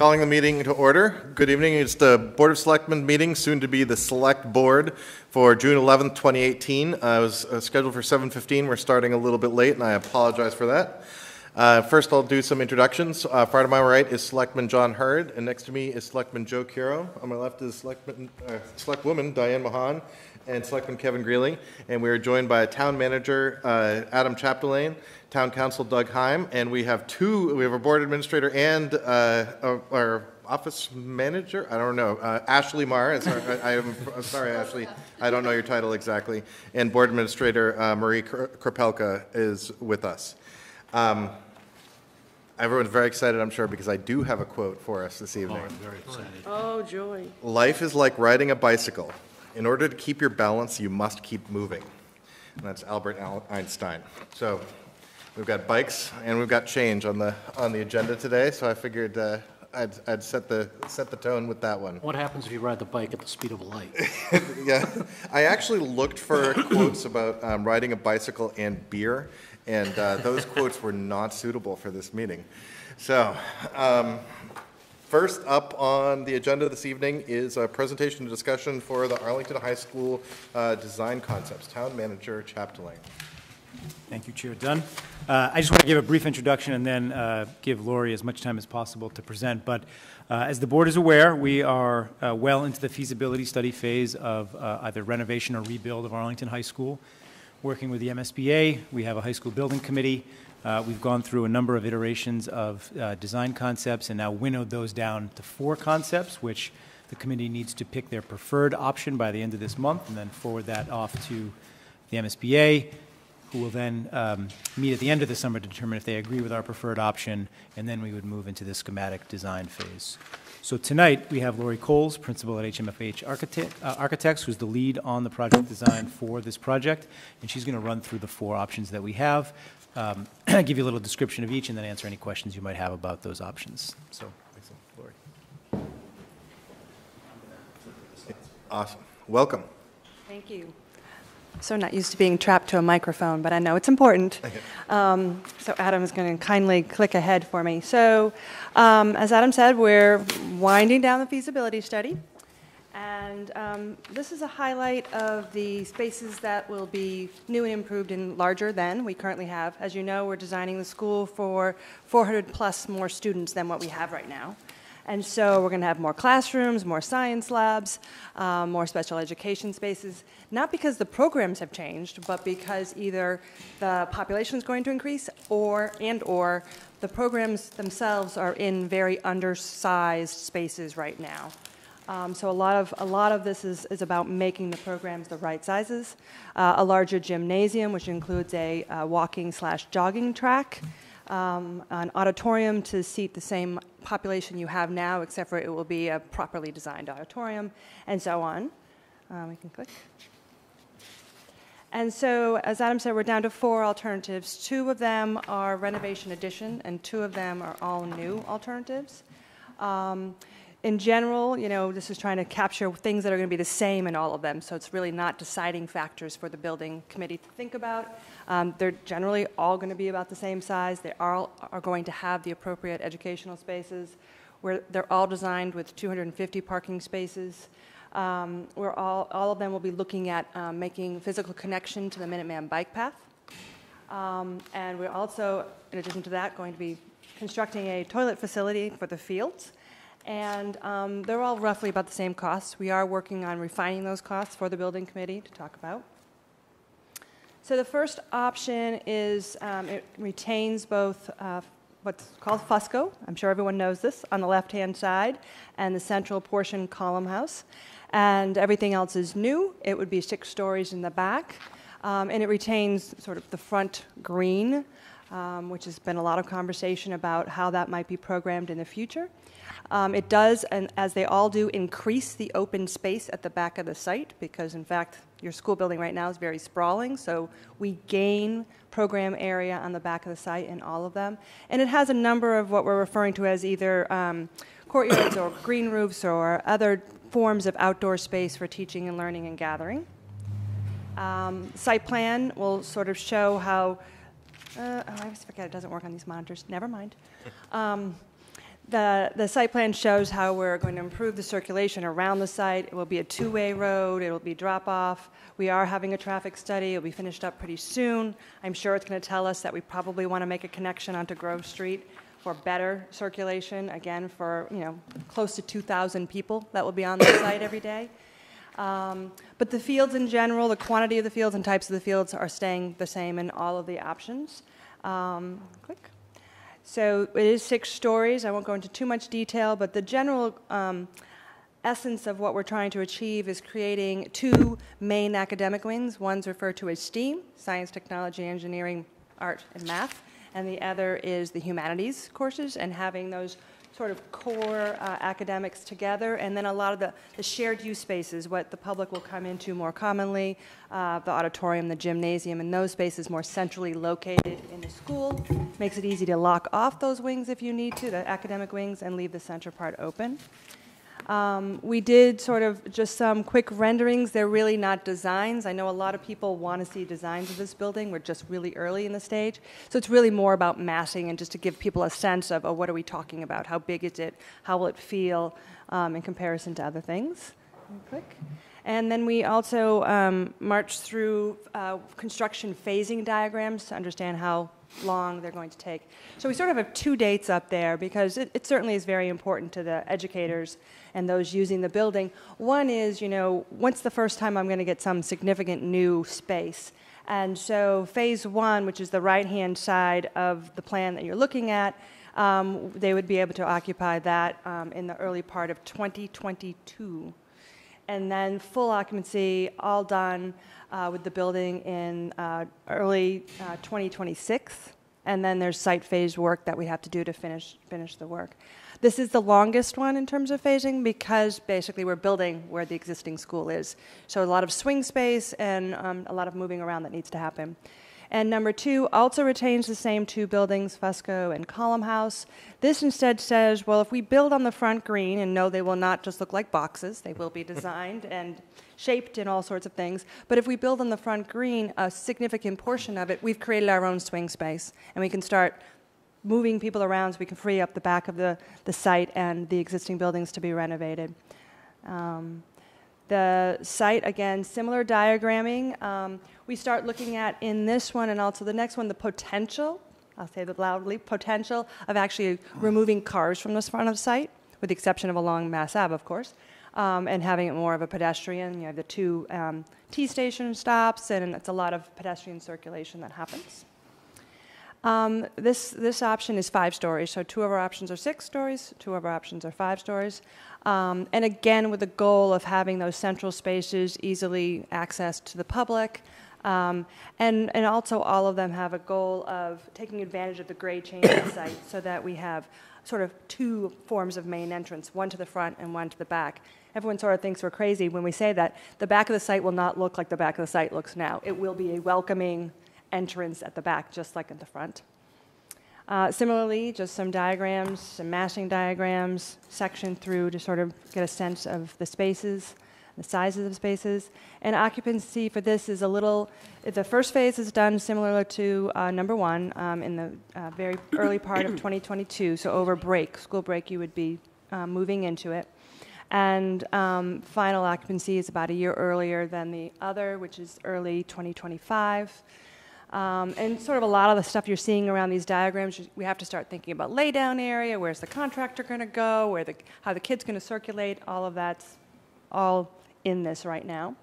Calling the meeting to order. Good evening. It's the Board of Selectmen meeting, soon to be the Select Board for June 11th, 2018. Uh, It was uh, scheduled for 7:15. We're starting a little bit late, and I apologize for that. Uh, First, I'll do some introductions. Uh, Far to my right is Selectman John Hurd, and next to me is Selectman Joe Curro. On my left is Selectman, uh, Selectwoman Diane Mahan and Selectman Kevin Greeley. And we are joined by Town Manager uh, Adam Chapdelaine, Town Counsel Doug Heim, and we have two, we have a Board Administrator and uh, our- our Office Manager, I don't know, uh, Ashley Marr, is our- I I am, I'm sorry, Ashley, I don't know your title exactly, and Board Administrator uh, Marie Kr- Krepelka is with us. Um, Everyone's very excited, I'm sure, because I do have a quote for us this evening. Oh, oh joy. Life is like riding a bicycle. In order to keep your balance, you must keep moving. And that's Albert Einstein. So we've got bikes and we've got change on the, on the agenda today, so I figured uh, I'd, I'd set the, set the tone with that one. What happens if you ride the bike at the speed of light? Yeah, I actually looked for quotes about um, riding a bicycle and beer, and uh, those quotes were not suitable for this meeting. So, um, first up on the agenda this evening is a presentation and discussion for the Arlington High School uh, design concepts. Town Manager Chapdelaine. Thank you, Chair Dunn. Uh, I just want to give a brief introduction and then uh, give Lori as much time as possible to present. But uh, as the board is aware, we are uh, well into the feasibility study phase of uh, either renovation or rebuild of Arlington High School. Working with the MSBA, we have a high school building committee. Uh, We've gone through a number of iterations of design concepts and now winnowed those down to four concepts, which the committee needs to pick their preferred option by the end of this month and then forward that off to the MSBA who will then um, meet at the end of the summer to determine if they agree with our preferred option, and then we would move into the schematic design phase. So tonight, we have Lori Cowles, principal at HMFH Architect- uh, Architects, who's the lead on the project design for this project, and she's going to run through the four options that we have, um, give you a little description of each, and then answer any questions you might have about those options. So, Lori. Awesome. Welcome. Thank you. So not used to being trapped to a microphone, but I know it's important. Um, So Adam is going to kindly click ahead for me. So um, as Adam said, we're winding down the feasibility study. And um, this is a highlight of the spaces that will be new and improved and larger than we currently have. As you know, we're designing the school for 400-plus more students than what we have right now. And so we're going to have more classrooms, more science labs, um, more special education spaces, not because the programs have changed, but because either the population is going to increase or, and/or the programs themselves are in very undersized spaces right now. Um, So a lot of, a lot of this is, is about making the programs the right sizes. Uh, A larger gymnasium, which includes a uh, walking slash jogging track, um, an auditorium to seat the same population you have now, except for it will be a properly designed auditorium, and so on. Uh, We can click. And so, as Adam said, we're down to four alternatives. Two of them are renovation addition, and two of them are all new alternatives. Um, in general, you know, this is trying to capture things that are going to be the same in all of them, so it's really not deciding factors for the building committee to think about. Um, they're generally all going to be about the same size. They all are going to have the appropriate educational spaces. Where they're all designed with 250 parking spaces. Um, we're all, all of them will be looking at um, making physical connection to the Minuteman bike path. Um, And we're also, in addition to that, going to be constructing a toilet facility for the fields. And um, they're all roughly about the same cost. We are working on refining those costs for the building committee to talk about. So the first option is, um, it retains both uh, what's called Fusco, I'm sure everyone knows this, on the left-hand side, and the central portion Collomb house. And everything else is new. It would be six stories in the back. Um, And it retains sort of the front green, um, which has been a lot of conversation about how that might be programmed in the future. Um, It does, and as they all do, increase the open space at the back of the site, because in fact, your school building right now is very sprawling, so we gain program area on the back of the site in all of them. And it has a number of what we're referring to as either um, courtyards or green roofs or other forms of outdoor space for teaching and learning and gathering. Um, Site plan will sort of show how, uh, oh, I always forget it doesn't work on these monitors, never mind. Um, The, the site plan shows how we're going to improve the circulation around the site. It will be a two-way road, it will be drop-off. We are having a traffic study, it'll be finished up pretty soon. I'm sure it's going to tell us that we probably want to make a connection onto Grove Street for better circulation, again, for, you know, close to 2,000 people that will be on the site every day. Um, But the fields in general, the quantity of the fields and types of the fields are staying the same in all of the options. Um, Click. So it is six stories. I won't go into too much detail, but the general um, essence of what we're trying to achieve is creating two main academic wings. One's referred to as STEAM, science, technology, engineering, art, and math, and the other is the humanities courses, and having those sort of core uh, academics together, and then a lot of the, the shared use spaces, what the public will come into more commonly, uh, the auditorium, the gymnasium, and those spaces more centrally located in the school. Makes it easy to lock off those wings if you need to, the academic wings, and leave the center part open. Um, we did sort of just some quick renderings. They're really not designs. I know a lot of people want to see designs of this building. We're just really early in the stage. So it's really more about massing and just to give people a sense of, oh, what are we talking about? How big is it? How will it feel um, in comparison to other things? And then we also um, marched through uh, construction phasing diagrams to understand how long they're going to take. So we sort of have two dates up there because it, it certainly is very important to the educators and those using the building. One is, you know, when's the first time I'm going to get some significant new space? And so phase one, which is the right-hand side of the plan that you're looking at, um, they would be able to occupy that um, in the early part of 2022 and then full occupancy, all done uh, with the building in uh, early uh, 2026. And then there's site phase work that we have to do to finish, finish the work. This is the longest one in terms of phasing because basically we're building where the existing school is. So a lot of swing space and um, a lot of moving around that needs to happen. And number two also retains the same two buildings, Fusco and Collomb House. This instead says, well, if we build on the front green, and no, they will not just look like boxes, they will be designed and shaped in all sorts of things. But if we build on the front green, a significant portion of it, we've created our own swing space, and we can start moving people around so we can free up the back of the, the site and the existing buildings to be renovated. Um, the site, again, similar diagramming. Um, we start looking at in this one and also the next one the potential, I'll say that loudly, potential of actually removing cars from the front of site, with the exception of along Mass Ave, of course, um, and having it more of a pedestrian. You have the two um, T station stops, and it's a lot of pedestrian circulation that happens. Um, this, this option is five stories, so two of our options are six stories, two of our options are five stories. Um, and again, with the goal of having those central spaces easily accessed to the public. Um, and, and also, all of them have a goal of taking advantage of the grade change site so that we have sort of two forms of main entrance, one to the front and one to the back. Everyone sort of thinks we're crazy when we say that. The back of the site will not look like the back of the site looks now. It will be a welcoming entrance at the back, just like at the front. Uh, similarly, just some diagrams, some massing diagrams, section through to sort of get a sense of the spaces, the sizes of spaces. And occupancy for this is a little, the first phase is done similar to uh, number one um, in the uh, very early part of 2022. So over break, school break, you would be uh, moving into it. And um, final occupancy is about a year earlier than the other, which is early 2025. Um, and sort of a lot of the stuff you're seeing around these diagrams, we have to start thinking about laydown area, where's the contractor going to go, where the, how the kid's going to circulate, all of that's all in this right now.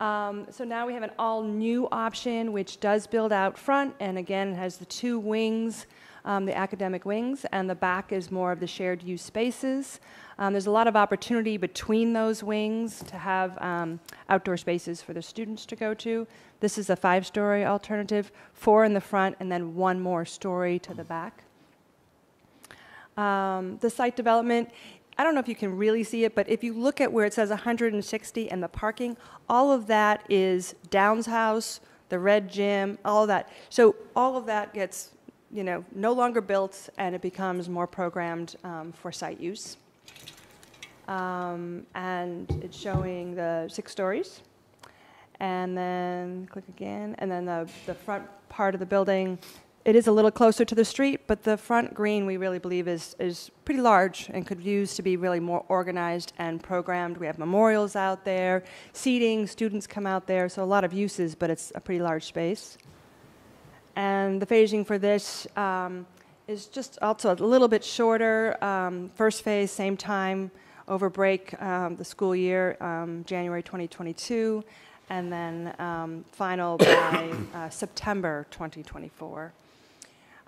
Um, so now we have an all-new option, which does build out front, and again has the two wings, um, the academic wings, and the back is more of the shared use spaces. Um, there's a lot of opportunity between those wings to have um, outdoor spaces for the students to go to. This is a five-story alternative, four in the front, and then one more story to the back. Um, the site development, I don't know if you can really see it, but if you look at where it says 160 and the parking, all of that is Downs House, the Red Gym, all of that. So all of that gets, you know, no longer built, and it becomes more programmed um, for site use. Um, and it's showing the six stories. And then click again, and then the, the front part of the building It is a little closer to the street, but the front green, we really believe, is, is pretty large and could use to be really more organized and programmed. We have memorials out there, seating, students come out there, so a lot of uses, but it's a pretty large space. And the phasing for this um, is just also a little bit shorter. Um, first phase, same time, over break, um, the school year, um, January 2022, and then um, final by uh, September 2024.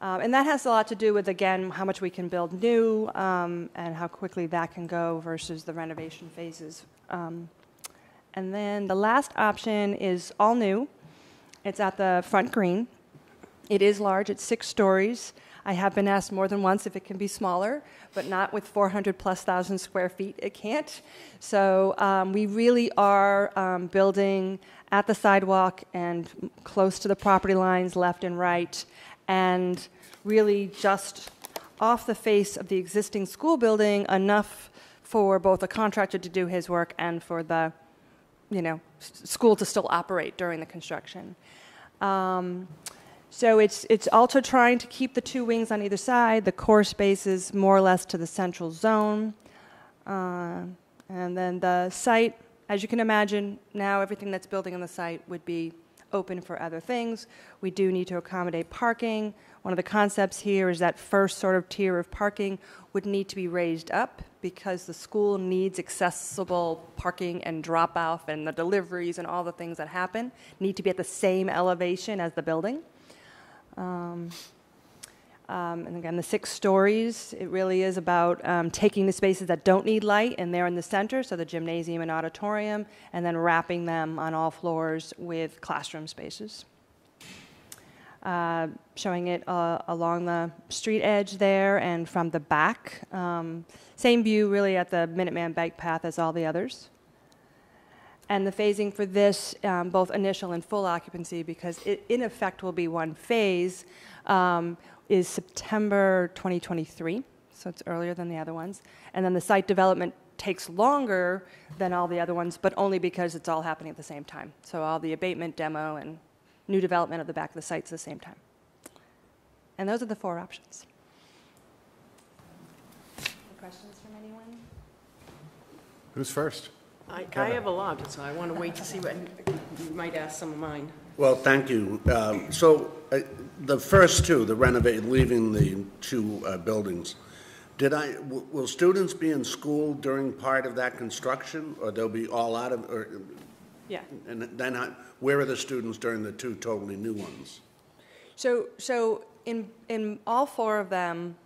Um, and that has a lot to do with, again, how much we can build new um, and how quickly that can go versus the renovation phases. Um, and then the last option is all new. It's at the front green. It is large, it's six stories. I have been asked more than once if it can be smaller, but not with 400 plus thousand square feet, it can't. So um, we really are um, building at the sidewalk and close to the property lines, left and right, and really just off the face of the existing school building enough for both a contractor to do his work and for the you know, school to still operate during the construction. Um, so it's, it's also trying to keep the two wings on either side, the core spaces more or less to the central zone. Uh, and then the site, as you can imagine, now everything that's building on the site would be open for other things. We do need to accommodate parking. One of the concepts here is that first sort of tier of parking would need to be raised up because the school needs accessible parking and drop off and the deliveries and all the things that happen need to be at the same elevation as the building. Um, um, and again, the six stories, it really is about um, taking the spaces that don't need light and they're in the center, so the gymnasium and auditorium, and then wrapping them on all floors with classroom spaces. Uh, showing it uh, along the street edge there and from the back. Um, same view, really, at the Minuteman Bike Path as all the others. And the phasing for this, um, both initial and full occupancy, because it in effect will be one phase, um, is September 2023, so it's earlier than the other ones. And then the site development takes longer than all the other ones, but only because it's all happening at the same time. So all the abatement, demo, and new development at the back of the site at the same time. And those are the four options. Any questions from anyone? Who's first? I, I have a lot, so I want to wait to see what, you might ask some of mine. Well, thank you. Um, So uh, the first two, the renovate, leaving the two uh, buildings, did I, w- will students be in school during part of that construction? Or they'll be all out of, or, Yeah. and then where are the students during the two totally new ones? So, so in, in all four of them,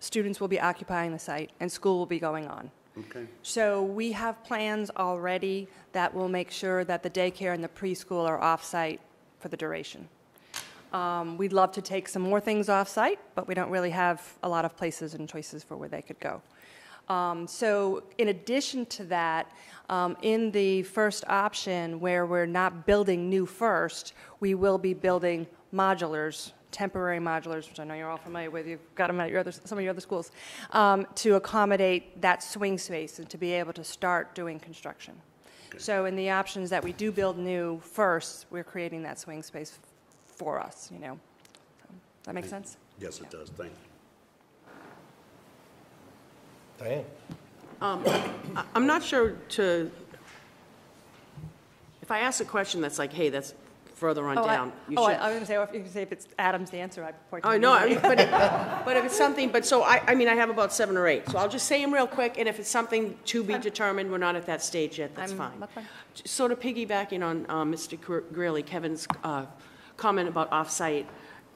students will be occupying the site and school will be going on. Okay, So we have plans already that will make sure that the daycare and the preschool are off-site for the duration. Um, We'd love to take some more things off-site, but we don't really have a lot of places and choices for where they could go. Um, So in addition to that, um, in the first option, where we're not building new first, we will be building modulars, temporary modulars, which I know you're all familiar with, you've got them at your other, some of your other schools, um, to accommodate that swing space and to be able to start doing construction. So in the options that we do build new first, we're creating that swing space for us, you know. So, that makes sense? yes, it does, thank you. Diane? Um, I- I'm not sure to, if I ask a question that's like, hey, that's further on Oh, I- down, you Oh, I should. I was going to say, if you say if it's Adam's answer, I'd point to Oh, I mean, but, it- but if it's something, but so I, I mean, I have about seven or eight, so I'll just say them real quick, and if it's something to be determined, we're not at that stage yet, that's I'm- fine. that's fine. Sort of piggybacking on uh, Mr. Gr- Greeley, Kevin's uh, comment about off-site,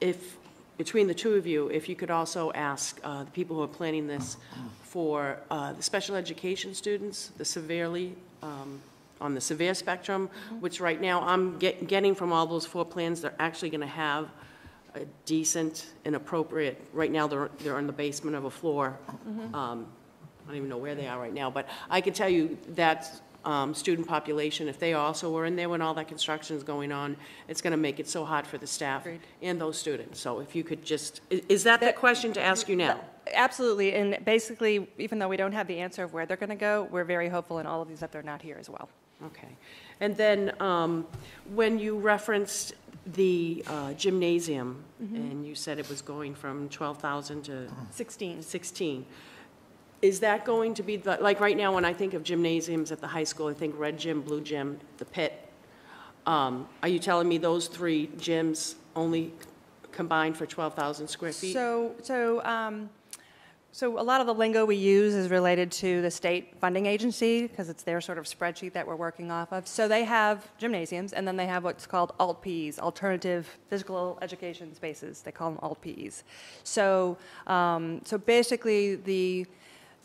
if, between the two of you, if you could also ask uh, the people who are planning this for uh, the special education students, the severely, um, on the severe spectrum, which right now I'm get- getting from all those four plans, they're actually going to have a decent and appropriate, right now, they're, they're in the basement of a floor. Um, I don't even know where they are right now, but I can tell you that um, student population, if they also were in there when all that construction is going on, it's going to make it so hard for the staff Agreed. and those students. So if you could just, i- is that the question to ask you now? Absolutely, and basically, even though we don't have the answer of where they're going to go, we're very hopeful in all of these that they're not here as well. Okay. And then, um, when you referenced the uh, gymnasium, and you said it was going from 12,000 to 16. 16. Is that going to be, the like, right now, when I think of gymnasiums at the high school, I think red gym, blue gym, the pit. Um, Are you telling me those three gyms only combined for 12,000 square feet? So, so, um, so a lot of the lingo we use is related to the state funding agency because it's their sort of spreadsheet that we're working off of. So they have gymnasiums and then they have what's called alt-PEs, alternative physical education spaces. They call them alt-PEs. So, um, so basically the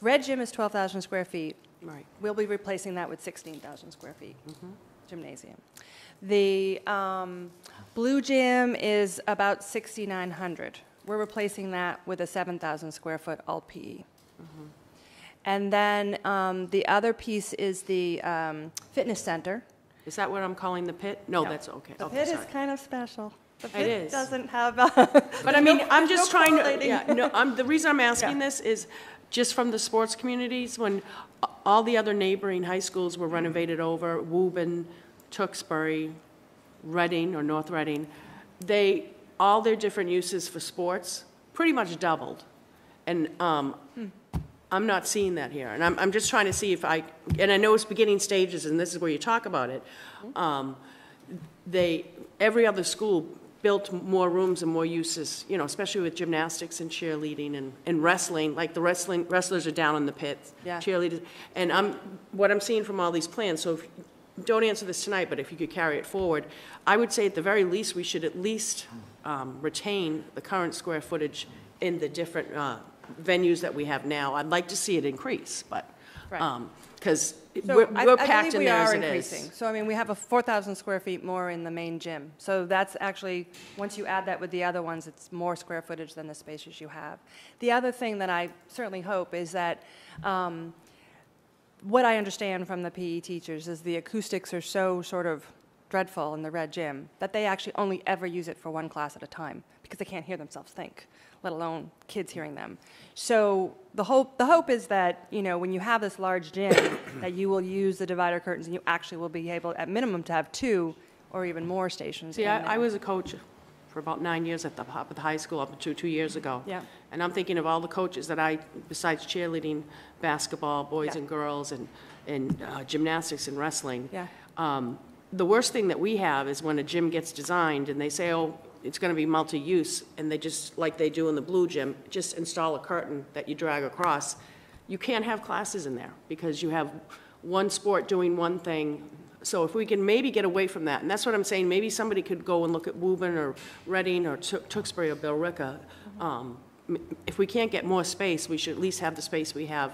red gym is 12,000 square feet. Right. We'll be replacing that with 16,000 square feet gymnasium. The um, blue gym is about 6,900. We're replacing that with a 7,000 square foot all PE. And then um, the other piece is the um, fitness center. Is that what I'm calling the pit? No, No. that's okay. The Okay, pit is sorry. kind of special. The pit is. doesn't have. A But I mean, I'm just no trying to, correlating. yeah, no, I'm, the reason I'm asking Yeah. this is just from the sports communities, when all the other neighboring high schools were renovated over, Woburn, Tewksbury, Reading or North Reading, they, all their different uses for sports pretty much doubled. And, um, I'm not seeing that here, and I'm, I'm just trying to see if I, and I know it's beginning stages, and this is where you talk about it. Um, they, every other school built more rooms and more uses, you know, especially with gymnastics and cheerleading and, and wrestling, like the wrestling, wrestlers are down in the pits. Yeah. Cheerleaders, and I'm, what I'm seeing from all these plans, so if, don't answer this tonight, but if you could carry it forward, I would say at the very least, we should at least um, retain the current square footage in the different uh, venues that we have now. I'd like to see it increase, but, Right. because So we're I- we're I packed in we there as are it is. increasing. So I mean, we have a 4,000 square feet more in the main gym. So that's actually, once you add that with the other ones, it's more square footage than the spaces you have. The other thing that I certainly hope is that, um, what I understand from the PE teachers is the acoustics are so sort of dreadful in the red gym that they actually only ever use it for one class at a time because they can't hear themselves think, let alone kids hearing them. So the hope, the hope is that, you know, when you have this large gym, that you will use the divider curtains and you actually will be able, at minimum, to have two or even more stations See, I, I was a coach for about nine years at the, at the high school up until two years ago. Yeah. And I'm thinking of all the coaches that I, besides cheerleading, basketball, boys Yeah. and girls, and, and uh, gymnastics and wrestling. Yeah. Um, The worst thing that we have is when a gym gets designed and they say, oh, it's gonna be multi-use, and they just, like they do in the blue gym, just install a curtain that you drag across. You can't have classes in there, because you have one sport doing one thing. So if we can maybe get away from that, and that's what I'm saying, maybe somebody could go and look at Woburn or Reading or Tew- Tewksbury or Billerica. Um, If we can't get more space, we should at least have the space we have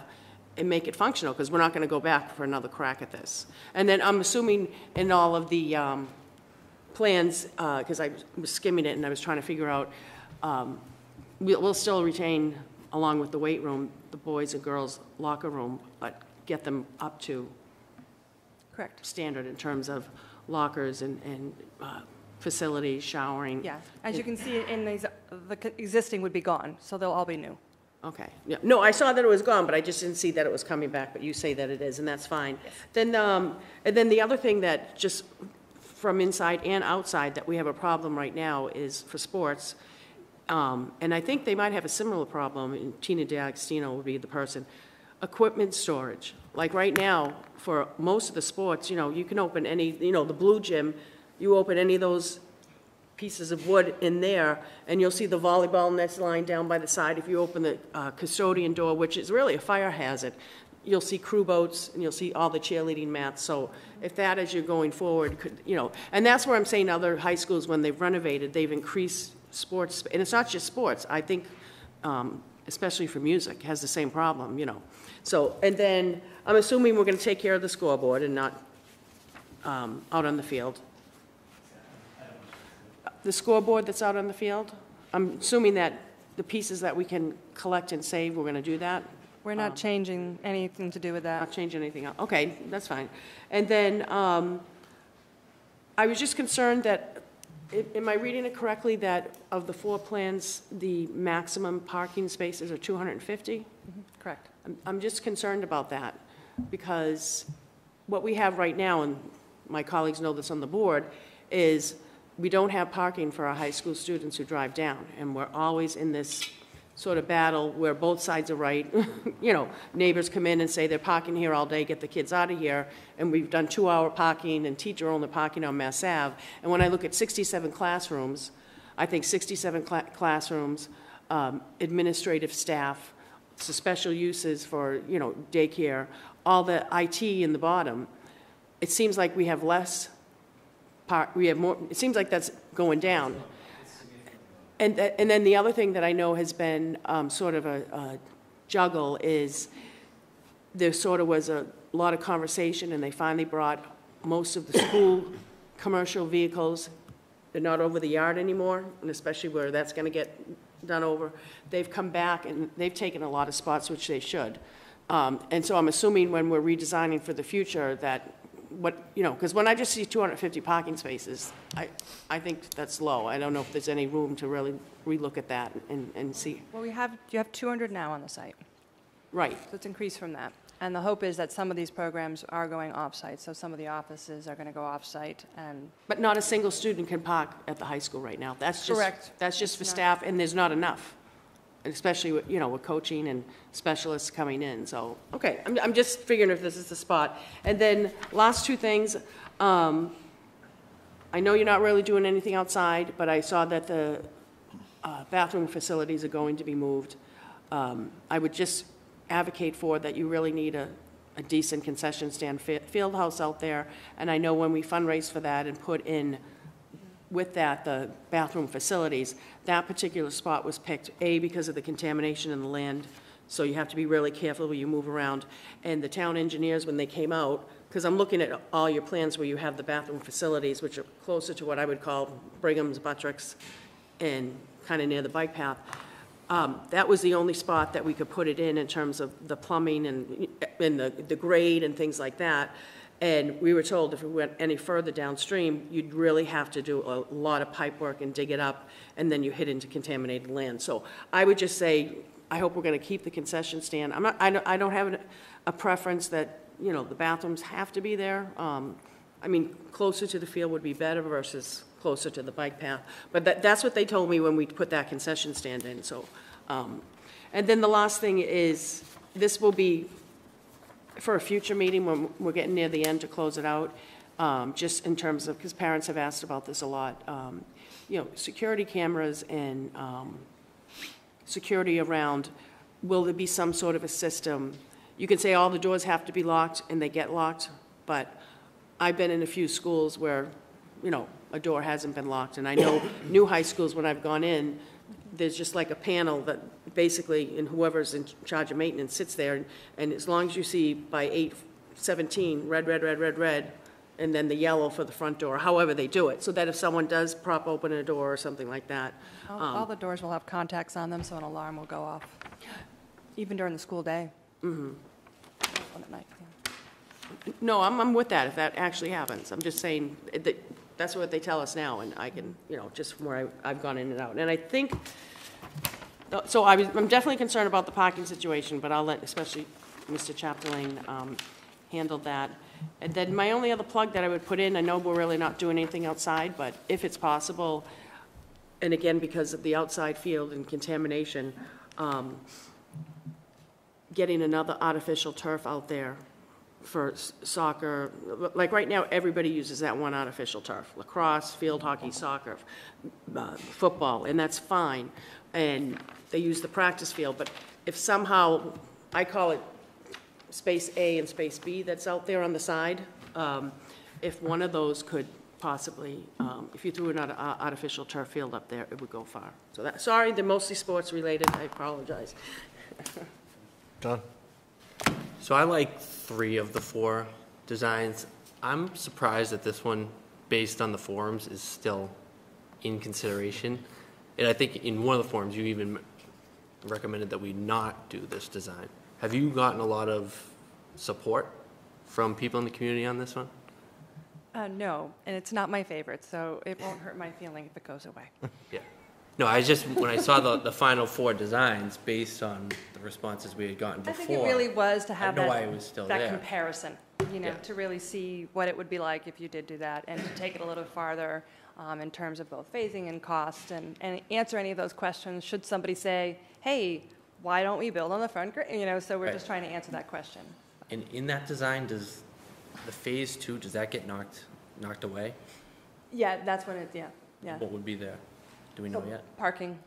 and make it functional, because we're not gonna go back for another crack at this. And then I'm assuming in all of the, um, plans, because I was skimming it and I was trying to figure out, um, we'll we'll still retain, along with the weight room, the boys and girls locker room, but get them up to Correct. standard in terms of lockers and, and uh, facilities, showering. Yeah. As you can see in these, the c- existing would be gone, so they'll all be new. Okay, yeah, no, I saw that it was gone, but I just didn't see that it was coming back, but you say that it is, and that's fine. Then, um, and then the other thing that, just from inside and outside, that we have a problem right now is for sports, um, and I think they might have a similar problem, and Tina D'Agostino would be the person, equipment storage. Like right now, for most of the sports, you know, you can open any, you know, the blue gym, you open any of those pieces of wood in there, and you'll see the volleyball nets lying down by the side. If you open the uh, custodian door, which is really a fire hazard, you'll see crew boats, and you'll see all the cheerleading mats. So if that, as you're going forward, could, you know, and that's where I'm saying other high schools, when they've renovated, they've increased sports, and it's not just sports. I think, um, especially for music, has the same problem, you know. So, and then, I'm assuming we're gonna take care of the scoreboard and not um, out on the field. The scoreboard that's out on the field? I'm assuming that the pieces that we can collect and save, we're going to do that? We're not changing anything to do with that. Not change anything else? Okay, that's fine. And then, um, I was just concerned that, i- am I reading it correctly, that of the four plans, the maximum parking spaces are 250? Correct. I'm- I'm just concerned about that, because what we have right now, and my colleagues know this on the board, is we don't have parking for our high school students who drive down, and we're always in this sort of battle where both sides are right. You know, neighbors come in and say they're parking here all day, get the kids out of here, and we've done two-hour parking and teacher-only parking on Mass Ave. And when I look at 67 classrooms, I think 67 cla- classrooms, um, administrative staff, special uses for, you know, daycare, all the IT in the bottom, it seems like we have less par we have more, it seems like that's going down. And, th- and then the other thing that I know has been um, sort of a, a juggle is there sort of was a lot of conversation, and they finally brought most of the school commercial vehicles. They're not over the yard anymore, and especially where that's going to get done over. They've come back and they've taken a lot of spots, which they should. Um, and so I'm assuming when we're redesigning for the future that what, you know, because when I just see 250 parking spaces, I, I think that's low. I don't know if there's any room to really relook at that and, and see. Well, we have, you have 200 now on the site, Right, so it's increased from that. And the hope is that some of these programs are going off-site, so some of the offices are going to go off-site, and but not a single student can park at the high school right now. That's just. Correct. That's just for staff, and there's not enough, especially, with you know, with coaching and specialists coming in, so, okay, I'm, I'm just figuring if this is the spot. And then, last two things, um, I know you're not really doing anything outside, but I saw that the uh, bathroom facilities are going to be moved. Um, I would just advocate for that you really need a, a decent concession stand fi- field house out there. And I know when we fundraise for that and put in with that, the bathroom facilities, that particular spot was picked, A, because of the contamination in the land, so you have to be really careful when you move around. And the town engineers, when they came out, because I'm looking at all your plans where you have the bathroom facilities, which are closer to what I would call Brigham's Buttricks and kind of near the bike path, um, that was the only spot that we could put it in, in terms of the plumbing and, and the, the grade and things like that. And we were told if we went any further downstream, you'd really have to do a lot of pipe work and dig it up, and then you hit into contaminated land. So I would just say, I hope we're gonna keep the concession stand. I'm not, I don't, I don't have a preference that, you know, the bathrooms have to be there. Um, I mean, closer to the field would be better versus closer to the bike path. But that, that's what they told me when we put that concession stand in, so. um, And then the last thing is, this will be for a future meeting, when we're getting near the end to close it out, um, just in terms of, because parents have asked about this a lot, um, you know, security cameras and um, security around, will there be some sort of a system? You can say all the doors have to be locked, and they get locked, but I've been in a few schools where, you know, a door hasn't been locked, and I know new high schools, when I've gone in, there's just like a panel that basically, and whoever's in charge of maintenance sits there, and- and as long as you see by eight seventeen, red, red, red, red, red, and then the yellow for the front door, however they do it, so that if someone does prop open a door or something like that, all- all the doors will have contacts on them, so an alarm will go off, even during the school day. Mm-hmm. At night, yeah. No, I'm, I'm with that, if that actually happens. I'm just saying, that, that's what they tell us now, and I can, you know, just from where I, I've gone in and out. And I think, so I was, I'm definitely concerned about the parking situation, but I'll let, especially Mr. Chapdelaine, um, handle that. And then my only other plug that I would put in, I know we're really not doing anything outside, but if it's possible, and again, because of the outside field and contamination, um, getting another artificial turf out there for soccer, like right now, everybody uses that one artificial turf, lacrosse, field hockey, soccer, uh, football, and that's fine. And they use the practice field, but if somehow, I call it space A and space B that's out there on the side, um, if one of those could possibly, um, if you threw an art- artificial turf field up there, it would go far. So that, sorry, they're mostly sports related, I apologize. John? So I like three of the four designs. I'm surprised that this one, based on the forums, is still in consideration. And I think in one of the forums, you even recommended that we not do this design. Have you gotten a lot of support from people in the community on this one? Uh, no, and it's not my favorite, so it won't hurt my feeling if it goes away. Yeah. No, I just, when I saw the, the final four designs, based on the responses we had gotten I think it really was to have know that, why it was still that there. comparison, you know, Yeah. to really see what it would be like if you did do that, and to take it a little farther um, in terms of both phasing and cost, and, and answer any of those questions, should somebody say, hey, why don't we build on the front, gra-" you know, so we're Right. just trying to answer that question. And in that design, does the phase two, does that get knocked, knocked away? Yeah, that's when it, yeah, yeah. What would be there? Do we know So yet? Parking,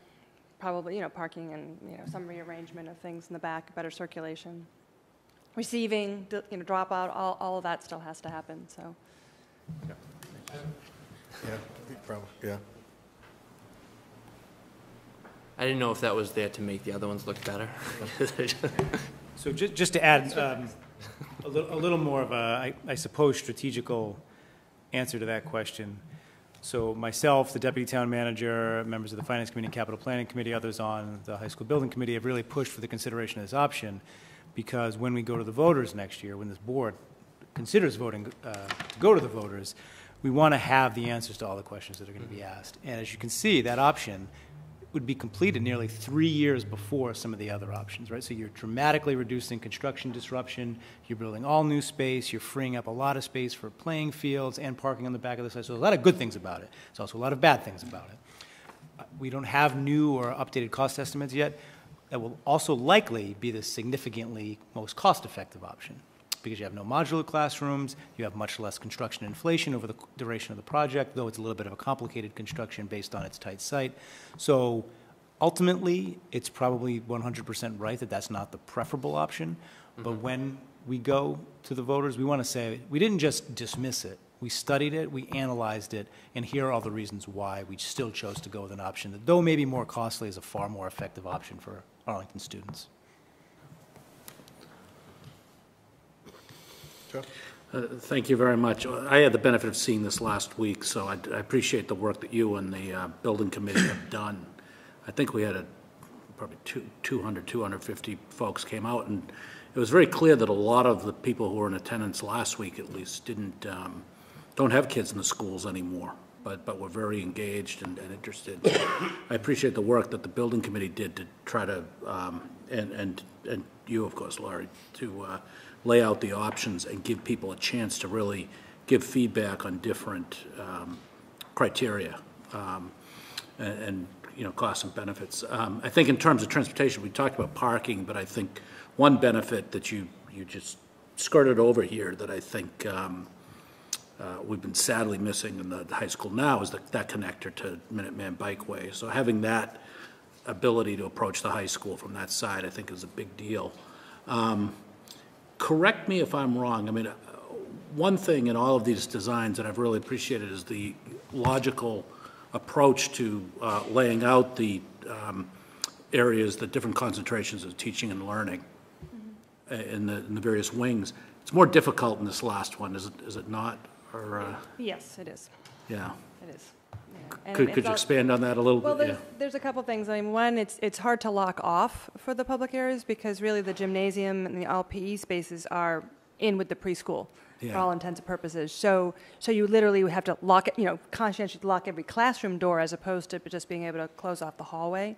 probably, you know, parking and, you know, some rearrangement of things in the back, better circulation. Receiving, d- you know, dropout, all, all of that still has to happen, so. Yeah, probably, yeah. I didn't know if that was there to make the other ones look better. So ju- just to add um, a little, a little more of a, I I suppose, strategical answer to that question. So myself, the deputy town manager, members of the finance committee, capital planning committee, others on the high school building committee have really pushed for the consideration of this option because when we go to the voters next year, when this board considers voting uh, to go to the voters, we want to have the answers to all the questions that are going to be asked. And as you can see, that option would be completed nearly three years before some of the other options, right? So you're dramatically reducing construction disruption, you're building all new space, you're freeing up a lot of space for playing fields and parking on the back of the site. So there's a lot of good things about it. There's also a lot of bad things about it. We don't have new or updated cost estimates yet. That will also likely be the significantly most cost-effective option because you have no modular classrooms, you have much less construction inflation over the duration of the project, though it's a little bit of a complicated construction based on its tight site. So ultimately, it's probably 100% right that that's not the preferable option. But mm-hmm. when we go to the voters, we want to say, we didn't just dismiss it. We studied it, we analyzed it, and here are all the reasons why we still chose to go with an option that, though maybe more costly, is a far more effective option for Arlington students. Uh, Thank you very much. I had the benefit of seeing this last week, so I I appreciate the work that you and the uh, building committee have done. I think we had a, probably two- 200, 250 folks came out, and it was very clear that a lot of the people who were in attendance last week at least didn't, um, don't have kids in the schools anymore, but, but were very engaged and and interested. I appreciate the work that the building committee did to try to, um, and, and, and you, of course, Lori, to uh, lay out the options and give people a chance to really give feedback on different um, criteria um, and, and, you know, costs and benefits. Um, I think in terms of transportation, we talked about parking, but I think one benefit that you, you just skirted over here that I think um, uh, we've been sadly missing in the high school now is that, that connector to Minuteman Bikeway. So having that ability to approach the high school from that side, I think is a big deal. Um, Correct me if I'm wrong, I mean, uh, one thing in all of these designs that I've really appreciated is the logical approach to uh, laying out the um, areas, the different concentrations of teaching and learning uh, in the, in the various wings. It's more difficult in this last one, is it, is it not? Or, uh, Yes, it is, yeah. it is. And Could, it's could you expand on that a little Well, bit? there's, Yeah. there's a couple things. I mean, one, it's, it's hard to lock off for the public areas because really the gymnasium and the all PE spaces are in with the preschool for Yeah. all intents and purposes. So, so you literally would have to lock it, you know, conscientiously lock every classroom door as opposed to just being able to close off the hallway.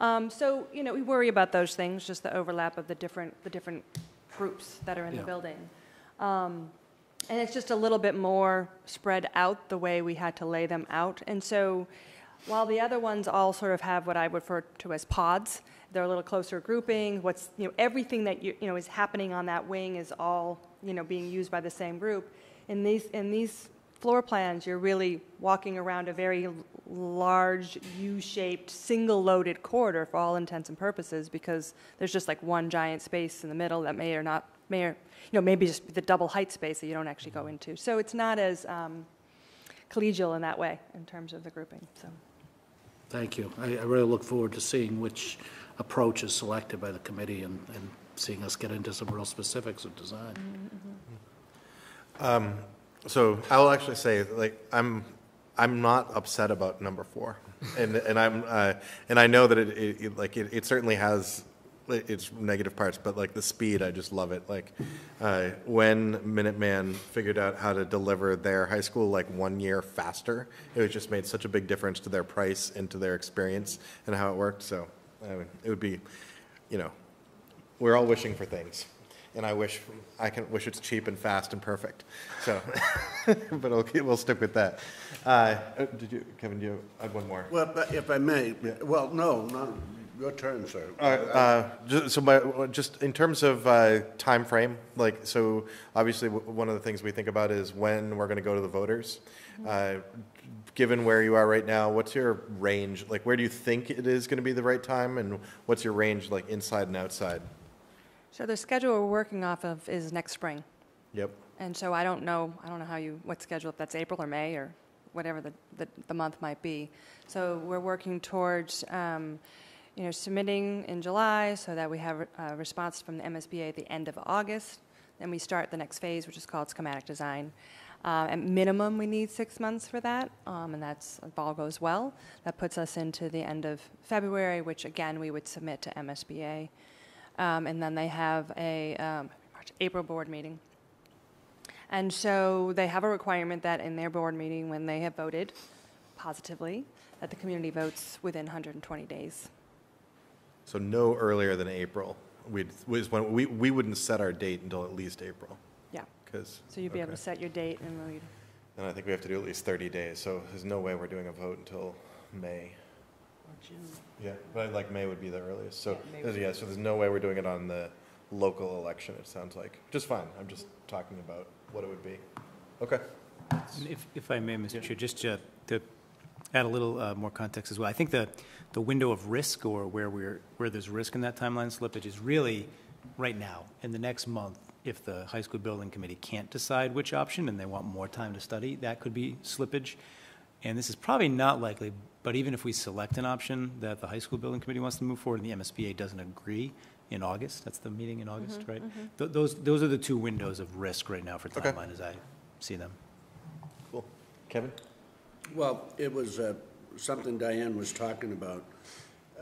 Um, so, you know, we worry about those things, just the overlap of the different, the different groups that are in the Yeah. building. Um, and it's just a little bit more spread out the way we had to lay them out. And so while the other ones all sort of have what I refer to as pods, they're a little closer grouping, what's, you know, everything that you, you know, is happening on that wing is all, you know, being used by the same group. In these, in these floor plans, you're really walking around a very large U-shaped, single-loaded corridor for all intents and purposes because there's just like one giant space in the middle that may or not, may or, you know, maybe just the double height space that you don't actually go into. So it's not as um, collegial in that way in terms of the grouping, so. Thank you. I, I really look forward to seeing which approach is selected by the committee and, and seeing us get into some real specifics of design. So I will actually say, like, I'm, I'm not upset about number four, and and I'm, uh, and I know that it, it, it like it, it certainly has its negative parts, but like the speed, I just love it. Like, uh, when Minuteman figured out how to deliver their high school like one year faster, it was just made such a big difference to their price and to their experience and how it worked. So, I mean, it would be, you know, we're all wishing for things. and I wish, I can, wish it's cheap and fast and perfect. So, but okay, we'll stick with that. Uh, uh, Did you, Kevin, do you have one more? Well, if I may, well, no, no, your turn, sir. Uh, ju- So my, just in terms of uh, timeframe, like, so obviously, w- one of the things we think about is when we're going to go to the voters. Uh, Given where you are right now, what's your range? Like, where do you think it is going to be the right time? And what's your range, like, inside and outside? So the schedule we're working off of is next spring. Yep. And so I don't know, I don't know how you, what schedule, if that's April or May or whatever the, the, the month might be. So we're working towards, um, you know, submitting in July so that we have a response from the MSBA at the end of August. Then we start the next phase, which is called schematic design. Uh, at minimum, we need six months for that, um, and that's, if all goes well, that puts us into the end of February, which again, we would submit to MSBA. Um, and then they have a um, April board meeting. And so they have a requirement that in their board meeting, when they have voted positively, that the community votes within 120 days. So no earlier than April. We'd, was when, we, we wouldn't set our date until at least April, Yeah. because. So you'd be able to set your date and we'd, And I think we have to do at least 30 days, so there's no way we're doing a vote until May. Or June. Yeah, but like May would be the earliest, so, there's- yeah, so there's no way we're doing it on the local election, it sounds like. Just fine, I'm just talking about what it would be. Okay. And If, if I may, Mr. Chair, just to, to add a little uh, more context as well, I think the, the window of risk or where we're, where there's risk in that timeline slippage is really right now, in the next month, if the high school building committee can't decide which option and they want more time to study, that could be slippage. And this is probably not likely, but even if we select an option that the high school building committee wants to move forward and the MSBA doesn't agree in August, that's the meeting in August, right? Th- Those, those are the two windows of risk right now for Okay. timeline as I see them. Cool. Kevin? Well, it was uh, something Diane was talking about.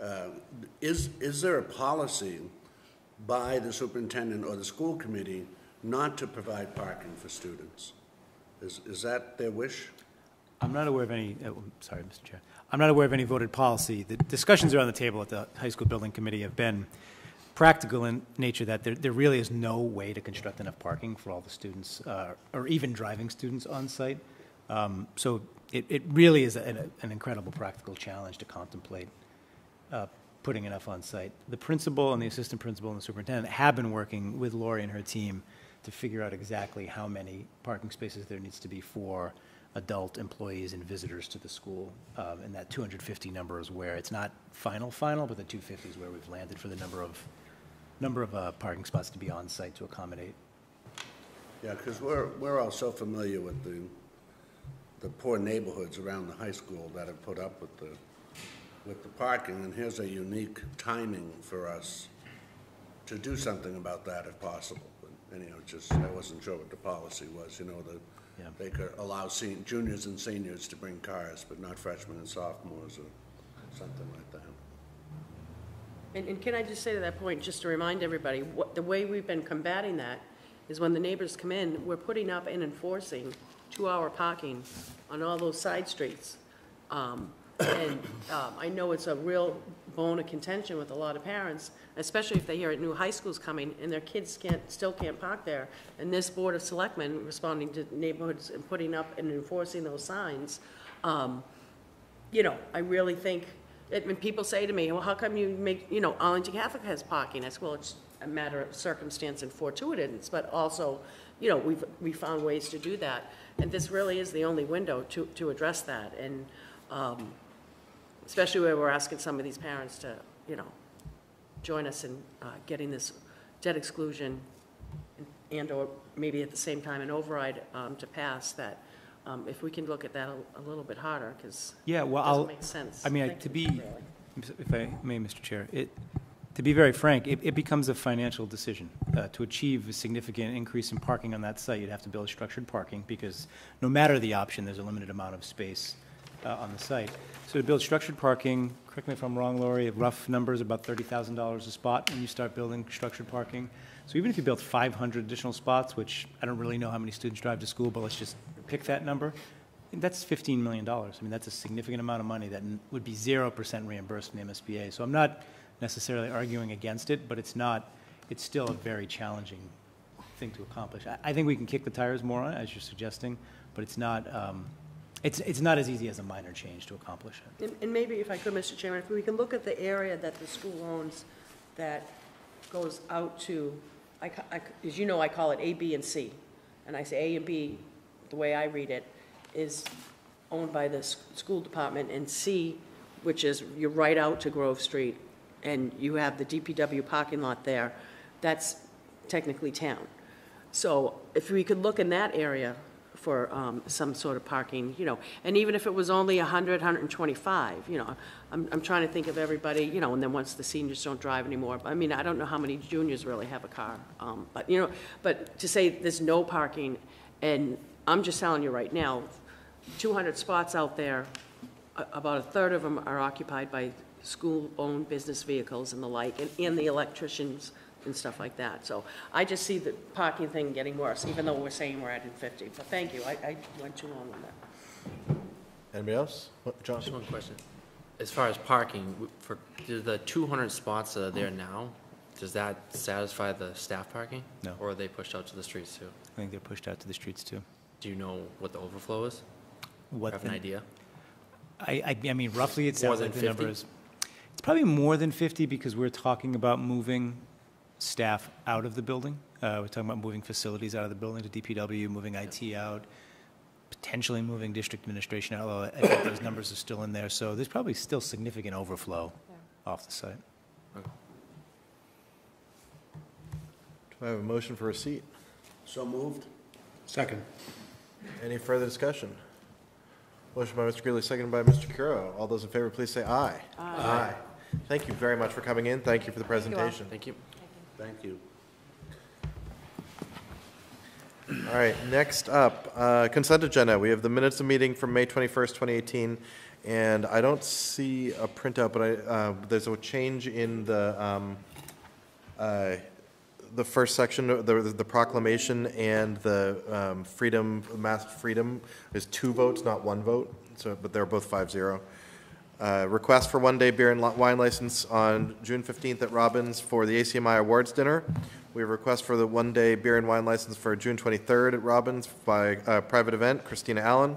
Uh, Is, is there a policy by the superintendent or the school committee not to provide parking for students? Is, is that their wish? I'm not aware of any, uh, sorry, Mr. Chair. I'm not aware of any voted policy. The discussions around the table at the high school building committee have been practical in nature that there, there really is no way to construct enough parking for all the students, uh, or even driving students on site. Um, So it, it really is an, an incredible practical challenge to contemplate uh, putting enough on site. The principal and the assistant principal and the superintendent have been working with Lori and her team to figure out exactly how many parking spaces there needs to be for adult employees and visitors to the school. Um, And that 250 number is where, it's not final, final, but the 250 is where we've landed for the number of, number of uh, parking spots to be on site to accommodate. Yeah, because we're, we're all so familiar with the, the poor neighborhoods around the high school that have put up with the, with the parking, and here's a unique timing for us to do something about that if possible. But anyhow, just, I wasn't sure what the policy was, you know, Yeah. that they could allow sen- juniors and seniors to bring cars, but not freshmen and sophomores or something like that. And, and can I just say to that point, just to remind everybody, what, the way we've been combating that is when the neighbors come in, we're putting up and enforcing two-hour parking on all those side streets. Um, and, um, I know it's a real bone of contention with a lot of parents, especially if they hear a new high school's coming and their kids can't, still can't park there. And this Board of Selectmen responding to neighborhoods and putting up and enforcing those signs, um, you know, I really think, it- when people say to me, well, how come you make, you know, Arlington Catholic has parking? I said, well, it's a matter of circumstance and fortuitous, but also, you know, we've, we found ways to do that. And this really is the only window to, to address that. And, um, especially where we're asking some of these parents to, you know, join us in, uh, getting this debt exclusion and/or maybe at the same time an override, um, to pass, that, um, if we can look at that a, a little bit harder, because Yeah, well, it I'll. make sense. I mean, I- to be, Mr. Braley. if I may, Mr. Chair, it, to be very frank, it, it becomes a financial decision. Uh, To achieve a significant increase in parking on that site, you'd have to build structured parking, because no matter the option, there's a limited amount of space uh, on the site. So to build structured parking, correct me if I'm wrong, Lori, rough numbers, about $30,000 a spot when you start building structured parking. So even if you built 500 additional spots, which I don't really know how many students drive to school, but let's just pick that number, that's $15 million. I mean, that's a significant amount of money that would be 0% reimbursed from the MSBA. So I'm not necessarily arguing against it, but it's not, it's still a very challenging thing to accomplish. I, I think we can kick the tires more on it, as you're suggesting, but it's not, um, it's, it's not as easy as a minor change to accomplish it. And- And maybe if I could, Mr. Chairman, if we can look at the area that the school owns that goes out to, I I as you know, I call it A, B, and C. And I say A and B, the way I read it, is owned by the school department, and C, which is, you're right out to Grove Street, and you have the DPW parking lot there, that's technically town. So if we could look in that area for um, some sort of parking, you know, and even if it was only 100, 125, you know, I'm, I'm trying to think of everybody, you know, and then once the seniors don't drive anymore, I mean, I don't know how many juniors really have a car, um, but, you know, but to say there's no parking, and I'm just telling you right now, 200 spots out there, about a third of them are occupied by school-owned business vehicles and the like, and, and the electricians and stuff like that. So I just see the parking thing getting worse, even though we're saying we're adding 50. But thank you, I, I went too long on that. Anybody else? What, John? Just one question. As far as parking, w- for, do the 200 spots that are there now, does that satisfy the staff parking? No. Or are they pushed out to the streets too? I think they're pushed out to the streets too. Do you know what the overflow is? What Have an the- idea? I, I, I mean, roughly, it More sounds than like the number 50? is, it's probably more than 50 because we're talking about moving staff out of the building. Uh, we're talking about moving facilities out of the building to DPW, moving IT out, potentially moving district administration out, although I think those numbers are still in there. So there's probably still significant overflow off the site. Do I have a motion for a seat? So moved? Second. Any further discussion? Motion by Mr. Greeley, seconded by Mr. Curro. All those in favor, please say aye. Aye. Thank you very much for coming in. Thank you for the you all. presentation. Thank you. Thank you. All right, next up, uh, consent agenda. We have the minutes of meeting from May 21st, 2018, and I don't see a printout, but I, uh, there's a change in the, um, uh, the first section, the the proclamation and the um, freedom, mass freedom is two votes, not one vote, so, but they're both 5-0. Uh, Request for one-day beer and wine license on June 15th at Robbins for the ACMI Awards Dinner. We have a request for the one-day beer and wine license for June 23rd at Robbins by a private event, Christina Allen.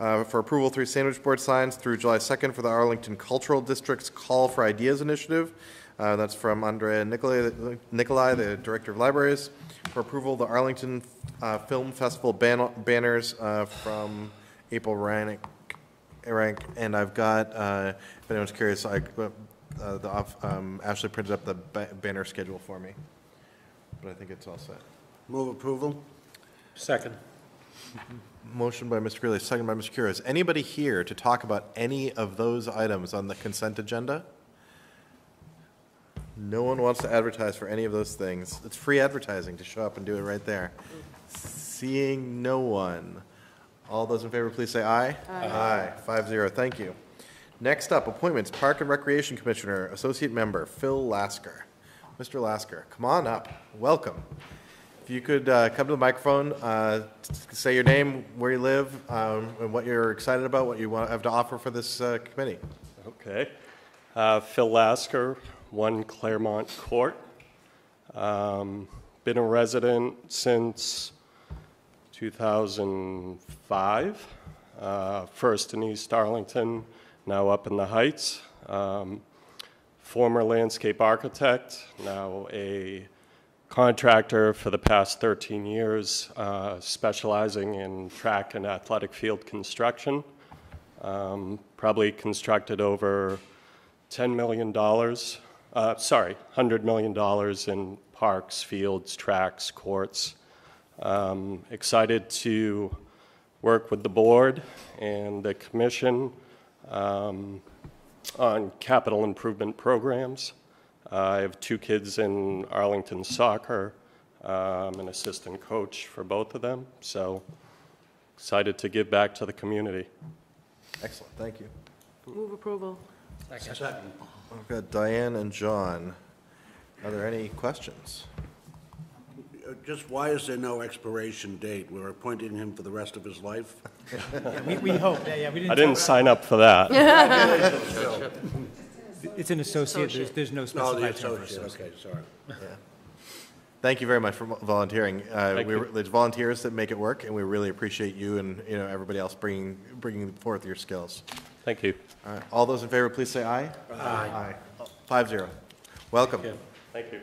Uh, For approval through sandwich board signs through July 2nd for the Arlington Cultural District's Call for Ideas Initiative. Uh, That's from Andrea Nicolay, Nicolay, the Director of Libraries. For approval, the Arlington uh, Film Festival ban- banners uh, from April Rannick Ranck, and I've got, uh, if anyone's curious, I, uh, the, off- um, Ashley printed up the ba- banner schedule for me, but I think it's all set. Move approval? Second. Motion by Mr. Greeley, second by Mr. Curro. Anybody here to talk about any of those items on the consent agenda? No one wants to advertise for any of those things. It's free advertising to show up and do it right there. Seeing no one. All those in favor, please say aye. Aye. Five zero, thank you. Next up, appointments, Park and Recreation Commissioner, Associate Member Phil Lasker. Mr. Lasker, come on up. Welcome. If you could uh, come to the microphone, uh, t- say your name, where you live, um, and what you're excited about, what you want, have to offer for this uh, committee. Okay. Uh, Phil Lasker, 1 Claremont Court. Um, Been a resident since 2005. Uh, First in East Arlington, now up in the Heights. Um, Former landscape architect, now a contractor for the past 13 years, uh, specializing in track and athletic field construction. Um, Probably constructed over $10 million, uh, sorry, $100 million in parks, fields, tracks, courts. Um, Excited to work with the board and the commission um, on capital improvement programs. Uh, I have two kids in Arlington soccer. Uh, I'm an assistant coach for both of them, so excited to give back to the community. Excellent, thank you. Move approval. Second. I've got Diane and John. Are there any questions? Uh, Just why is there no expiration date? We're appointing him for the rest of his life? We, we hope, yeah, yeah, we didn't. I didn't sign up for that. It's an associate, there's, there's no No, the specified term for associate, associate. okay, sorry. Thank you very much for volunteering. Uh, Thank we you. were- There's volunteers that make it work, and we really appreciate you and, you know, everybody else bringing, bringing forth your skills. Thank you. All right, all those in favor, please say aye. Aye. Five zero. Welcome. Thank you.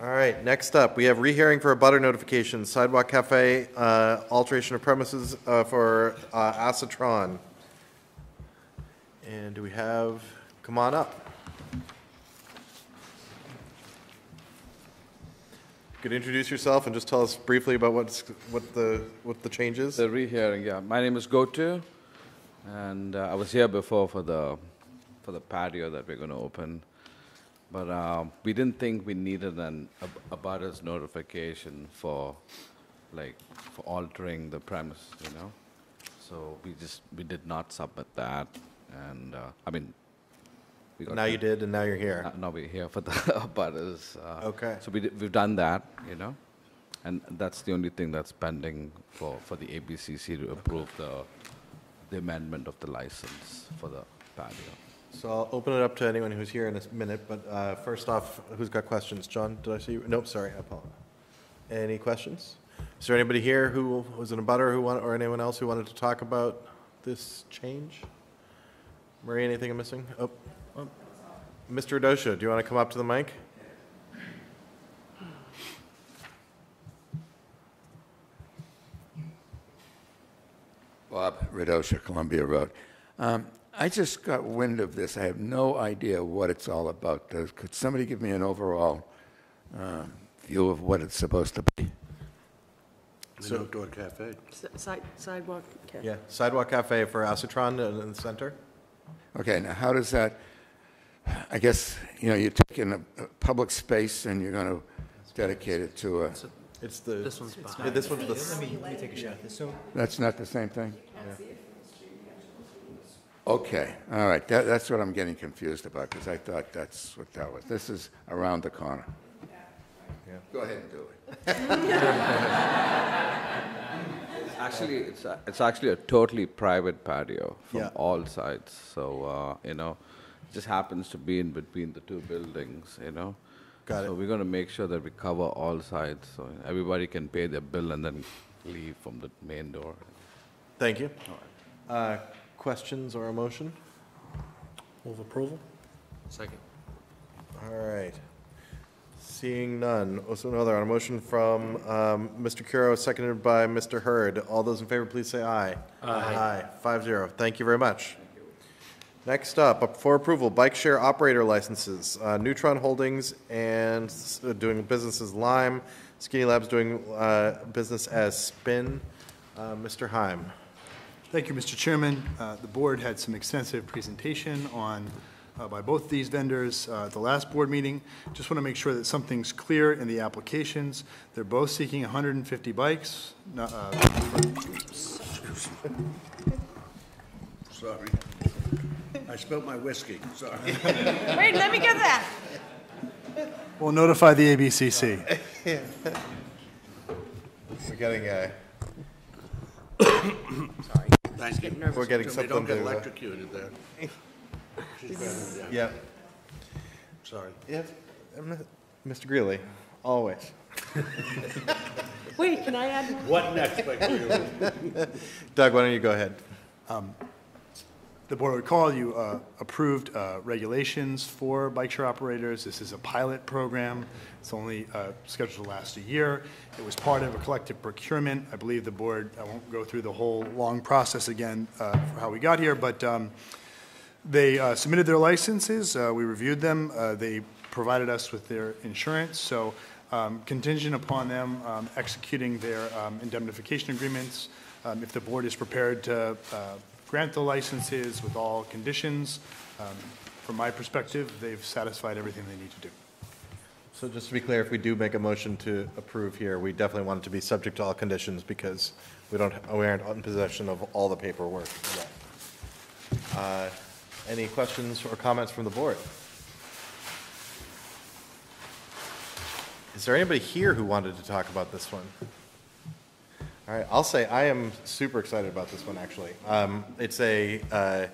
All right, next up, we have rehearing for a butter notification, Sidewalk Cafe, uh, alteration of premises uh, for uh, Acitron. And do we have, come on up. Could you introduce yourself and just tell us briefly about what's, what the, what the change is? The rehearing, yeah. My name is Gotu, and uh, I was here before for the for the patio that we're going to open, but um, we didn't think we needed an a, abutters notification for like for altering the premise, you know. So we just we did not submit that, and uh, I mean. We got Now you did, and now you're here. uh, Now we're here for the abutters. uh, Okay. So we did, we've done that, you know, and that's the only thing that's pending for, for the ABCC to approve the, the amendment of the license for the patio. So I'll open it up to anyone who's here in a minute, but uh, first off, who's got questions? John, did I see you? Nope, sorry, I apologize. Any questions? Is there anybody here who was in a butter who want, or anyone else who wanted to talk about this change? Marie, anything I'm missing? Oh, oh. Mr. Adosha, do you want to come up to the mic? Bob Radosha, Columbia Road. Um, I just got wind of this. I have no idea what it's all about. Does- Could somebody give me an overall um, view of what it's supposed to be? An outdoor cafe. S- Side Sidewalk, okay. Yeah, Sidewalk Cafe for Acitron in in the center? Okay, now how does that, I guess, you know, you're taking a, a public space and you're going to dedicate it to a, It's the. This one's Yeah, behind. This one's the, Let me, let me take a shot at this. So that's not the same thing? Okay, all right, that, that's what I'm getting confused about, because I thought that's what that was. This is around the corner. Go ahead and do it. Actually, it's, a- it's actually a totally private patio from Yeah. all sides, so, uh, you know, it just happens to be in between the two buildings, you know? Got it. So we're gonna make sure that we cover all sides, so everybody can pay their bill and then leave from the main door. thank you. Uh, Questions or a motion? Move approval? Second. All right. Seeing none, also another, on a motion from um, Mr. Curro, seconded by Mr. Hurd. All those in favor, please say aye. Aye. Five zero. Thank you very much. Next up, up for approval, bike share operator licenses. Uh, Neutron Holdings and s- uh, doing business as Lime, Skinny Labs doing uh, business as Spin. Uh, Mr. Heim. Thank you, Mr. Chairman. Uh, The board had some extensive presentation on, uh, by both these vendors uh, at the last board meeting. Just want to make sure that something's clear in the applications. They're both seeking 150 bikes. no- uh, Sorry. I spilled my whiskey, sorry. Wait, let me get that. We'll notify the ABCC. We're getting a, Thank you. nervous. we're getting So They don't get to, uh, electrocuted there. She's better, yeah, yeah. sorry. Yeah, um, Mr. Greeley, always. Wait, can I add one? What next, Doug, why don't you go ahead? The board would call you uh, approved uh, regulations for bike share operators. This is a pilot program. It's only uh, scheduled to last a year. It was part of a collective procurement. I believe the board, I won't go through the whole long process again uh, for how we got here, but um, they uh, submitted their licenses, uh, we reviewed them, they provided us with their insurance, so um, contingent upon them um, executing their um, indemnification agreements, um, if the board is prepared to grant the licenses with all conditions, um, from my perspective, they've satisfied everything they need to do. So just to be clear, if we do make a motion to approve here, we definitely want it to be subject to all conditions because we don't, we aren't in possession of all the paperwork yet. Uh, Any questions or comments from the board? Is there anybody here who wanted to talk about this one? All right, I'll say I am super excited about this one, actually. Um, It's a, uh,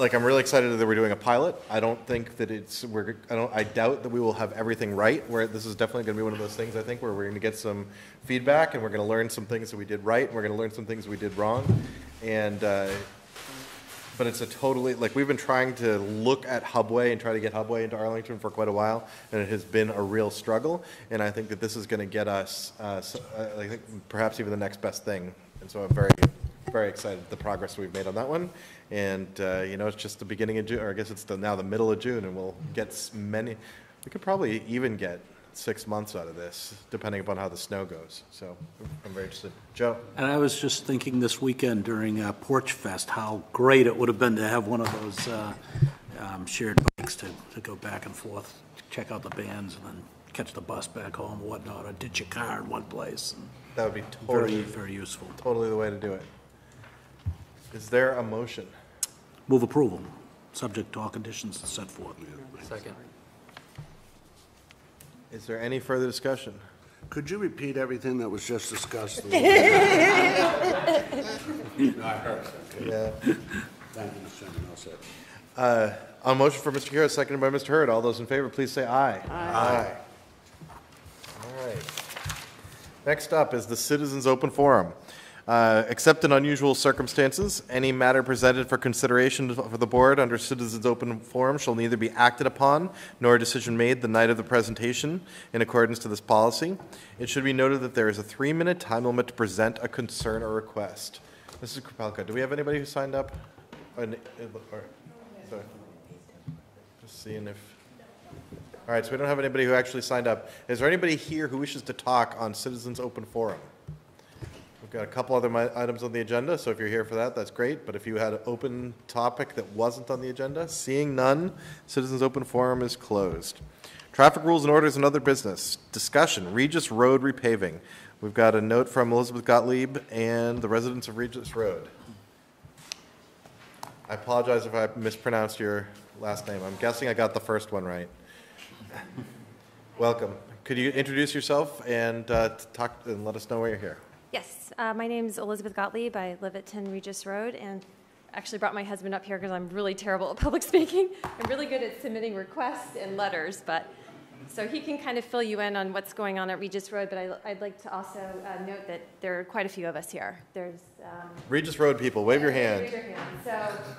like, I'm really excited that we're doing a pilot. I don't think that it's, we're, I don't, I doubt that we will have everything right, where this is definitely gonna be one of those things, I think, where we're gonna get some feedback, and we're gonna learn some things that we did right, and we're gonna learn some things we did wrong. And, uh, but it's a totally, like, we've been trying to look at Hubway and try to get Hubway into Arlington for quite a while, and it has been a real struggle. And I think that this is going to get us, uh, s- uh, I think perhaps even the next best thing. And so I'm very, very excited the progress we've made on that one. And, uh, you know, it's just the beginning of June, or I guess it's the, now the middle of June, and we'll get many, we could probably even get six months out of this, depending upon how the snow goes. So I'm very interested. Joe? And I was just thinking this weekend during uh, Porch Fest, how great it would have been to have one of those uh, um, shared bikes to, to go back and forth, check out the bands, and then catch the bus back home or whatnot, or ditch your car in one place. and That would be Very, totally, very useful. totally the way to do it. Is there a motion? Move approval, subject to all conditions set forth. Second. Is there any further discussion? Could you repeat everything that was just discussed? Yeah. Thank you, Mr. Chairman, I'll say. Uh, On motion for Mr. Curro, seconded by Mr. Hurd. All those in favor, please say aye. Aye. All right. Next up is the Citizens Open Forum. Uh, Except in unusual circumstances, any matter presented for consideration for the board under Citizens Open Forum shall neither be acted upon nor a decision made the night of the presentation in accordance to this policy. It should be noted that there is a three-minute time limit to present a concern or request. Mrs. Krepelka, do we have anybody who signed up? Or or- sorry. Just seeing if, all right, so we don't have anybody who actually signed up. Is there anybody here who wishes to talk on Citizens Open Forum? We've got a couple other items on the agenda, so if you're here for that, that's great. But if you had an open topic that wasn't on the agenda, seeing none, Citizens Open Forum is closed. Traffic rules and orders and other business. Discussion, Regis Road repaving. We've got a note from Elizabeth Gottlieb and the residents of Regis Road. I apologize if I mispronounced your last name. I'm guessing I got the first one right. Welcome. Could you introduce yourself and uh, talk and let us know why you're here? Yes, uh, my name's Elizabeth Gottlieb. I live at 10 Regis Road and actually brought my husband up here because I'm really terrible at public speaking. I'm really good at submitting requests and letters, but, so he can kind of fill you in on what's going on at Regis Road, but I- I'd like to also uh, note that there are quite a few of us here. There's. um, Regis Road people, wave your hand. Raise your hand. So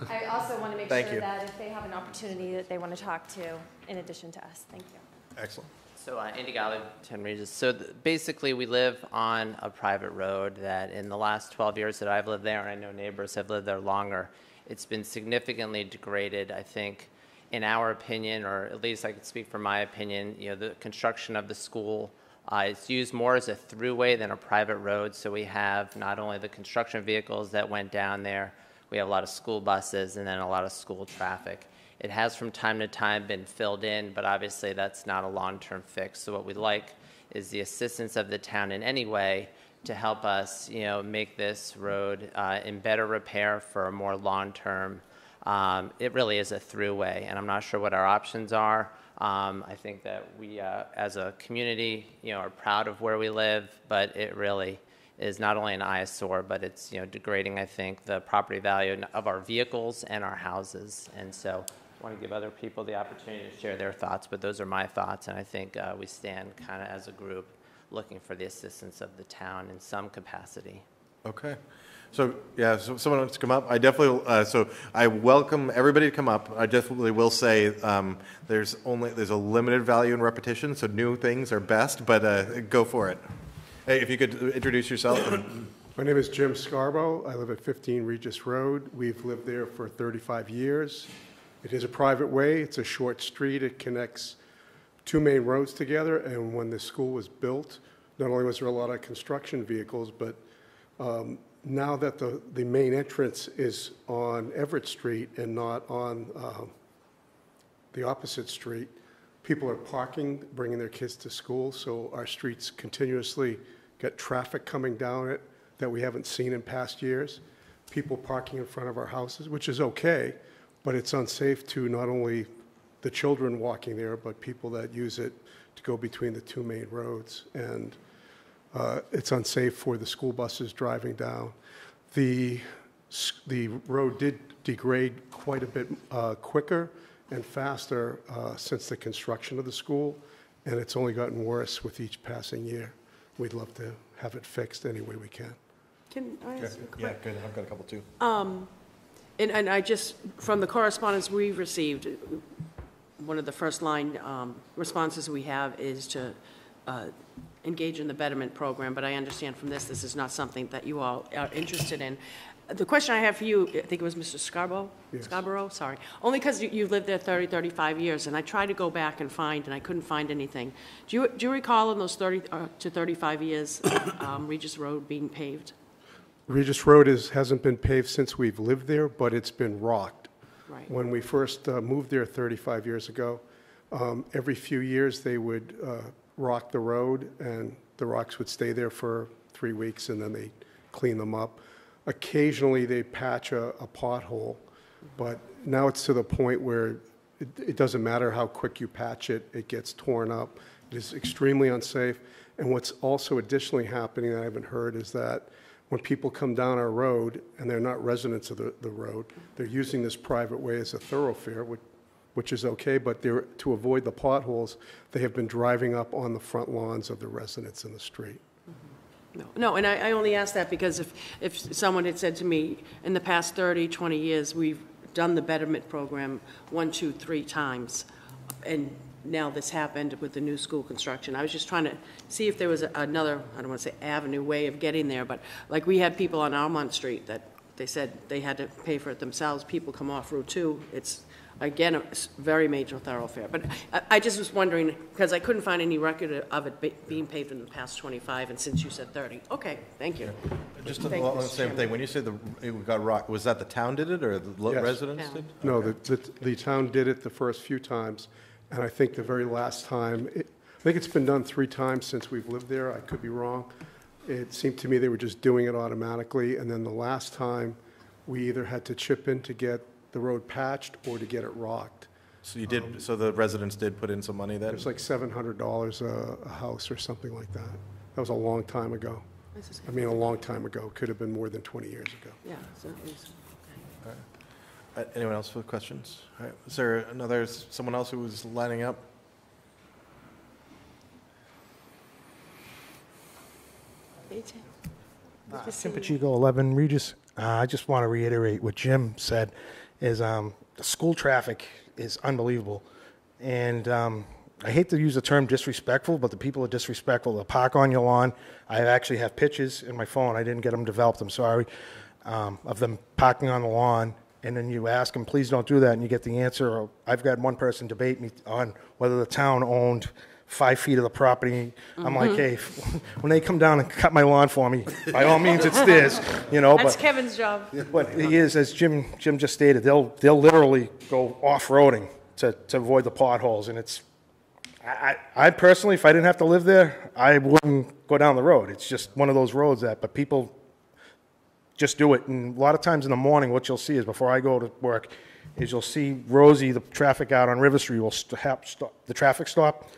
I also want to make Thank sure you. that if they have an opportunity that they want to talk to in addition to us. Thank you. Excellent. So uh, Andy Gottlieb, 10 Regis. So th- basically, we live on a private road that in the last 12 years that I've lived there, and I know neighbors have lived there longer, it's been significantly degraded, I think, in our opinion, or at least I could speak for my opinion, you know, the construction of the school, uh, it's used more as a throughway than a private road. So we have not only the construction vehicles that went down there, we have a lot of school buses and then a lot of school traffic. It has from time to time been filled in, but obviously that's not a long-term fix. So what we'd like is the assistance of the town in any way to help us, you know, make this road uh, in better repair for a more long-term. Um, it really is a throughway, and I'm not sure what our options are. Um, I think that we, uh, as a community, you know, are proud of where we live, but it really is not only an eyesore, but it's, you know, degrading, I think, the property value of our vehicles and our houses. And so want to give other people the opportunity to share their thoughts, but those are my thoughts, and I think uh, we stand kind of as a group looking for the assistance of the town in some capacity. Okay. So, yeah, so someone wants to come up? I definitely, uh, so I welcome everybody to come up. I definitely will say, um, there's only, there's a limited value in repetition, so new things are best, but, uh, go for it. Hey, if you could introduce yourself. My name is Jim Scarbo. I live at 15 Regis Road. We've lived there for 35 years. It is a private way. It's a short street. It connects two main roads together. And when the school was built, not only was there a lot of construction vehicles, but um, now that the, the main entrance is on Everett Street and not on um, the opposite street, people are parking, bringing their kids to school, so our streets continuously get traffic coming down it that we haven't seen in past years. People parking in front of our houses, which is okay, but it's unsafe to not only the children walking there, but people that use it to go between the two main roads. And uh, it's unsafe for the school buses driving down. The, the road did degrade quite a bit uh, quicker and faster uh, since the construction of the school, and it's only gotten worse with each passing year. We'd love to have it fixed any way we can. Can I ask a Yeah, good, I've got a couple too. And, and I just, from the correspondence we've received, one of the first line um, responses we have is to uh, engage in the betterment program, but I understand from this, this is not something that you all are interested in. The question I have for you, I think it was Mr. Scarborough? Yes. Scarborough, sorry. Only because you, you've lived there 30, 35 years, and I tried to go back and find, and I couldn't find anything. Do you, do you recall in those 30 uh, to 35 years, um, Regis Road being paved? Regis Road is, hasn't been paved since we've lived there, but it's been rocked. Right. When we first uh, moved there 35 years ago, um, every few years, they would uh, rock the road, and the rocks would stay there for three weeks, and then they clean them up. Occasionally, they patch a a pothole, but now it's to the point where it it doesn't matter how quick you patch it, it gets torn up. It is extremely unsafe. And what's also additionally happening that I haven't heard is that when people come down our road and they're not residents of the, the road, they're using this private way as a thoroughfare, which, which is okay, but they're, to avoid the potholes, they have been driving up on the front lawns of the residents in the street. No, no, and I, I only ask that because if, if someone had said to me, in the past 30, 20 years, we've done the betterment program one, two, three times, and now this happened with the new school construction, I was just trying to see if there was a- another, I don't want to say avenue, way of getting there, but like we had people on Almont Street that they said they had to pay for it themselves, people come off Route 2, it's, again, a very major thoroughfare. But I, I just was wondering, because I couldn't find any record of it be- being paved in the past 25, and since you said 30. Okay, thank you. Just Thank on you, the same Chairman. thing, when you say the, it got rocked, was that the town did it or the Yes. residents Town. did? No, the, the, the town did it the first few times, and I think the very last time, it- I think it's been done three times since we've lived there, I could be wrong. It seemed to me they were just doing it automatically, and then the last time, we either had to chip in to get the road patched or to get it rocked. So you did, so the residents did put in some money then? It was like seven hundred dollars a, a house or something like that. That was a long time ago. This is- I mean, a long time ago, could have been more than twenty years ago. Yeah, so it was, okay. Uh, Anyone else with questions? All right, is there another, someone else who was lining up? AJ? Uh, Tim Pacheco, 11 Regis. Uh, I just want to reiterate what Jim said, is um, the school traffic is unbelievable. And um, I hate to use the term disrespectful, but the people are disrespectful. They'll park on your lawn. I actually have pictures in my phone. I didn't get them developed, I'm sorry, um, of them parking on the lawn. And then you ask them, please don't do that, and you get the answer. I've got one person debate me on whether the town owned five feet of the property. I'm like, mm-hmm. hey, when they come down and cut my lawn for me, by all means, it's theirs, you know. That's but Kevin's job. but he is, as Jim, Jim just stated, they'll, they'll literally go off-roading to, to avoid the potholes, and it's, I, I I personally, if I didn't have to live there, I wouldn't go down the road. It's just one of those roads that, but people just do it, and a lot of times in the morning, what you'll see is, before I go to work, is you'll see Rosie, the traffic out on River Street will st- have, stop, the traffic stop,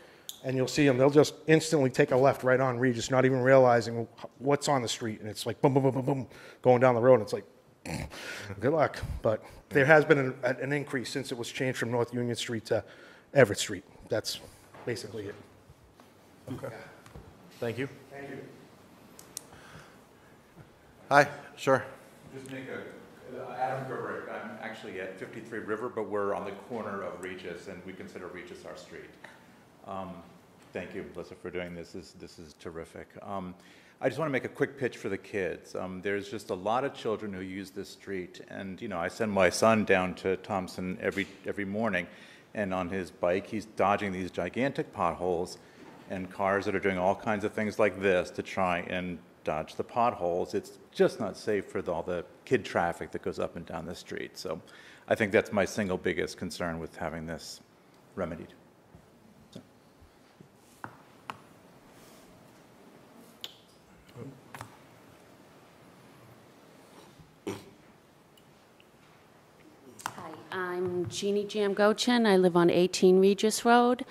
and you'll see them, they'll just instantly take a left right on Regis, not even realizing what's on the street, and it's like boom, boom, boom, boom, boom, going down the road, and it's like, good luck. But there has been an, an increase since it was changed from North Union Street to Everett Street. That's basically it. Okay. Thank you. Thank you. Hi, sure. Just make a, Adam Gerber, I'm actually at 53 River, but we're on the corner of Regis, and we consider Regis our street. Um, Thank you, Melissa, for doing this. This, this is terrific. Um, I just want to make a quick pitch for the kids. Um, There's just a lot of children who use this street, and, you know, I send my son down to Thompson every, every morning, and on his bike, he's dodging these gigantic potholes and cars that are doing all kinds of things like this to try and dodge the potholes. It's just not safe for the- all the kid traffic that goes up and down the street. So I think that's my single biggest concern with having this remedied. Hi, I'm Jeannie Jamgochian. I live on 18 Regis Road.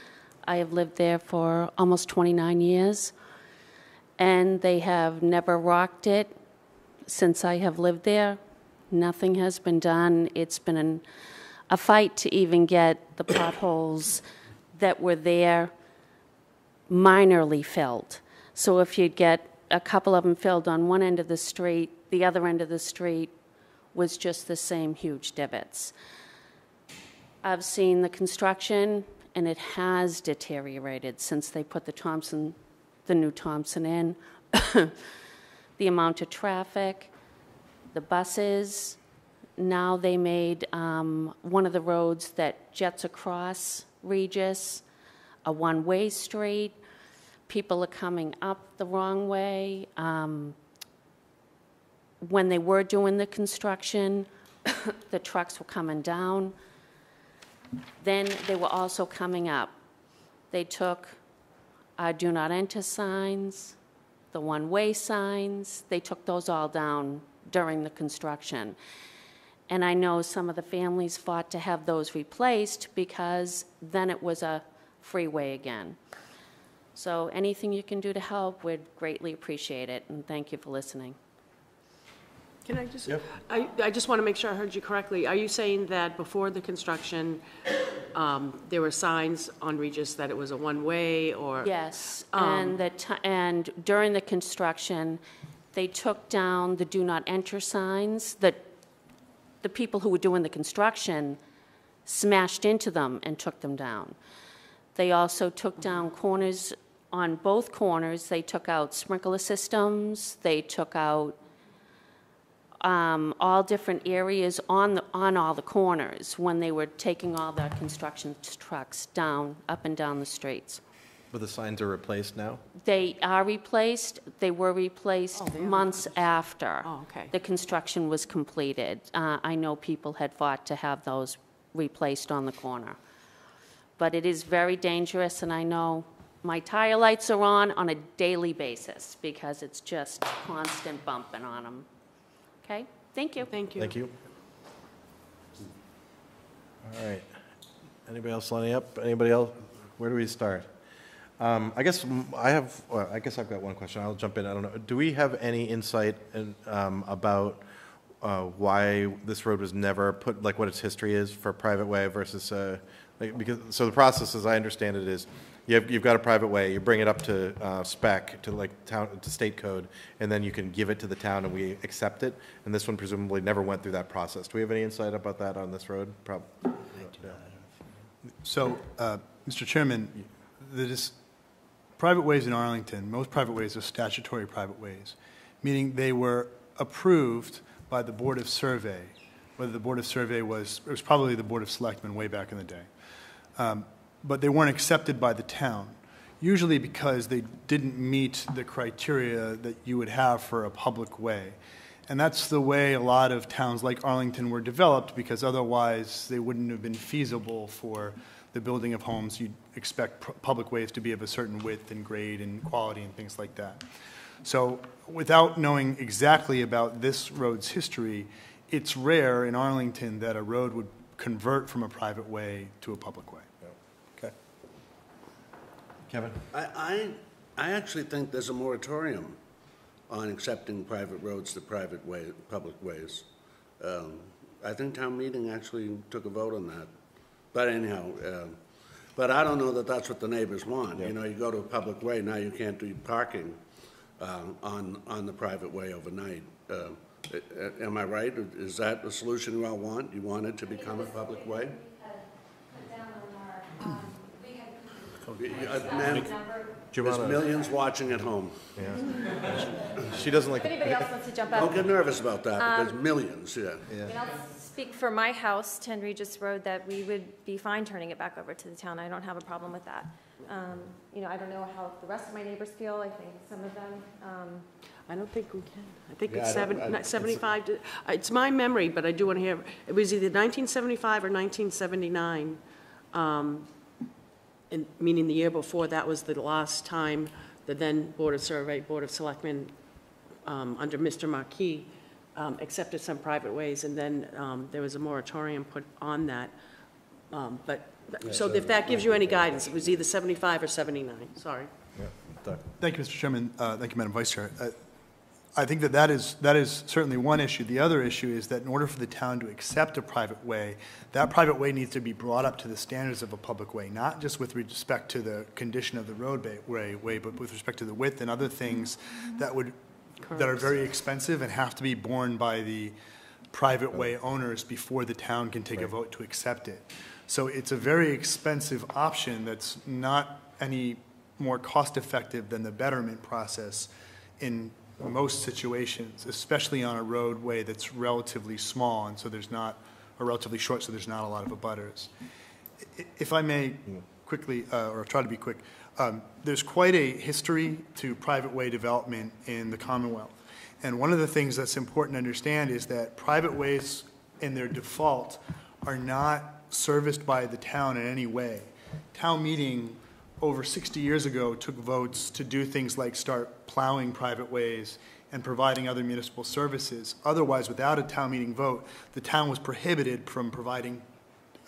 I have lived there for almost 29 years, and they have never rocked it since I have lived there. Nothing has been done. It's been an, a fight to even get the potholes that were there minorly filled. So if you'd get a couple of them filled on one end of the street, the other end of the street was just the same huge divots. I've seen the construction, and it has deteriorated since they put the Thompson, the new Thompson Inn, the amount of traffic, the buses. Now they made um, one of the roads that jets across Regis a one-way street. People are coming up the wrong way. Um, when they were doing the construction, the trucks were coming down. Then they were also coming up. They took our do not enter signs, the one-way signs, they took those all down during the construction. And I know some of the families fought to have those replaced because then it was a freeway again. So anything you can do to help, we'd greatly appreciate it, and thank you for listening. Can I just, I, I just want to make sure I heard you correctly. Are you saying that before the construction, um, there were signs on Regis that it was a one-way or? Yes, Um, and the, ti- and during the construction, they took down the do not enter signs, that the people who were doing the construction smashed into them and took them down. They also took down corners, on both corners, they took out sprinkler systems, they took out um, all different areas on, the- on all the corners when they were taking all the construction trucks down, up and down the streets. But the signs are replaced now? They are replaced, they were replaced Oh, they are months after Oh, okay. the construction was completed. Uh, I know people had fought to have those replaced on the corner. But it is very dangerous, and I know my tire lights are on on a daily basis because it's just constant bumping on them. Okay? Thank you. Thank you. Thank you. All right. Anybody else lining up? Anybody else? Where do we start? Um, I guess I have, well, I guess I've got one question. I'll jump in. I don't know. Do we have any insight in, um, about uh, why this road was never put, like what its history is for private way versus, uh, like, because, so the process, as I understand it, is you have, you've got a private way, you bring it up to uh, spec, to like town, to state code, and then you can give it to the town and we accept it. And this one presumably never went through that process. Do we have any insight about that on this road? Prob- yeah. So, uh, Mr. Chairman, the private ways in Arlington, most private ways are statutory private ways, meaning they were approved by the Board of Survey, whether the Board of Survey was, it was probably the Board of Selectmen way back in the day. Um, But they weren't accepted by the town, usually because they didn't meet the criteria that you would have for a public way. And that's the way a lot of towns like Arlington were developed, because otherwise they wouldn't have been feasible for the building of homes. You'd expect pu- public ways to be of a certain width and grade and quality and things like that. So without knowing exactly about this road's history, it's rare in Arlington that a road would convert from a private way to a public way. Kevin? I, I, I actually think there's a moratorium on accepting private roads to private way, public ways. Um, I think town meeting actually took a vote on that. But anyhow, um, but I don't know that that's what the neighbors want. You know, you go to a public way, now you can't do parking uh, on, on the private way overnight. Uh, Am I right? Is that the solution you all want? You want it to become a public way? Uh, ma'am, Do you There's wanna- millions watching at home. She doesn't like. If anybody else wants to jump up. Don't get nervous about that, but there's Um, millions, yeah. I mean, I'll speak for my house, 10 Regis Road, that we would be fine turning it back over to the town. I don't have a problem with that. Um, You know, I don't know how the rest of my neighbors feel. I think some of them, um, I don't think we can. I think Yeah, it's I don't- seven- I- not it's 75, to- uh, it's my memory, but I do want to hear, it was either 1975 or 1979, um, and, meaning the year before, that was the last time the then Board of Survey, Board of Selectmen, um, under Mr. Marquis, um, accepted some private ways, and then um, there was a moratorium put on that. Um, But, so if that gives you any guidance, it was either 75 or 79, sorry. Yeah, Doug. Thank you, Mr. Chairman. Uh, Thank you, Madam Vice Chair. Uh, I think that that is, that is certainly one issue. The other issue is that in order for the town to accept a private way, that private way needs to be brought up to the standards of a public way, not just with respect to the condition of the roadway, way, way, but with respect to the width and other things that would, that are very expensive and have to be borne by the private way owners before the town can take a vote to accept it. So it's a very expensive option that's not any more cost-effective than the betterment process in most situations, especially on a roadway that's relatively small, and so there's not, or relatively short, so there's not a lot of abutters. I- If I may quickly, uh, or try to be quick, um, there's quite a history to private way development in the Commonwealth. And one of the things that's important to understand is that private ways in their default are not serviced by the town in any way. Town meeting over 60 years ago took votes to do things like start plowing private ways and providing other municipal services. Otherwise, without a town meeting vote, the town was prohibited from providing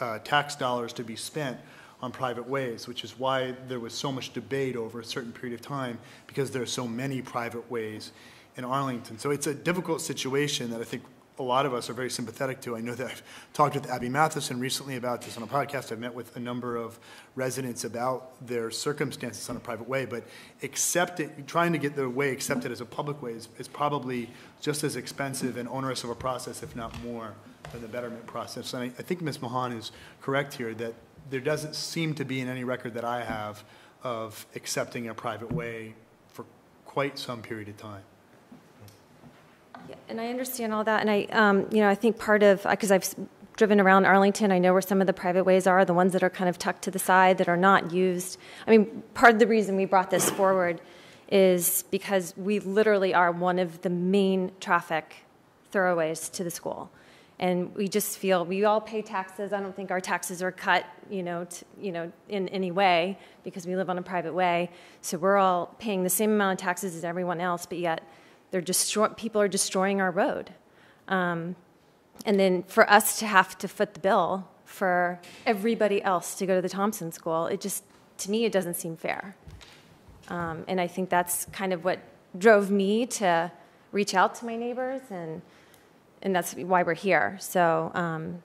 uh, tax dollars to be spent on private ways, which is why there was so much debate over a certain period of time, because there are so many private ways in Arlington. So it's a difficult situation that I think a lot of us are very sympathetic to. I know that I've talked with Abby Matheson recently about this on a podcast. I've met with a number of residents about their circumstances on a private way, but accepting, trying to get the way accepted as a public way is, is probably just as expensive and onerous of a process, if not more, than the betterment process. And I, I think Ms. Mahan is correct here that there doesn't seem to be in any record that I have of accepting a private way for quite some period of time. Yeah, And I understand all that, and I, um, you know, I think part of, because I've driven around Arlington, I know where some of the private ways are, the ones that are kind of tucked to the side, that are not used. I mean, part of the reason we brought this forward is because we literally are one of the main traffic thoroughways to the school. And we just feel, we all pay taxes, I don't think our taxes are cut, you know, you know, in any way, because we live on a private way. So we're all paying the same amount of taxes as everyone else, but yet they're destroy- people are destroying our road. Um, and then for us to have to foot the bill for everybody else to go to the Thompson School, it just, to me, it doesn't seem fair. Um, and I think that's kind of what drove me to reach out to my neighbors, and, and that's why we're here. So, um,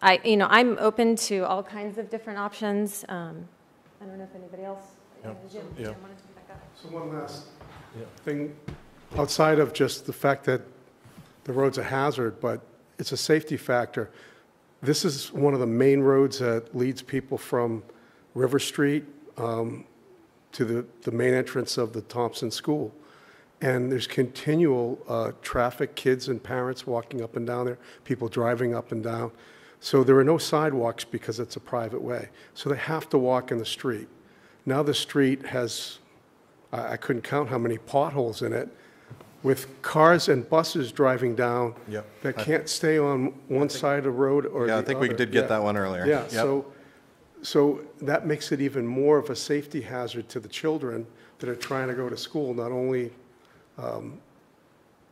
I, you know, I'm open to all kinds of different options. Um, I don't know if anybody else, Jim, Jim Yeah. wanted to. So one last thing, outside of just the fact that the road's a hazard, but it's a safety factor. This is one of the main roads that leads people from River Street um, to the, the main entrance of the Thompson School. And there's continual uh, traffic, kids and parents walking up and down there, people driving up and down. So there are no sidewalks because it's a private way. So they have to walk in the street. Now the street has I I couldn't count how many potholes in it, with cars and buses driving down that can't stay on one side of the road or the Yeah, I think we did get that one earlier. Yeah, Yep. so, so that makes it even more of a safety hazard to the children that are trying to go to school, not only um,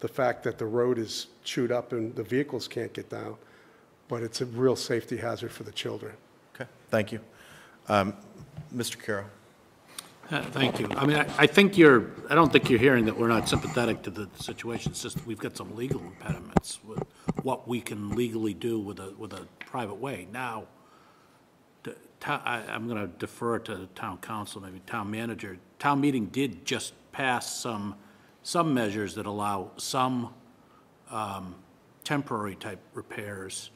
the fact that the road is chewed up and the vehicles can't get down, but it's a real safety hazard for the children. Okay, thank you. Um, Mr. Curro? Thank you. I mean, I I think you're, I don't think you're hearing that we're not sympathetic to the situation. It's just we've got some legal impediments with what we can legally do with a, with a private way. Now, to- I- I'm going to defer to the town counsel, maybe town manager. Town meeting did just pass some, some measures that allow some um, temporary type repairs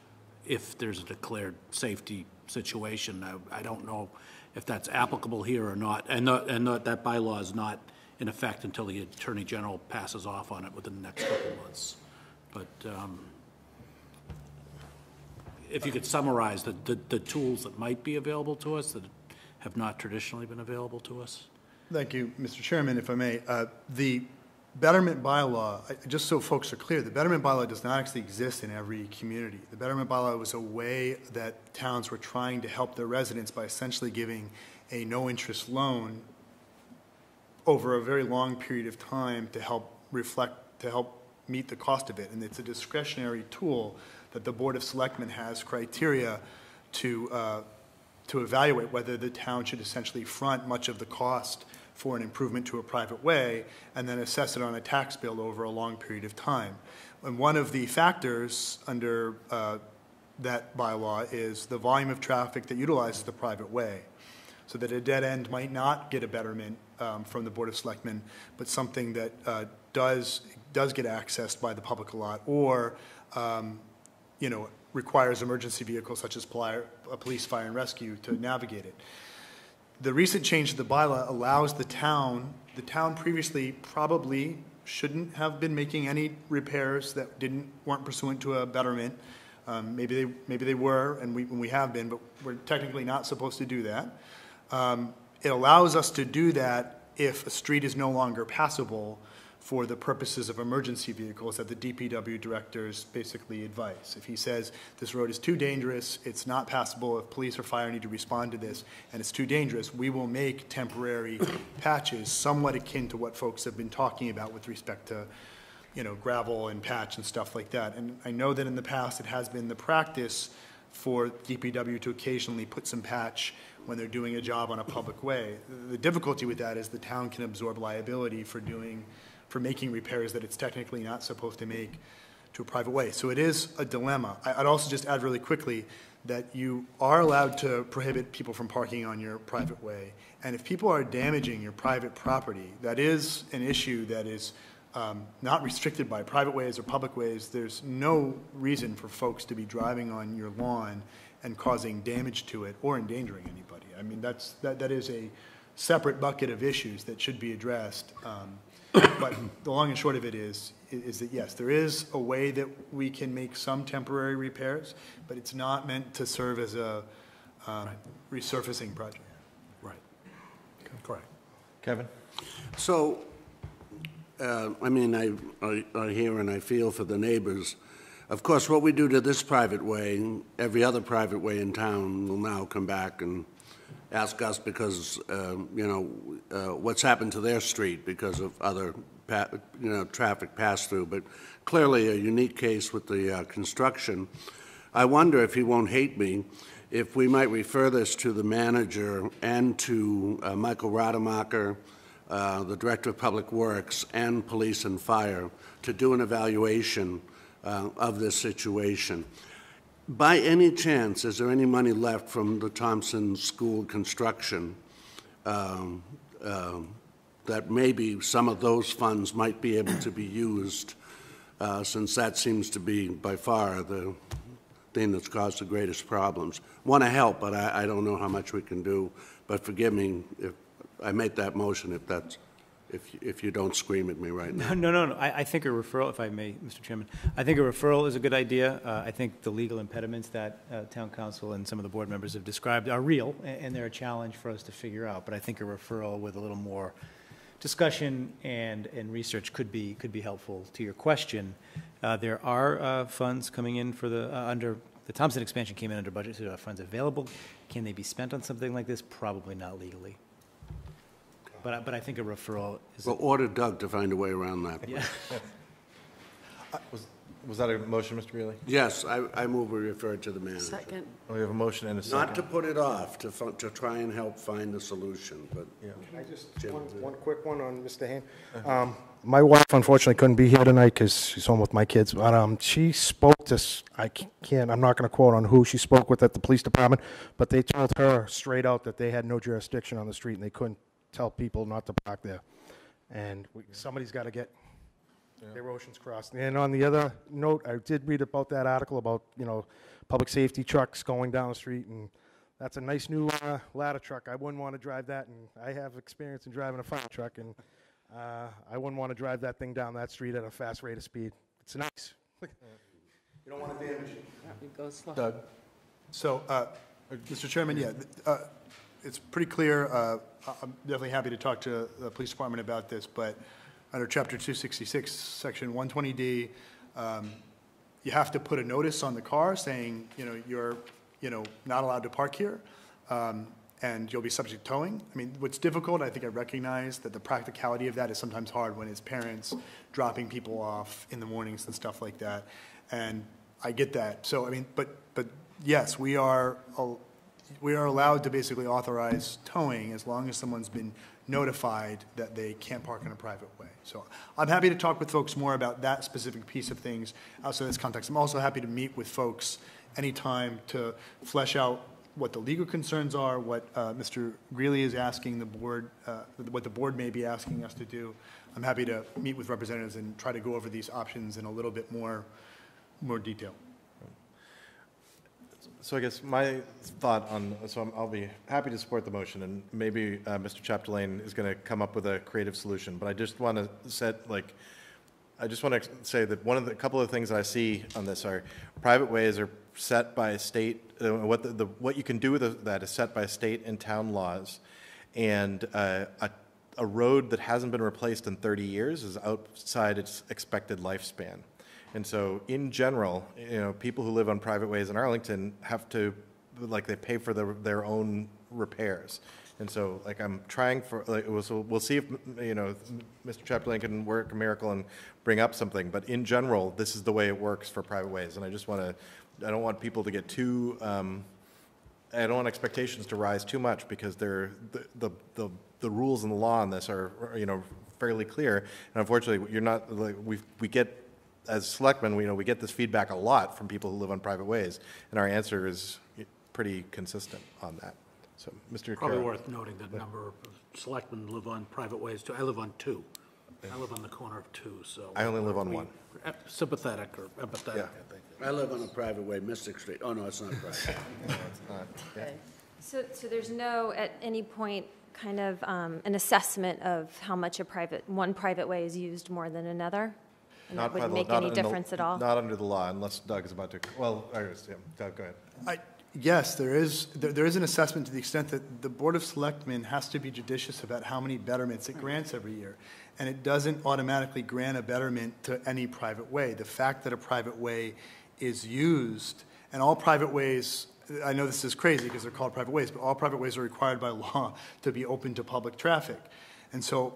if there's a declared safety situation. I- I don't know if that's applicable here or not, and and that bylaw is not in effect until the Attorney General passes off on it within the next couple of months. But um, if you could summarize the, the- the tools that might be available to us that have not traditionally been available to us? Thank you, Mr. Chairman, if I may. Uh, The betterment bylaw, just so folks are clear, the betterment bylaw does not actually exist in every community. The betterment bylaw was a way that towns were trying to help their residents by essentially giving a no-interest loan over a very long period of time to help reflect, to help meet the cost of it. And it's a discretionary tool that the Board of Selectmen has criteria to, uh, to evaluate whether the town should essentially front much of the cost for an improvement to a private way, and then assess it on a tax bill over a long period of time. And one of the factors under uh, that bylaw is the volume of traffic that utilizes the private way. So that a dead end might not get a betterment um, from the Board of Selectmen, but something that uh, does, does get accessed by the public a lot, or, um, you know, requires emergency vehicles such as uh, police, fire, and rescue to navigate it. The recent change to the bylaw allows the town, the town previously probably shouldn't have been making any repairs that didn't, weren't pursuant to a betterment. Um, Maybe they, maybe they were, and we, and we have been, but we're technically not supposed to do that. Um, It allows us to do that if a street is no longer passable for the purposes of emergency vehicles that the DPW directors basically advise. If he says, this road is too dangerous, it's not passable, if police or fire need to respond to this, and it's too dangerous, we will make temporary patches somewhat akin to what folks have been talking about with respect to, you know, gravel and patch and stuff like that. And I know that in the past, it has been the practice for DPW to occasionally put some patch when they're doing a job on a public way. The difficulty with that is the town can absorb liability for doing, for making repairs that it's technically not supposed to make to a private way. So it is a dilemma. I'd also just add really quickly that you are allowed to prohibit people from parking on your private way. And if people are damaging your private property, that is an issue that is um, not restricted by private ways or public ways. There's no reason for folks to be driving on your lawn and causing damage to it or endangering anybody. I mean, that's, that, that is a separate bucket of issues that should be addressed. Um, But the long and short of it is, is that yes, there is a way that we can make some temporary repairs, but it's not meant to serve as a um, resurfacing project. Right. Correct. Kevin? So, uh, I mean, I, I, I hear and I feel for the neighbors. Of course, what we do to this private way, every other private way in town will now come back and ask us because, um, you know, uh, what's happened to their street because of other, pa- you know, traffic pass-through. But clearly a unique case with the uh, construction. I wonder if he won't hate me, if we might refer this to the manager and to uh, Michael Rademacher, uh, the Director of Public Works, and Police and Fire to do an evaluation uh, of this situation. By any chance, is there any money left from the Thompson School construction um, um, that maybe some of those funds might be able to be used, uh, since that seems to be by far the thing that's caused the greatest problems? Want to help, but I, I don't know how much we can do. But forgive me if I make that motion if that's, if, if you don't scream at me right now. No, no, no. I, I think a referral, if I may, Mr. Chairman, I think a referral is a good idea. Uh, I think the legal impediments that uh, town counsel and some of the board members have described are real, a- and they're a challenge for us to figure out. But I think a referral with a little more discussion and, and research could be, could be helpful to your question. Uh, There are uh, funds coming in for the, uh, under, the Thompson expansion came in under budget, so there are funds available. Can they be spent on something like this? Probably not legally. But, I- but I think a referral is. a- Well, order Doug to find a way around that. Yeah. Was, was that a motion, Mr. Greeley? Yes, I, I move we refer it to the manager. Second. We have a motion and a second. Not to put it off, to, fu- to try and help find a solution, but. I just, one, one quick one on Mr. Heim. Um, My wife unfortunately couldn't be here tonight because she's home with my kids, but um, she spoke to, s- I can't, I'm not going to quote on who she spoke with at the police department, but they told her straight out that they had no jurisdiction on the street and they couldn't tell people not to park there. And we- somebody's got to get their oceans crossed. And on the other note, I did read about that article about, you know, public safety trucks going down the street, and that's a nice new uh, ladder truck. I wouldn't want to drive that, and I have experience in driving a fire truck, and uh, I wouldn't want to drive that thing down that street at a fast rate of speed. It's nice. You don't want to damage it. It goes slow. Doug? So, uh, Mr. Chairman, yeah, th- uh, it's pretty clear, uh, I'm definitely happy to talk to the police department about this, but under Chapter 266, Section 120D, um, you have to put a notice on the car saying, you know, you're, you know, not allowed to park here, um, and you'll be subject to towing. I mean, what's difficult, I think I recognize that the practicality of that is sometimes hard when it's parents dropping people off in the mornings and stuff like that. And I get that. So, I mean, but, but yes, we are, uh, we are allowed to basically authorize towing as long as someone's been notified that they can't park in a private way. So I'm happy to talk with folks more about that specific piece of things outside this context. I'm also happy to meet with folks anytime to flesh out what the legal concerns are, what uh, Mr. Greeley is asking the board, uh, what the board may be asking us to do. I'm happy to meet with representatives and try to go over these options in a little bit more, more detail. So I guess my thought on, so I'm- I'll be happy to support the motion, and maybe uh, Mr. Chapdelaine is going to come up with a creative solution, but I just want to set, like, I just want to say that one of the, couple of things I see on this are, private ways are set by state, uh, what the, the, what you can do with that is set by state and town laws, and uh, a, a road that hasn't been replaced in 30 years is outside its expected lifespan. And so, in general, you know, people who live on private ways in Arlington have to, like, they pay for their, their own repairs. And so, like, I'm trying for, like, we'll- so we'll see if, you know, Mr. Chapdelaine can work a miracle and bring up something. But in general, this is the way it works for private ways. And I just want to, I don't want people to get too, um, I don't want expectations to rise too much because they're, the, the, the, the rules and the law on this are, you know, fairly clear. And unfortunately, you're not, like, we, we get, as selectmen, we, you know, we get this feedback a lot from people who live on private ways. And our answer is pretty consistent on that. So, Mr. Probably Curro. worth noting that number of selectmen live on private ways too. I live on two. I live on the corner of two, so. I only live on one. uh, Sympathetic or empathetic, I think. I live on a private way, Mystic Street. Oh, no, it's not private. So, so there's no, at any point, kind of um, an assessment of how much a private, one private way is used more than another? And that Not by wouldn't the- make not any in the- difference at all? Not under the law, unless Doug is about to, well, I guess, yeah, Doug, go ahead. I, yes, there is, there, there is an assessment to the extent that the Board of Selectmen has to be judicious about how many betterments it grants every year. And it doesn't automatically grant a betterment to any private way. The fact that a private way is used, and all private ways, I know this is crazy because they're called private ways, but all private ways are required by law to be open to public traffic. And so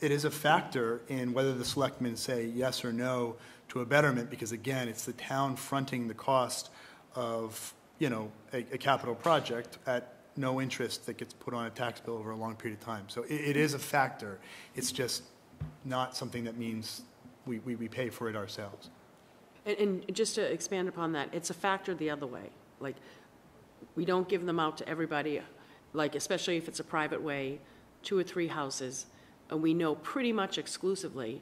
it is a factor in whether the selectmen say yes or no to a betterment, because again, it's the town fronting the cost of, you know, a, a capital project at no interest that gets put on a tax bill over a long period of time. So it, it is a factor. It's just not something that means we, we, we pay for it ourselves. And, and just to expand upon that, it's a factor the other way. Like, we don't give them out to everybody, like, especially if it's a private way, two or three houses, and we know pretty much exclusively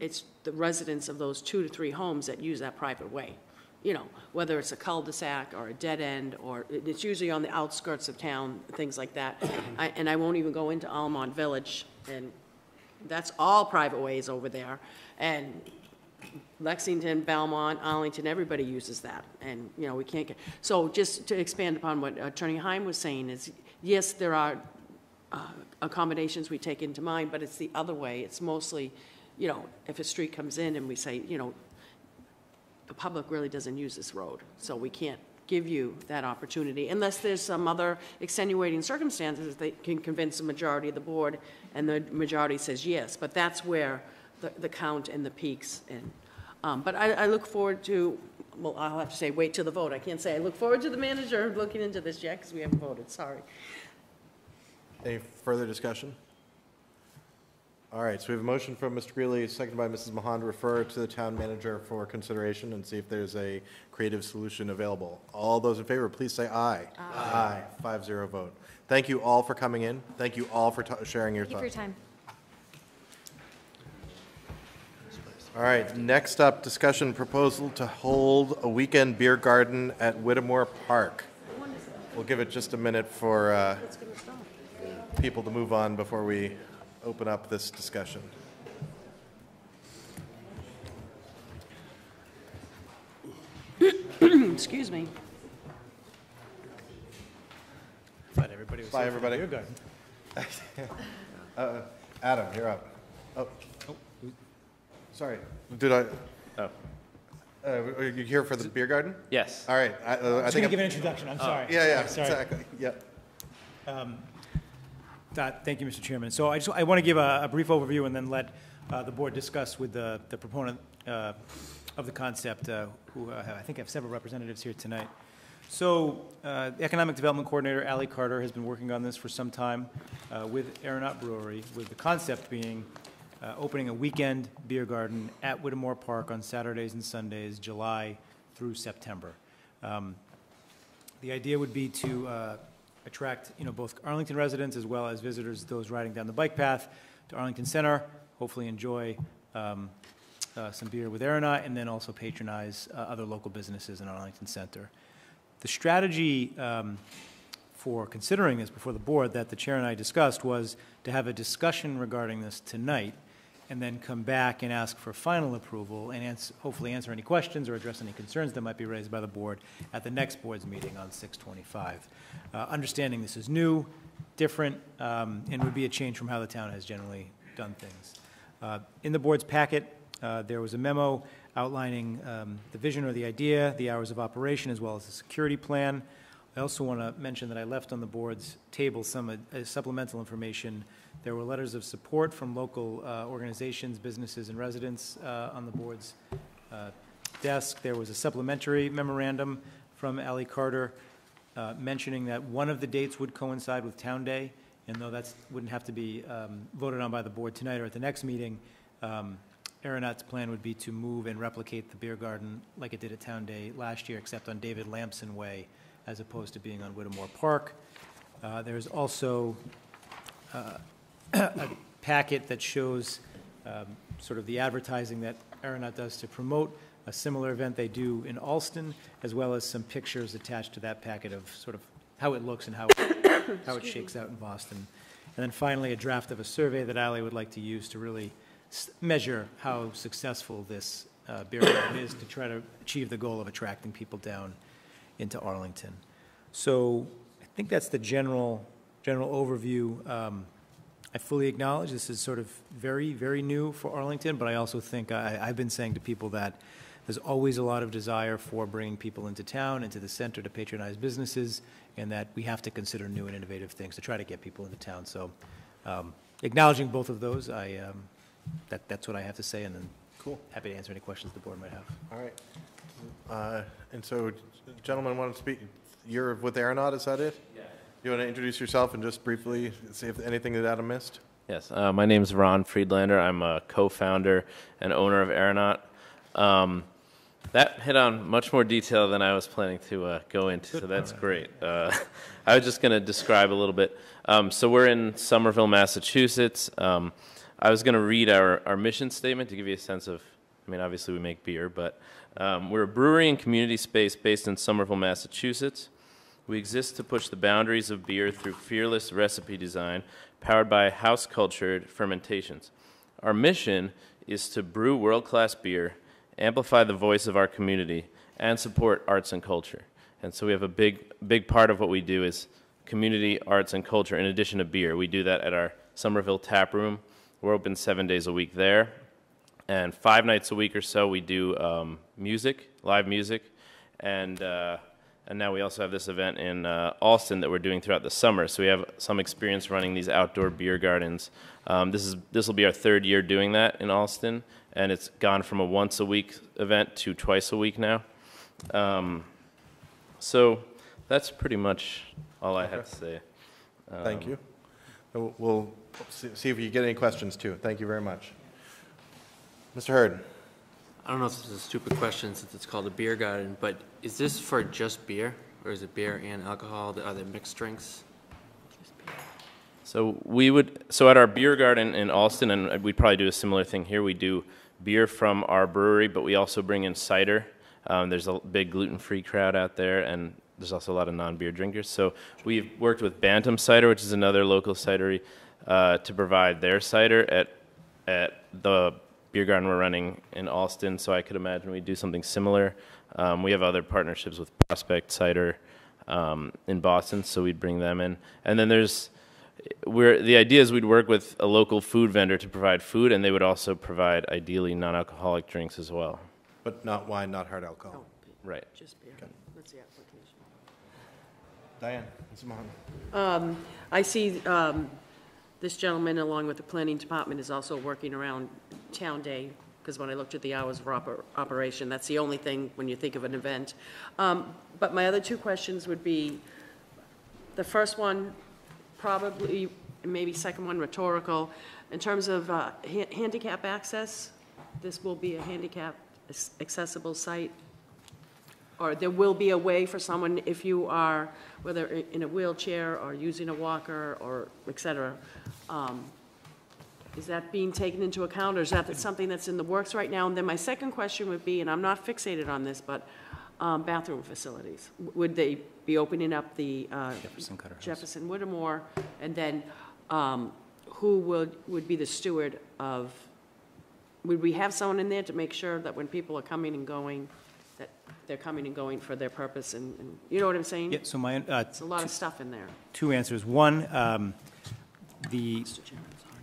it's the residents of those two to three homes that use that private way. You know, whether it's a cul-de-sac or a dead end, or it's usually on the outskirts of town, things like that. I- And I won't even go into Arlmont Village, and that's all private ways over there. And Lexington, Belmont, Arlington, everybody uses that, and, you know, we can't get, so just to expand upon what Attorney Heim was saying is, yes, there are uh, accommodations we take into mind, but it's the other way. It's mostly, you know, if a street comes in and we say, you know, the public really doesn't use this road, so we can't give you that opportunity unless there's some other extenuating circumstances that can convince the majority of the board, and the majority says yes. But that's where the, the count and the peaks and, um, but I, I look forward to, well, I'll have to say, wait till the vote. I can't say I look forward to the manager looking into this yet, because we haven't voted, sorry. Any further discussion? All right, so we have a motion from Mr. Greeley, seconded by Mrs. Mahan, to refer to the town manager for consideration and see if there's a creative solution available. All those in favor, please say aye. Aye. Five zero vote. Thank you all for coming in. Thank you all for ta- sharing your Thank you for your thoughts. time. All right, next up, discussion proposal to hold a weekend beer garden at Whittemore Park. We'll give it just a minute for uh, people to move on before we open up this discussion. Excuse me. Thought everybody was Bye, here for the everybody. beer garden. Uh, Adam, you're up. Oh, sorry, did I? Oh. Are you here for the beer garden? Yes. All right, I uh, I going think. to I'm- give an introduction, I'm Oh, sorry. Yeah, yeah, Sorry, sorry. exactly, yep. Um, that- Thank you, Mr. Chairman. So I just, I want to give a a brief overview and then let uh, the board discuss with the the proponent uh, of the concept, uh, who uh, I think have several representatives here tonight. So, uh, the Economic Development Coordinator, Ali Carter, has been working on this for some time uh, with Aeronaut Brewery, with the concept being opening a weekend beer garden at Whittemore Park on Saturdays and Sundays, July through September. Um, The idea would be to attract, you know, both Arlington residents as well as visitors, those riding down the bike path to Arlington Center, hopefully enjoy um, uh, some beer with Aeronaut, and then also patronize uh, other local businesses in Arlington Center. The strategy um, for considering this before the board that the chair and I discussed was to have a discussion regarding this tonight, and then come back and ask for final approval, and ans- hopefully answer any questions or address any concerns that might be raised by the board at the next board's meeting on 625. Uh, Understanding this is new, different, um, and would be a change from how the town has generally done things. Uh, In the board's packet, uh, there was a memo outlining um, the vision or the idea, the hours of operation, as well as the security plan. I also want to mention that I left on the board's table some uh, supplemental information. There were letters of support from local uh, organizations, businesses, and residents uh, on the board's uh, desk. There was a supplementary memorandum from Ali Carter uh, mentioning that one of the dates would coincide with Town Day, and though that wouldn't have to be um, voted on by the board tonight or at the next meeting, um, Aeronaut's plan would be to move and replicate the beer garden like it did at Town Day last year, except on David Lamson Way, as opposed to being on Whittemore Park. Uh, There's also uh, a packet that shows um, sort of the advertising that Aeronaut does to promote a similar event they do in Allston, as well as some pictures attached to that packet of sort of how it looks and how, how it shakes out in Boston. And then finally, a draft of a survey that Ali would like to use to really s- measure how successful this uh, beer garden is to try to achieve the goal of attracting people down into Arlington. So I think that's the general, general overview. Um, I fully acknowledge this is sort of very, very new for Arlington, but I also think, I, I've been saying to people that there's always a lot of desire for bringing people into town, into the center to patronize businesses, and that we have to consider new and innovative things to try to get people into town. So um, acknowledging both of those, I, um, that, that's what I have to say, and then Cool. happy to answer any questions the board might have. All right. Uh, And so, gentlemen, want to speak, you're with Aeronaut, is that it? You want to introduce yourself and just briefly see if anything that Adam missed? Yes, uh, my name is Ron Friedlander. I'm a co-founder and owner of Aeronaut. Um, that hit on much more detail than I was planning to uh, go into, so that's great. Uh, I was just going to describe a little bit. Um, so we're in Somerville, Massachusetts. Um, I was going to read our, our mission statement to give you a sense of, I mean, obviously we make beer, but um, we're a brewery and community space based in Somerville, Massachusetts. We exist to push the boundaries of beer through fearless recipe design powered by house cultured fermentations. Our mission is to brew world class beer, amplify the voice of our community, and support arts and culture. And so we have a big, big part of what we do is community, arts, and culture in addition to beer. We do that at our Somerville tap room. We're open seven days a week there. And five nights a week or so, we do um, music, live music. And uh, and now we also have this event in uh, Allston that we're doing throughout the summer. So we have some experience running these outdoor beer gardens. Um, this is this will be our third year doing that in Allston, and it's gone from a once a week event to twice a week now. Um, so that's pretty much all I had to say. Thank Um, you. We'll- see if you get any questions, too. Thank you very much. Mr. Hurd? I don't know if this is a stupid question since it's called a beer garden, but is this for just beer? Or is it beer and alcohol? Are they mixed drinks? So we would, so at our beer garden in Allston, and we'd probably do a similar thing here, we do beer from our brewery, but we also bring in cider. Um, there's a big gluten-free crowd out there, and there's also a lot of non-beer drinkers. So we've worked with Bantam Cider, which is another local cidery, uh, to provide their cider at at the beer garden we're running in Allston. So I could imagine we'd do something similar. Um, we have other partnerships with Prospect Cider um, in Boston, so we'd bring them in. And then there's we're, the idea is we'd work with a local food vendor to provide food, and they would also provide ideally non-alcoholic drinks as well. But not wine, not hard alcohol. Right. Just beer. That's the application. Diane, Ms. Mahan? Um, I see um, this gentleman, along with the planning department, is also working around Town Day because when I looked at the hours of oper- operation, that's the only thing when you think of an event. Um, But my other two questions would be, the first one, probably, maybe second one rhetorical. In terms of uh, ha- handicap access, this will be a handicap ac- accessible site? Or there will be a way for someone, if you are, whether in a wheelchair or using a walker or et cetera, um, is that being taken into account, or is that something that's in the works right now? And then my second question would be, and I'm not fixated on this, but um, bathroom facilities. Would they be opening up the uh, Jefferson Cutter House. Jefferson Whittemore? And then um, who would, would be the steward of, would we have someone in there to make sure that when people are coming and going, that they're coming and going for their purpose, and, and- you know what I'm saying? Yeah, so my, uh, It's a lot of stuff in there. two answers. One, um, the,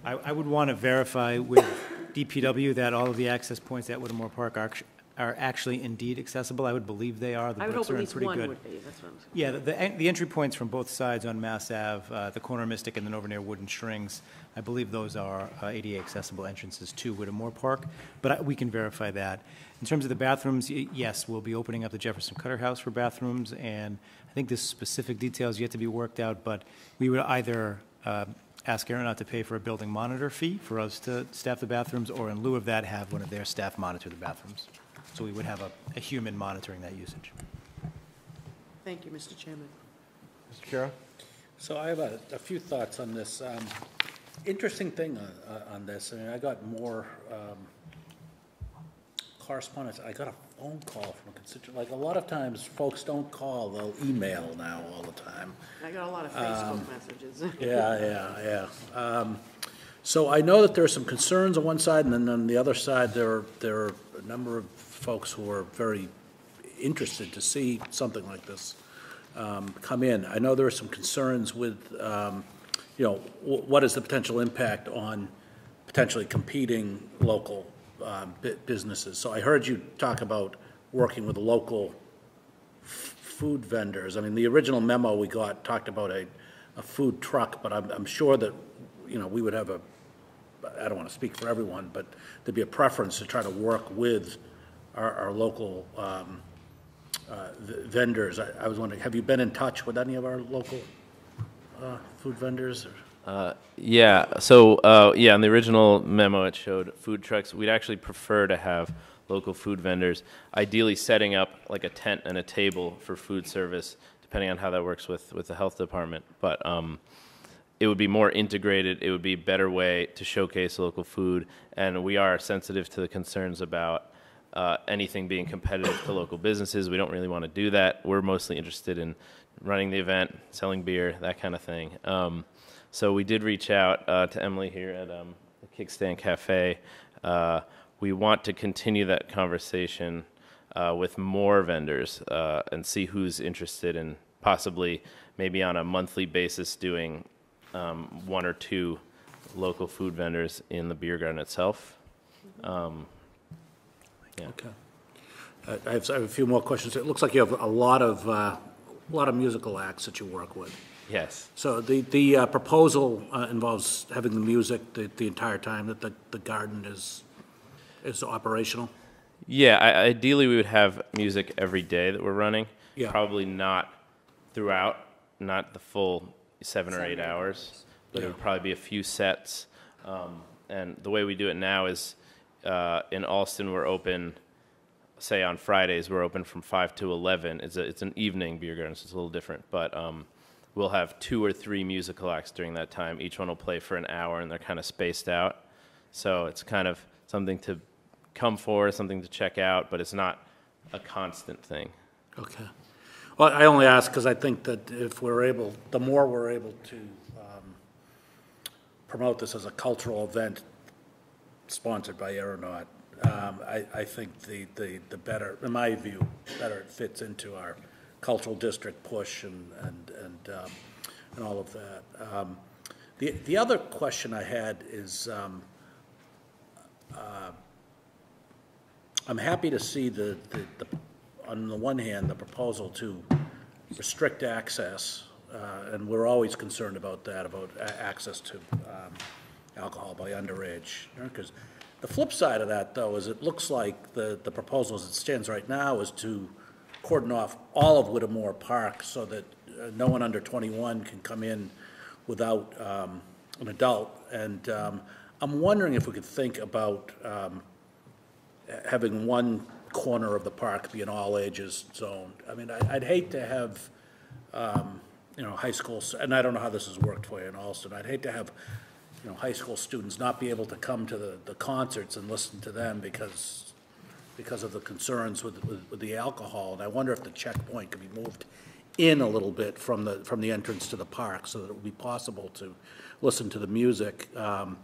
I, I would want to verify with DPW that all of the access points at Whittemore Park are, actu- are actually indeed accessible. I would believe they are. The I would bricks hope are in least pretty one good. would be, that's what I'm saying. Yeah, the- the, en- the entry points from both sides on Mass Ave, uh, the corner of Mystic and then over near Wooden Strings, I believe those are uh, ADA accessible entrances to Whittemore Park, but I- we can verify that. In terms of the bathrooms, y- yes, we'll be opening up the Jefferson Cutter House for bathrooms, and I think the specific details yet to be worked out, but we would either uh, ask Aeronaut to pay for a building monitor fee for us to staff the bathrooms, or in lieu of that, have one of their staff monitor the bathrooms. So we would have a, a human monitoring that usage. Thank you, Mr. Chairman. Mr. Curro? So I have a, a few thoughts on this. Um, Interesting thing on, uh, on this, I mean, I got more um, correspondence, I got a phone call from a constituent, like, a lot of times, folks don't call, they'll email now all the time. I got a lot of Um, Facebook messages. Yeah, yeah, yeah. Um, So I know that there are some concerns on one side, and then on the other side, there are, there are a number of folks who are very interested to see something like this um, come in. I know there are some concerns with, um, you know, wh- what is the potential impact on potentially competing local um, bu- businesses? So I heard you talk about working with local f- food vendors. I mean, the original memo we got talked about a, a food truck, but I'm, I'm sure that, you know, we would have a, I don't want to speak for everyone, but there'd be a preference to try to work with our, our local um, uh, v- vendors. I, I was wondering, have you been in touch with any of our local uh, food vendors? or- Uh, yeah. So uh, yeah, in the original memo, it showed food trucks. We'd actually prefer to have local food vendors, ideally setting up like a tent and a table for food service, depending on how that works with with the health department. But um, it would be more integrated. It would be a better way to showcase local food, and we are sensitive to the concerns about. Uh, anything being competitive to local businesses, we don't really want to do that. We're mostly interested in running the event, selling beer, that kind of thing. Um, so we did reach out uh, to Emily here at um, the Kickstand Cafe. Uh, we want to continue that conversation uh, with more vendors uh, and see who's interested in possibly maybe on a monthly basis doing um, one or two local food vendors in the beer garden itself. Um, yeah. Okay. Uh, I have, I have a few more questions. It looks like you have a lot of, uh, a lot of musical acts that you work with. Yes. So the, the uh, proposal uh, involves having the music the, the entire time that the, the garden is, is operational? Yeah, I, ideally we would have music every day that we're running. Yeah. Probably not throughout, not the full seven or eight hours, but it would probably be a few sets. Um, and the way we do it now is uh, in Allston we're open. Say on Fridays we're open from five to eleven. It's a, it's an evening beer garden, so it's a little different. But um, we'll have two or three musical acts during that time. Each one will play for an hour, and they're kind of spaced out. So it's kind of something to come for, something to check out, but it's not a constant thing. Okay. Well, I only ask because I think that if we're able, the more we're able to um, promote this as a cultural event sponsored by Aeronaut, um, I, I think the, the, the better, in my view, better it fits into our cultural district push and, and, and, um, and all of that. Um, The, the other question I had is, um, uh, I'm happy to see the, the, the, on the one hand, the proposal to restrict access, uh, and we're always concerned about that, about access to um, alcohol by underage, because The flip side of that, though, is it looks like the, the proposal as it stands right now is to cordon off all of Whittemore Park so that uh, no one under 21 can come in without um, an adult. And um, I'm wondering if we could think about um, having one corner of the park be an all-ages zone. I mean, I- I'd hate to have, um, you know, high school, and I don't know how this has worked for you in Allston, I'd hate to have, you know, high school students not be able to come to the, the concerts and listen to them because, because of the concerns with, with, with the alcohol. And I wonder if the checkpoint could be moved in a little bit from the, from the entrance to the park so that it would be possible to listen to the music, um,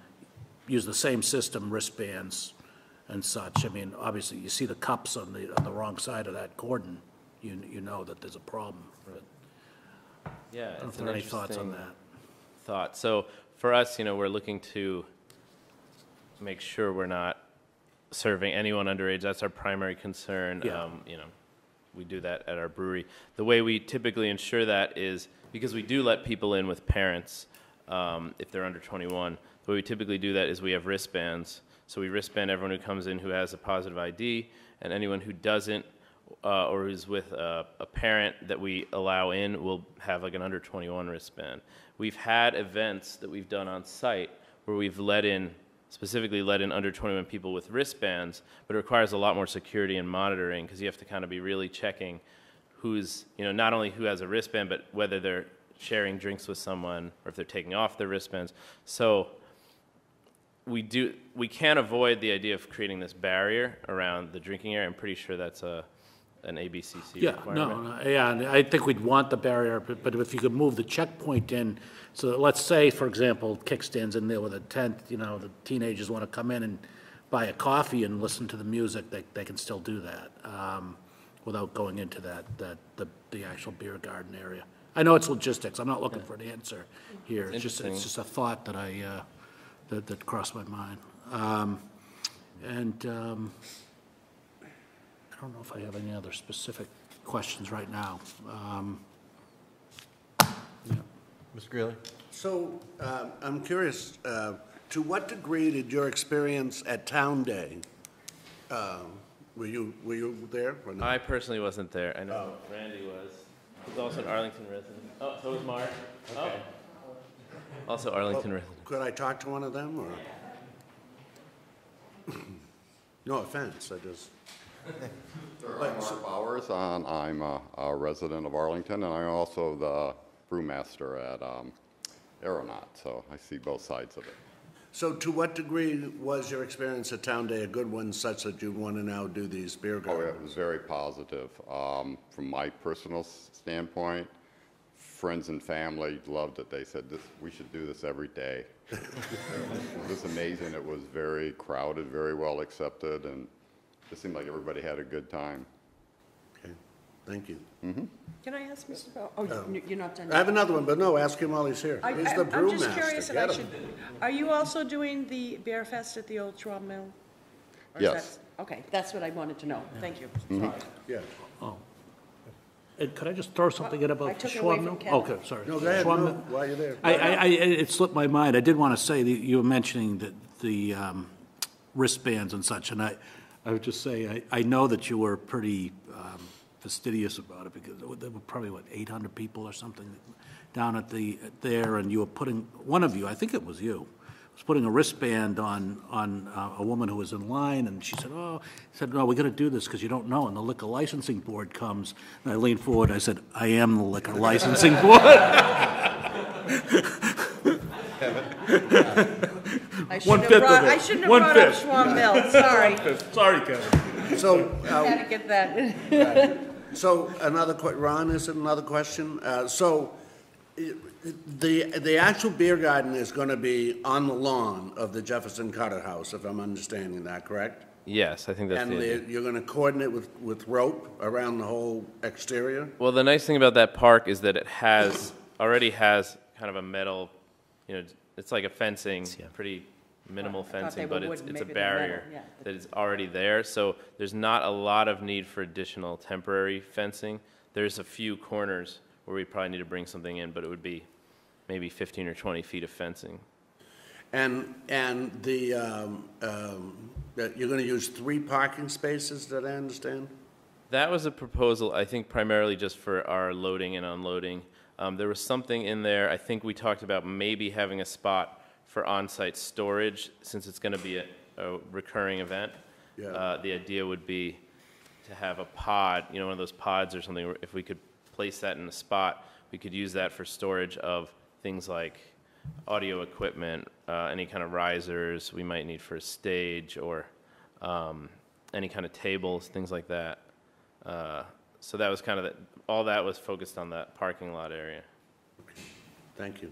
use the same system, wristbands and such. I mean, obviously, you see the cups on the, on the wrong side of that cordon, you, you know that there's a problem. But Yeah, I don't know it's if there any thoughts on that. Thought. So for us, you know, we're looking to make sure we're not serving anyone underage. That's our primary concern. Yeah. Um, you know, we do that at our brewery. The way we typically ensure that is because we do let people in with parents um, if they're under 21. The way we typically do that is we have wristbands. So we wristband everyone who comes in who has a positive ID, and anyone who doesn't uh, or who's with a, a parent that we allow in will have like an under 21 wristband. We've had events that we've done on site where we've let in, specifically let in under 21 people with wristbands, but it requires a lot more security and monitoring because you have to kind of be really checking who's, you know, not only who has a wristband, but whether they're sharing drinks with someone or if they're taking off their wristbands. So we do, we can't avoid the idea of creating this barrier around the drinking area. I'm pretty sure that's a, an ABCC Yeah, requirement. no, no, yeah, and I think we'd want the barrier, but, but if you could move the checkpoint in, so that, let's say, for example, kickstands in there with a tent, you know, the teenagers want to come in and buy a coffee and listen to the music, they, they can still do that, um, without going into that, that, the, the actual beer garden area. I know it's logistics, I'm not looking for an answer here, it's just, it's just a thought that I, uh, that, that crossed my mind. Um, and, um, I don't know if I have any other specific questions right now. Um, Mr. Greeley? So, uh, I'm curious, uh, to what degree did your experience at Town Day, uh, were you, were you there or not? I personally wasn't there. I know Oh. Randy was. He's also an Arlington resident. Oh, so was Mark. Oh. Also Arlington Well, resident. Could I talk to one of them, or? No offense, I just, I'm Mark Bowers, and I'm a- a resident of Arlington, and I'm also the brewmaster at um, Aeronaut, so I see both sides of it. so to what degree was your experience at Town Day a good one, such that you want to now do these beer gardens? Oh, yeah, gardens? it was very positive. Um, From my personal s- standpoint, friends and family loved it. They said, "This- we should do this every day. It was amazing. It was very crowded, very well accepted, and it seemed like everybody had a good time. Okay, thank you. Can I ask Mr. Bell? Oh, Um, you- you're not done I have yet. another one, but no, ask him while he's here. I- He's I- the I'm just brewmaster, curious, and I get him. should, are you also doing the Bear Fest at the old Schwamb Mill? Or is Yes. that- Okay, that's what I wanted to know. Thank you. Mm-hmm. Sorry. Yeah. Oh. And could I just throw something in I about the took it away Schwamb from Mill? Kevin. Okay, sorry. No, go ahead, Schwamb no, Mill- while you're there. I, I, I- it slipped my mind. I did want to say that you were mentioning that the um, wristbands and such, and I, I would just say, I, I know that you were pretty um, fastidious about it because there were probably, what, 800 people or something down at the, there, and you were putting, one of you, I think it was you, was putting a wristband on, on uh, a woman who was in line, and she said, oh, he said, no, we got to do this because you don't know, and the liquor licensing board comes, and I leaned forward, I said, I am the liquor licensing board. I One shouldn't have fifth brought, of it. I shouldn't have brought up fifth. Schwamb Mill, sorry. Sorry, Kevin. So, uh, Had to get that. So another que, Ron, is it another question? Uh, so i- the, the actual beer garden is gonna be on the lawn of the Jefferson Cutter House, if I'm understanding that, correct? Yes, I think that's And the idea. the- you're gonna coordinate with, with rope around the whole exterior? Well, the nice thing about that park is that it has, already has kind of a metal, you know, it's like a fencing, pretty minimal I thought they fencing, were but it's, wooden, it's a maybe they're metal, barrier yeah. that is already there. So there's not a lot of need for additional temporary fencing. There's a few corners where we probably need to bring something in, but it would be maybe 15 or 20 feet of fencing. And, and the, um, um, that you're going to use three parking spaces, did I understand? That was a proposal, I think primarily just for our loading and unloading. Um, there was something in there, I think we talked about maybe having a spot for on-site storage, since it's gonna be a, a recurring event. Yeah. Uh, the idea would be to have a pod, you know, one of those pods or something, where if we could place that in a spot, we could use that for storage of things like audio equipment, uh, any kind of risers we might need for a stage, or, um, any kind of tables, things like that. Uh, So that was kind of, the- all that was focused on that parking lot area. Thank you.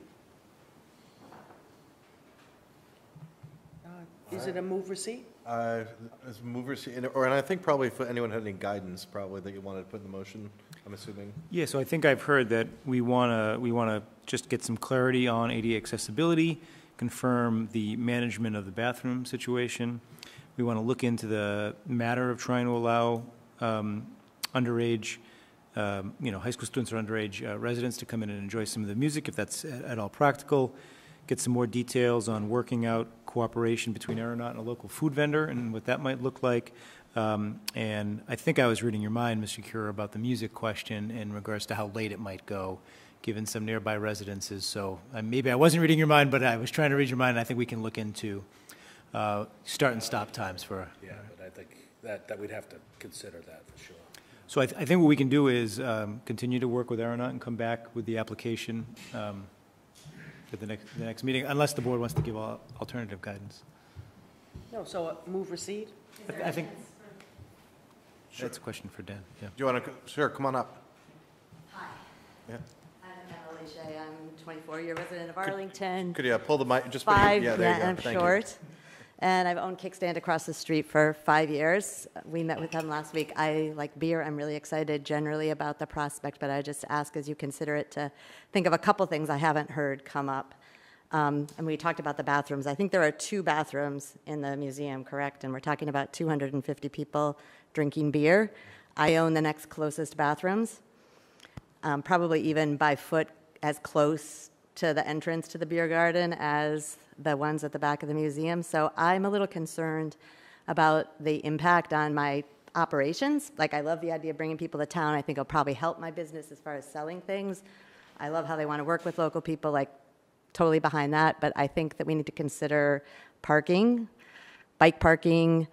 Is it a move receipt? Uh, As movers, and- or, and I think probably if anyone had any guidance, probably that you wanted to put in the motion, I'm assuming. Yeah, so I think I've heard that we want to, we want to just get some clarity on ADA accessibility, confirm the management of the bathroom situation. We want to look into the matter of trying to allow um, underage, um, you know, high school students or underage uh, residents to come in and enjoy some of the music, if that's at at all practical. Get some more details on working out cooperation between Aeronaut and a local food vendor and what that might look like. Um, And I think I was reading your mind, Mr. Curro, about the music question in regards to how late it might go, given some nearby residences. So uh, maybe I wasn't reading your mind, but I was trying to read your mind, and I think we can look into uh, start and stop times for, Yeah, but I think that, that we'd have to consider that for sure. so I, th- I think what we can do is um, continue to work with Aeronaut and come back with the application um, at the next, the next meeting, unless the board wants to give al- alternative guidance. No, so uh, move receipt? I- I think that's a question for Dan, yeah. Do you want to, sure, come on up. Hi, Yeah. I'm Emily Shea. I'm 24-year resident of Arlington. Could you uh, pull the mic, just, put your- Five, yeah, there you yeah, go. I'm Thank you. short. And I've owned Kickstand across the street for five years. We met with them last week. I like beer. I'm really excited generally about the prospect, but I just ask as you consider it to think of a couple things I haven't heard come up. Um, and we talked about the bathrooms. I think there are two bathrooms in the museum, correct? And we're talking about 250 people drinking beer. I own the next closest bathrooms um, probably even by foot as close to the entrance to the beer garden as the ones at the back of the museum. So I'm a little concerned about the impact on my operations. Like, I love the idea of bringing people to town. I think it'll probably help my business as far as selling things. I love how they want to work with local people, like, totally behind that. But I think that we need to consider parking, bike parking,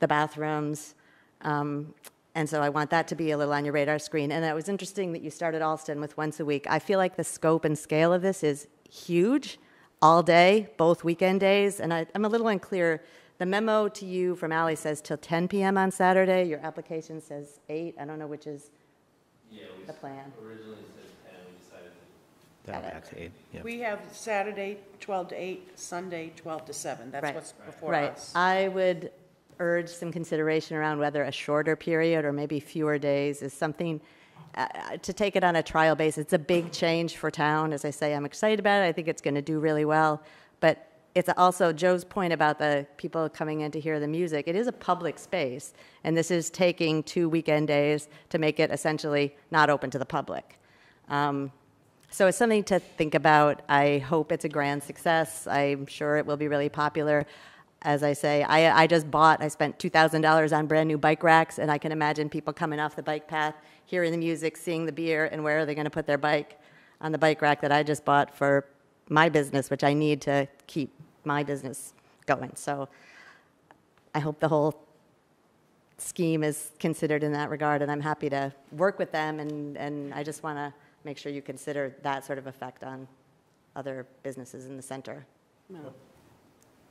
the bathrooms. Um, and so I want that to be a little on your radar screen. And it was interesting that you started Alston with once a week. I feel like the scope and scale of this is huge, all day, both weekend days. And I, I'm a little unclear. The memo to you from Ali says till 10 p.m. on Saturday. Your application says 8. I don't know which is the plan. Originally said ten, we decided to Got. Back to eight, yeah. We have Saturday 12 to 8, Sunday 12 to 7. That's Right. what's before Right. us. I would urge some consideration around whether a shorter period or maybe fewer days is something uh, to take it on a trial basis. It's a big change for town. As I say, I'm excited about it. I think it's going to do really well. But it's also Joe's point about the people coming in to hear the music. It is a public space, and this is taking two weekend days to make it essentially not open to the public. Um, so it's something to think about. I hope it's a grand success. I'm sure it will be really popular. As I say, I, I just bought, I spent $2,000 on brand new bike racks, and I can imagine people coming off the bike path, hearing the music, seeing the beer, and where are they going to put their bike? On the bike rack that I just bought for my business, which I need to keep my business going. So I hope the whole scheme is considered in that regard, and I'm happy to work with them, and, and I just want to make sure you consider that sort of effect on other businesses in the center. No.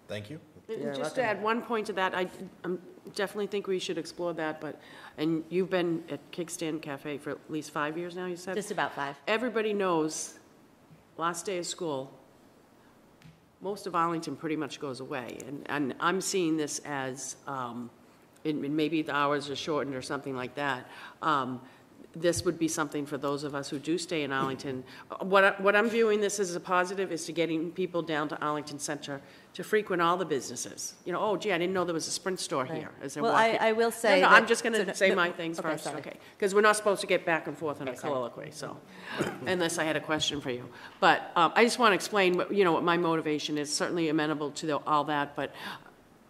Thank you. And You're Just to welcome. add one point to that, I um, definitely think we should explore that, but, and you've been at Kickstand Cafe for at least five years now, you said? Just about five. Everybody knows, last day of school, most of Arlington pretty much goes away. And, and I'm seeing this as, um, and and maybe the hours are shortened or something like that. Um, this would be something for those of us who do stay in Arlington. Uh, What, I- what I'm viewing this as a positive is to getting people down to Arlington Center to frequent all the businesses. You know, oh gee, I didn't know there was a Sprint store here as Well, I- I will say No, no, I'm just gonna the- say the- my things okay, first, sorry. okay? Because we're not supposed to get back and forth in a colloquy, so, unless I had a question for you. But um, I just want to explain, what you know, what my motivation is, certainly amenable to the- all that, but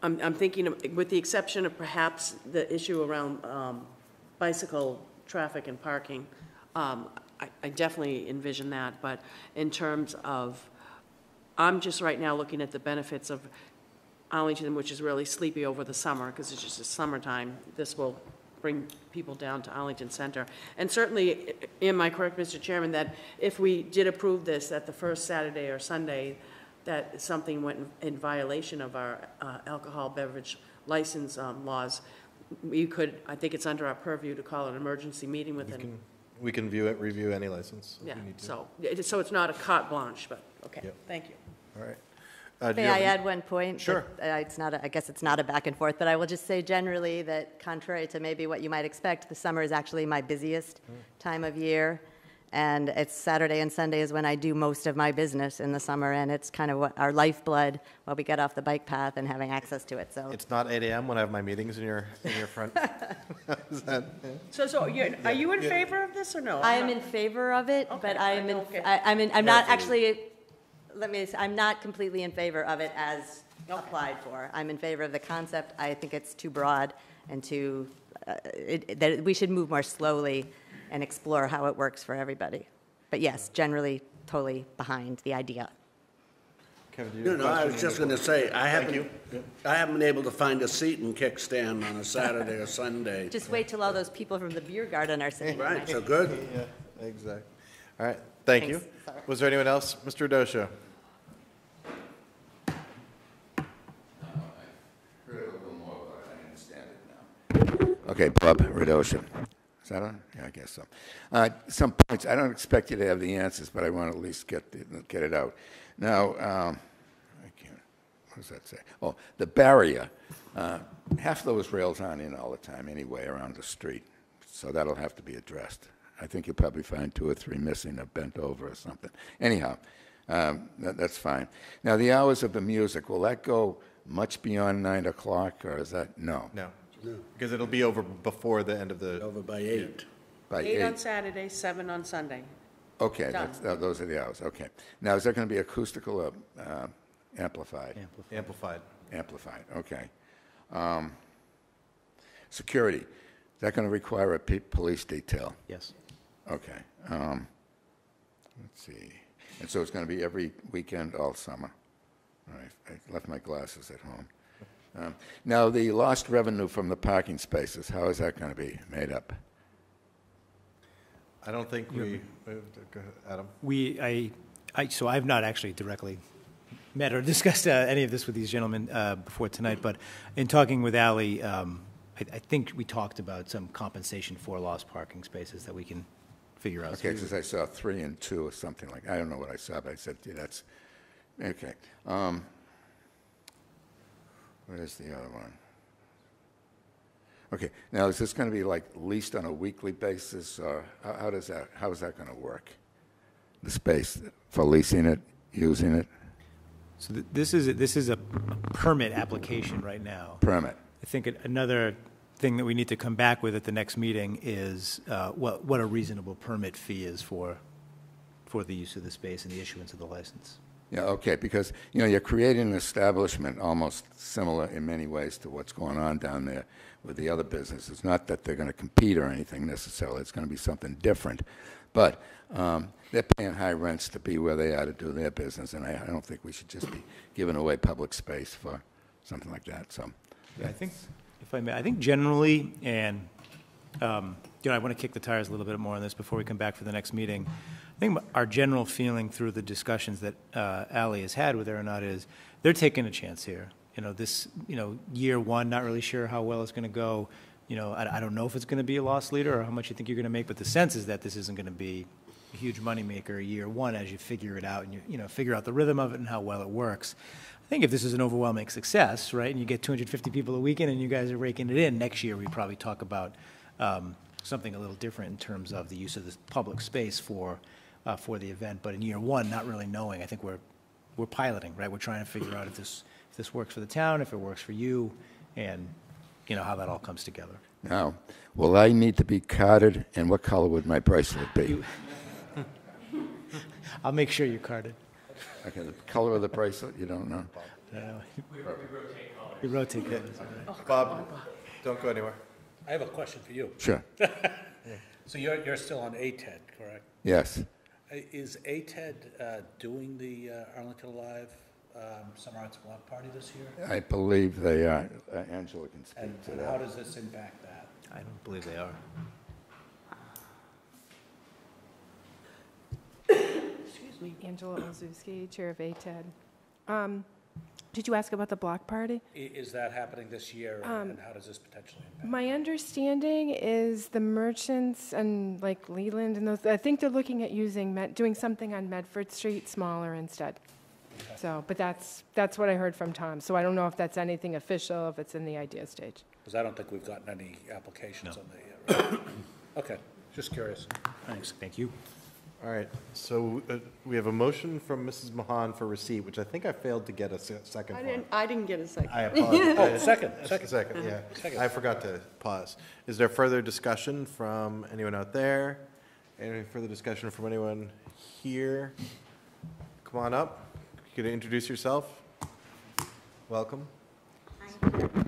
I'm, I'm thinking, of- with the exception of perhaps the issue around um, bicycle traffic and parking, um, I I definitely envision that, but in terms of, I'm just right now looking at the benefits of Arlington, which is really sleepy over the summer, because it's just the summertime. This will bring people down to Arlington Center. And certainly, am I correct, Mr. Chairman, that if we did approve this, that the first Saturday or Sunday, that something went in violation of our uh, alcohol beverage license um, laws, we could, I think it's under our purview to call an emergency meeting with an, We can view it, review any license. if yeah, we need to. so, it- so it's not a carte blanche, but, okay, Yep. thank you. All right. Uh, do May you I any- add one point? Sure. that, uh, It's not, a- I guess it's not a back and forth, but I will just say generally that contrary to maybe what you might expect, the summer is actually my busiest Hmm. time of year. And it's Saturday and Sunday is when I do most of my business in the summer, and it's kind of what our lifeblood while we get off the bike path and having access to it, so. It's not 8 AM when I have my meetings in your, in your front. Is that- yeah? So, so, you're- are you in favor of this or no? I I'm in favor of it, but I am in, Okay. I- I'm in, I'm not actually, let me, I'm not completely in favor of it as applied for. I'm in favor of the concept. I think it's too broad and too, uh, it- that we should move more slowly and explore how it works for everybody. But yes, generally, totally behind the idea. Kevin, you No, have a no, I question? was just going to say, I haven't, you. I haven't been able to find a seat in kickstand on a Saturday or Sunday. Just wait till all those people from the beer garden are sitting. Right, so good. Yeah, exactly. All right, thank you. Thanks. Sorry. Was there anyone else? Mr. Dosha? Okay, Bob Radosha. Is that on? Yeah, I guess so. Uh, Some points, I don't expect you to have the answers, but I want to at least get, the- get it out. Now, um, I can't, what does that say? Oh, the barrier, uh, half those rails aren't in all the time anyway around the street, so that'll have to be addressed. I think you'll probably find two or three missing or bent over or something. Anyhow, um, that- that's fine. Now, the hours of the music, will that go much beyond 9 o'clock, or is that, no? No. Because it'll be over before the end of the. Over by eight. By Eight 8? on Saturday, seven on Sunday. Okay, that's, uh, those are the hours, okay. Now, is that going to be acoustical or uh, amplified? Amplified. Amplified, okay. Um, Security, is that going to require a pe- police detail? Yes. Okay. um, Let's see. And so it's going to be every weekend all summer? All right, I left my glasses at home. Um, Now, the lost revenue from the parking spaces, how is that going to be made up? I don't think we, uh, go ahead, Adam. We, I, I, so I've not actually directly met or discussed uh, any of this with these gentlemen uh, before tonight, but in talking with Ali, um, I, I think we talked about some compensation for lost parking spaces that we can figure out. Okay, we because I saw three and two or something like, I don't know what I saw, but I said, yeah, that's, okay. Um, Where's the other one? Okay, now is this going to be like leased on a weekly basis, or how, how does that, how is that going to work? The space for leasing it, using it, So th- this is, this is a permit application right now. permit? I think an- another thing that we need to come back with at the next meeting is uh, what, what a reasonable permit fee is for, for the use of the space and the issuance of the license. Yeah, okay, because, you know, you're creating an establishment almost similar in many ways to what's going on down there with the other businesses. Not that they're going to compete or anything necessarily, it's going to be something different. But um, they're paying high rents to be where they are to do their business, and I, I don't think we should just be giving away public space for something like that, so. Yeah, I think, if I may, I think generally, and, um, you know, I want to kick the tires a little bit more on this before we come back for the next meeting. I think our general feeling through the discussions that uh, Ali has had with Aeronaut is they're taking a chance here. You know, this, you know, year one, not really sure how well it's going to go. You know, I, I don't know if it's going to be a loss leader or how much you think you're going to make, but the sense is that this isn't going to be a huge moneymaker year one as you figure it out and you, you know, figure out the rhythm of it and how well it works. I think if this is an overwhelming success, right, and you get 250 people a weekend and you guys are raking it in, next year we probably talk about um, something a little different in terms of the use of the public space for, uh, for the event. But in year one, not really knowing, I think we're, we're piloting, right? We're trying to figure out if this, if this works for the town, if it works for you, and, you know, how that all comes together. Now, will I need to be carded, and what color would my bracelet be? I'll make sure you're carded. Okay, the color of the bracelet, you don't know? Uh, We rotate colors. Bob, don't go anywhere. I have a question for you. Sure. So you're, you're still on ATED, correct? Yes. Uh, Is ATED uh, doing the uh, Arlington Alive um, Summer Arts Block Party this year? I believe they are. Uh, Angela can And speak to and that. how does this impact that? I don't believe they are. Excuse me. Angela Olszewski, Chair of ATED. Um, Did you ask about the block party? I- Is that happening this year, and- Um, and how does this potentially impact? My understanding is the merchants and like Leland and those, I think they're looking at using, Med- doing something on Medford Street smaller instead. So, but that's, that's what I heard from Tom. So I don't know if that's anything official, if it's in the idea stage. Because I don't think we've gotten any applications on the, uh, Okay, just curious. Thanks. Thank you. All right, so uh, we have a motion from Mrs. Mahan for receipt, which I think I failed to get a se- second I for. didn't, I didn't get a second. I apologize. Oh, second, second. Second, yeah. Second. I forgot to pause. Is there further discussion from anyone out there? Any further discussion from anyone here? Come on up. You could introduce yourself. Welcome. I'm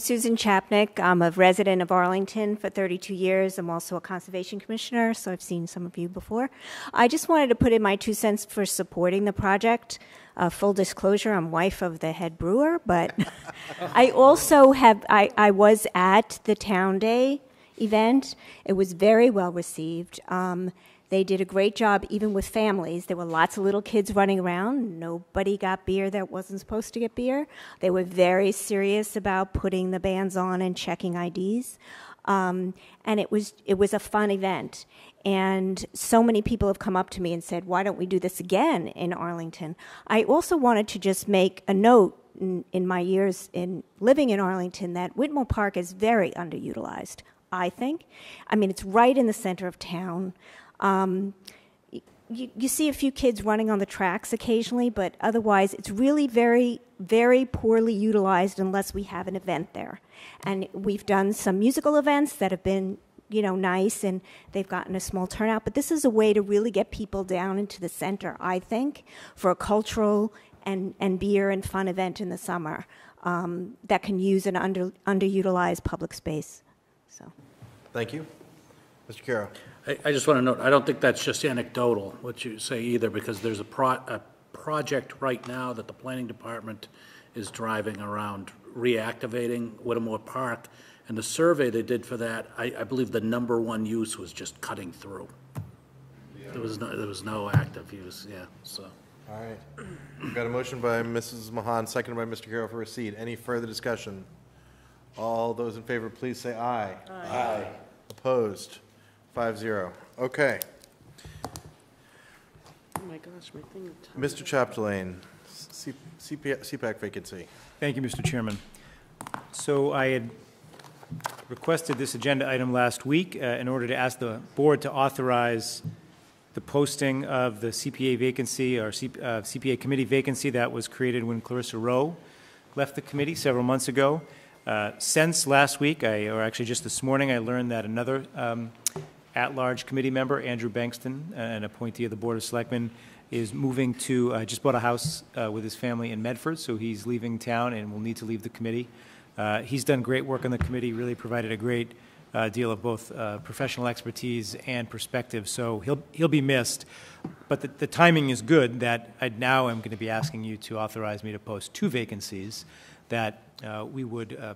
Susan Chapnick. I'm a resident of Arlington for 32 years. I'm also a conservation commissioner, so I've seen some of you before. I just wanted to put in my two cents for supporting the project. Uh, full disclosure, I'm wife of the head brewer, but I also have, I, I was at the Town Day event. It was very well received. Um, they did a great job, even with families. There were lots of little kids running around. Nobody got beer that wasn't supposed to get beer. They were very serious about putting the bands on and checking IDs. Um, and it was it was a fun event. And so many people have come up to me and said, "Why don't we do this again in Arlington?" I also wanted to just make a note in, in my years in living in Arlington that Whittemore Park is very underutilized. I think. I mean, it's right in the center of town. Um, you, you see a few kids running on the tracks occasionally, but otherwise, it's really very, very poorly utilized unless we have an event there. And we've done some musical events that have been, you know, nice and they've gotten a small turnout. But this is a way to really get people down into the center, I think, for a cultural and, and beer and fun event in the summer um, that can use an under, underutilized public space. So. Thank you. Mr. Curro. I, I just want to note, I don't think that's just anecdotal, what you say either, because there's a pro, a project right now that the planning department is driving around reactivating Whittemore Park, and the survey they did for that, I, I believe the number one use was just cutting through. There was no, there was no active use, yeah, so. All right. We've got a motion by Mrs. Mahan, seconded by Mr. Curro for receipt. Any further discussion? All those in favor, please say aye. Aye. Opposed? Five zero. Okay. Oh my gosh, my thing. Mr. Chapdelaine, C- CP CPAC vacancy. Thank you, Mr. Chairman. So I had requested this agenda item last week uh, in order to ask the board to authorize the posting of the CPA vacancy or C- uh, CPA committee vacancy that was created when Clarissa Rowe left the committee several months ago. Uh, Since last week, I, or actually just this morning, I learned that another um, at-large committee member, Andrew Bankston, an appointee of the Board of Selectmen, is moving to, uh, just bought a house uh, with his family in Medford, so he's leaving town and will need to leave the committee. Uh, He's done great work on the committee, really provided a great uh, deal of both uh, professional expertise and perspective, so he'll, he'll be missed. But the, the timing is good that I now am going to be asking you to authorize me to post two vacancies that uh, we would uh,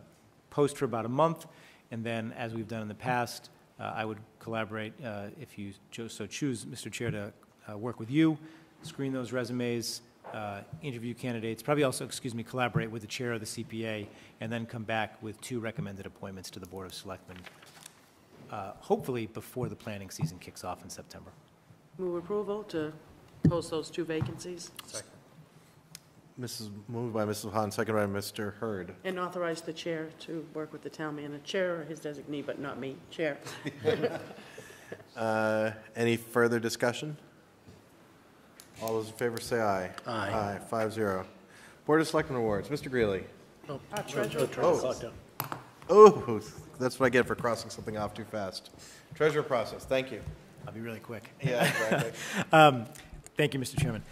post for about a month, and then, as we've done in the past, uh, I would collaborate, uh, if you cho- so choose, Mr. Chair, to uh, work with you, screen those resumes, uh, interview candidates, probably also, excuse me, collaborate with the chair of the CPA, and then come back with two recommended appointments to the Board of Selectmen, uh, hopefully before the planning season kicks off in September. Move approval to post those two vacancies. Mrs., moved by Mrs. Han, second by Mr. Hurd. And authorize the chair to work with the town manager, chair or his designee, but not me, chair. Uh, Any further discussion? All those in favor say aye. Aye. Aye, five zero. Board of Selectmen awards, Mr. Greeley. Oh, Uh, treasurer Oh. Oh, that's what I get for crossing something off too fast. Treasurer process, thank you. I'll be really quick. Yeah, exactly. Um, Thank you, Mr. Chairman.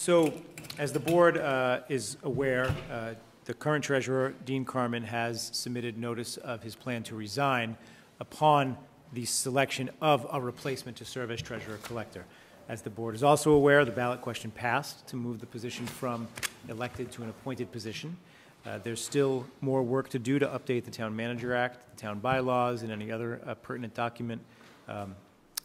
So, as the board uh, is aware, uh, the current treasurer, Dean Carman, has submitted notice of his plan to resign upon the selection of a replacement to serve as treasurer-collector. As the board is also aware, the ballot question passed to move the position from elected to an appointed position. Uh, There's still more work to do to update the Town Manager Act, the town bylaws, and any other uh, pertinent document um,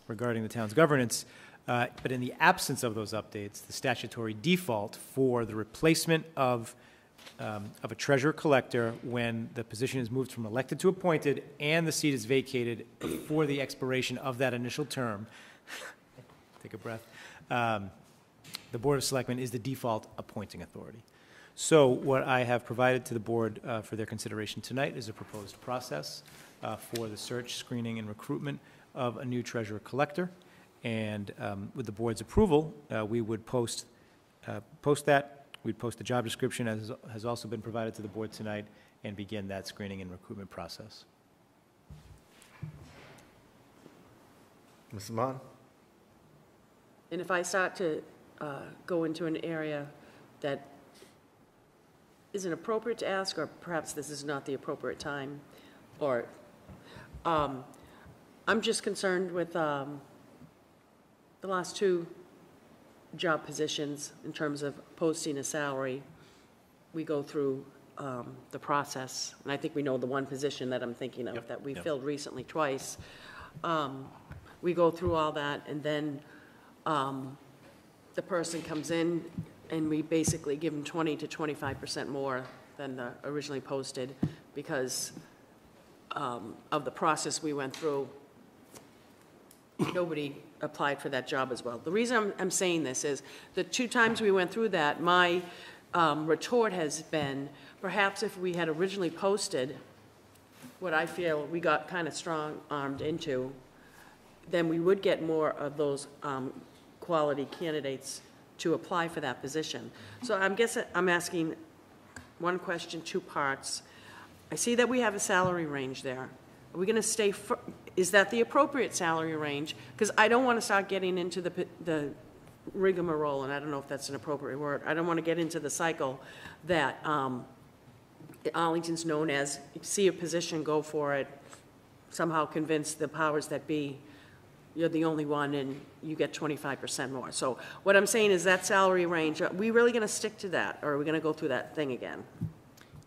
regarding the town's governance. Uh, But in the absence of those updates, the statutory default for the replacement of, um, of a treasurer collector when the position is moved from elected to appointed and the seat is vacated before the expiration of that initial term, take a breath, um, the Board of Selectmen is the default appointing authority. So what I have provided to the board uh, for their consideration tonight is a proposed process uh, for the search, screening, and recruitment of a new treasurer collector. And um, with the board's approval, uh, we would post, uh, post that, we'd post the job description as has also been provided to the board tonight, and begin that screening and recruitment process. Mrs. Mon? And if I start to uh, go into an area that isn't appropriate to ask, or perhaps this is not the appropriate time, or, um, I'm just concerned with um, the last two job positions in terms of posting a salary. We go through um, the process, and I think we know the one position that I'm thinking of, that we yep. filled recently twice. Um, We go through all that, and then um, the person comes in, and we basically give them 20 to 25% more than the originally posted because um, of the process we went through. Nobody applied for that job as well. The reason I'm, I'm saying this is, the two times we went through that, my um, retort has been, perhaps if we had originally posted what I feel we got kind of strong-armed into, then we would get more of those um, quality candidates to apply for that position. So I'm guessing, I'm asking one question, two parts. I see that we have a salary range there. Are we going to stay, is that the appropriate salary range? Because I don't want to start getting into the the rigmarole, and I don't know if that's an appropriate word. I don't want to get into the cycle that um, Arlington's known as, see a position, go for it, somehow convince the powers that be you're the only one and you get 25% more. So what I'm saying is that salary range, are we really going to stick to that, or are we going to go through that thing again?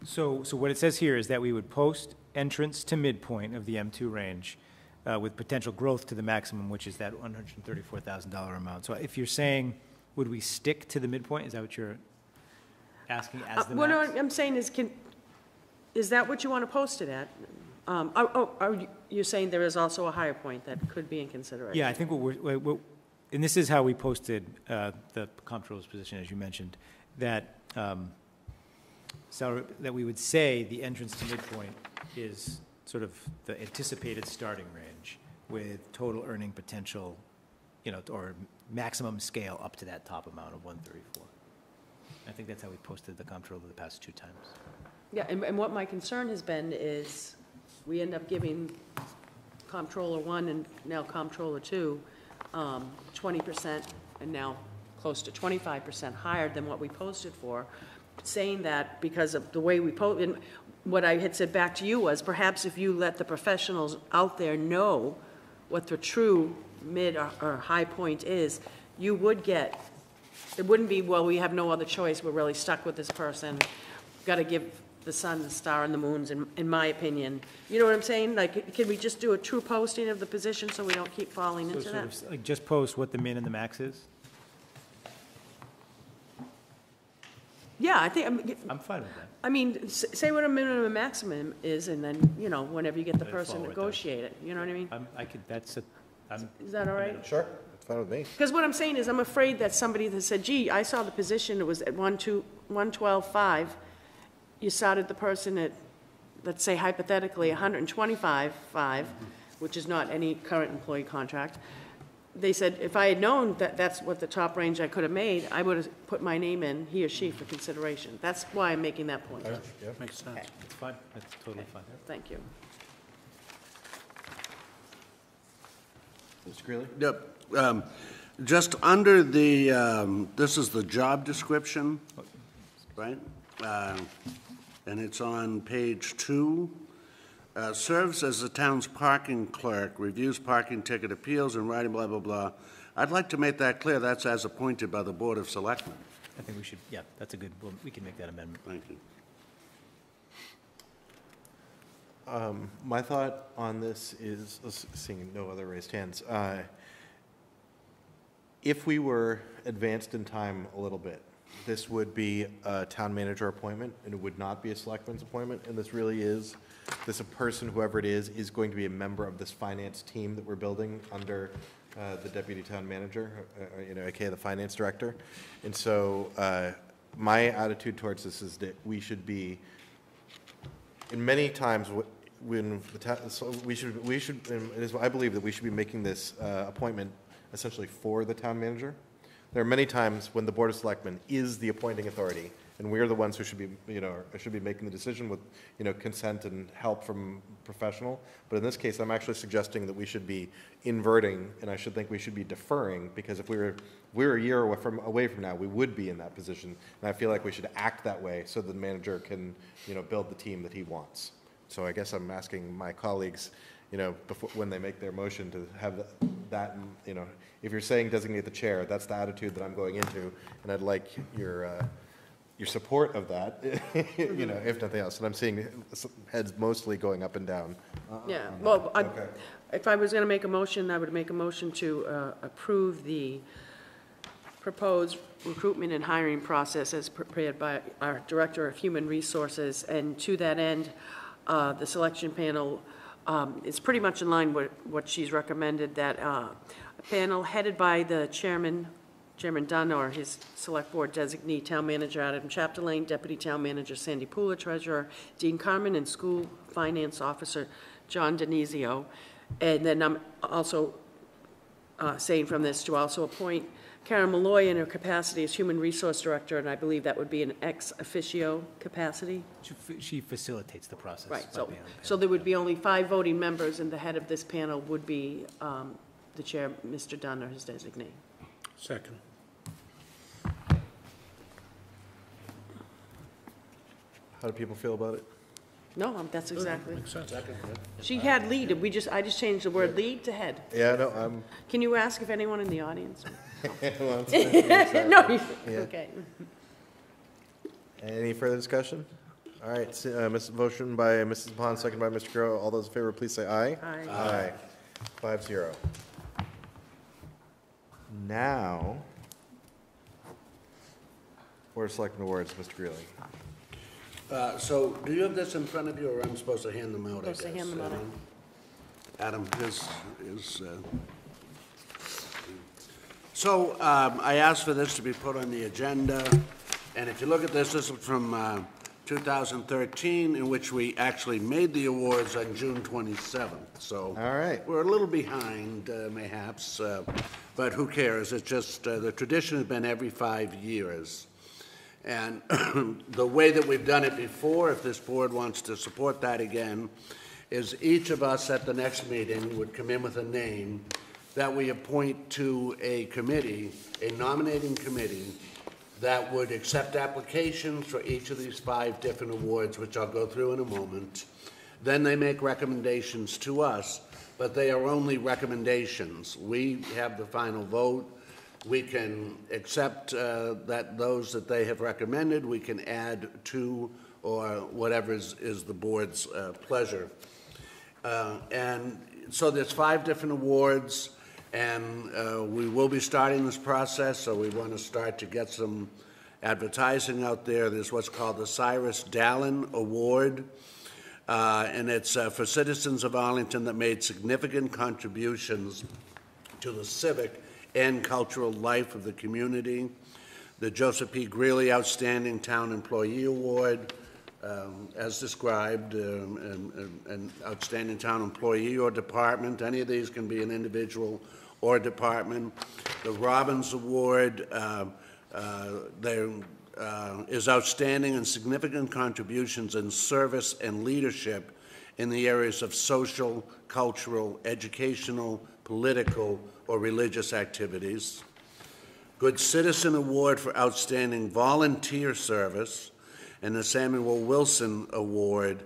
So, so what it says here is that we would post entrance to midpoint of the M2 range uh, with potential growth to the maximum, which is that $134,000 amount. So if you're saying, would we stick to the midpoint? Is that what you're asking as the Uh, What max? I'm saying is, can, is that what you want to post it at? Um, Oh, oh, are you- you're saying there is also a higher point that could be in consideration? Yeah, I think what we're, what- what, and this is how we posted uh, the comptroller's position, as you mentioned, that, um, salary, that we would say the entrance to midpoint is sort of the anticipated starting range with total earning potential, you know, or maximum scale up to that top amount of 134. I think that's how we posted the comptroller the past two times. Yeah, and, and what my concern has been is, we end up giving comptroller one and now comptroller two, um, twenty percent, and now close to twenty-five percent higher than what we posted for, saying that because of the way we po, and what I had said back to you was, perhaps if you let the professionals out there know what the true mid or, or high point is, you would get, it wouldn't be, well, we have no other choice, we're really stuck with this person, got to give the sun, the star, and the moons, in, in my opinion. You know what I'm saying? Like, can we just do a true posting of the position so we don't keep falling So into sort that? of, like, just post what the min and the max is? Yeah, I think, I mean, I'm fine with that. I mean, s- say what a minimum and maximum is, and then, you know, whenever you get the Let person, fall with negotiate it, you know what I mean? I'm, I could, that's a, I'm. Is that all right? Sure, that's fine with me. Because what I'm saying is, I'm afraid that somebody that said, gee, I saw the position, it was at one, two, 112.5, you started the person at, let's say hypothetically, hundred and twenty-five, five, which is not any current employee contract. They said, if I had known that that's what the top range I could have made, I would have put my name in, he or she, for consideration. That's why I'm making that point. Yeah, Makes sense. Okay. It's fine, that's totally fine. Thank you. Mr. Greeley? Yep. Um, Just under the, um, this is the job description, right? Uh, And it's on page two. Uh, Serves as the town's parking clerk, reviews parking ticket appeals and writing blah, blah, blah. I'd like to make that clear, that's as appointed by the Board of Selectmen. I think we should, yeah, that's a good, well, we can make that amendment. Thank you. Um, My thought on this is, uh, seeing no other raised hands, uh, if we were advanced in time a little bit, this would be a town manager appointment, and it would not be a selectman's appointment, and this really is, this person, whoever it is, is going to be a member of this finance team that we're building under uh, the deputy town manager, uh, uh, you know, AKA the finance director. And so uh, my attitude towards this is that we should be in many times when the so we should we should it is I believe that we should be making this uh, appointment essentially for the town manager. There are many times when the board of selectmen is the appointing authority, and we're the ones who should be you know should be making the decision with you know consent and help from professional. But in this case, I'm actually suggesting that we should be inverting, and I should think we should be deferring because if we were we were a year away from away from now, we would be in that position, and I feel like we should act that way so the manager can you know build the team that he wants. So I guess I'm asking my colleagues, you know, before, when they make their motion to have that, you know, if you're saying designate the chair, that's the attitude that I'm going into, and I'd like your, uh, your support of that, you know, if nothing else. And I'm seeing heads mostly going up and down. Yeah, well, I- Okay. if I was going to make a motion, I would make a motion to uh, approve the proposed recruitment and hiring process as prepared by our Director of Human Resources. And to that end, uh, the selection panel um, is pretty much in line with what she's recommended, that uh, a panel headed by the chairman, Chairman Dunn, or his Select Board designee, Town Manager Adam Chapdelaine, Deputy Town Manager Sandy Pooler, Treasurer Dean Carman, and School Finance Officer John Denizio. And then I'm also uh, saying from this to also appoint Karen Malloy in her capacity as Human Resource Director, and I believe that would be an ex officio capacity. She fa- She facilitates the process. Right, so, the so there would be only five voting members, and the head of this panel would be um, the chair, Mr. Dunn, or his designee. Second. How do people feel about it? No, um, that's exactly. Makes sense. She had lead, and we just, I just changed the word lead to head. Yeah, no, I'm. Can you ask if anyone in the audience? wants No, to- you- Yeah. okay. Any further discussion? All right, s- uh, Ms. motion by Mrs. Pond, second by Mr. Guerrero. All those in favor, please say aye. Aye. Aye. Five zero. Now, Board of Selectmen awards, Mr. Greeley. Uh, So do you have this in front of you, or I'm supposed to hand them out, I guess? Supposed to hand them out. Adam, his is, uh, so um, I asked for this to be put on the agenda, and if you look at this, this is from uh, 2013, in which we actually made the awards on June 27th, so. All right. We're a little behind, uh, mayhaps, uh, but who cares? It's just, uh, the tradition has been every five years. And the way that we've done it before, if this board wants to support that again, is each of us at the next meeting would come in with a name that we appoint to a committee, a nominating committee, that would accept applications for each of these five different awards, which I'll go through in a moment. Then they make recommendations to us, but they are only recommendations. We have the final vote. We can accept uh, that those that they have recommended, we can add to, or whatever is, is the board's uh, pleasure. Uh, And so there's five different awards, and uh, we will be starting this process, so we want to start to get some advertising out there. There's what's called the Cyrus Dallin Award, uh, and it's uh, for citizens of Arlington that made significant contributions to the civic and cultural life of the community. the Joseph P. Greeley Outstanding Town Employee Award, um, as described, um, an an outstanding town employee or department. Any of these can be an individual or department. The Robbins Award, uh, uh, there uh, is outstanding and significant contributions in service and leadership in the areas of social, cultural, educational, political, or religious activities. Good Citizen Award for outstanding volunteer service, and the Samuel Wilson Award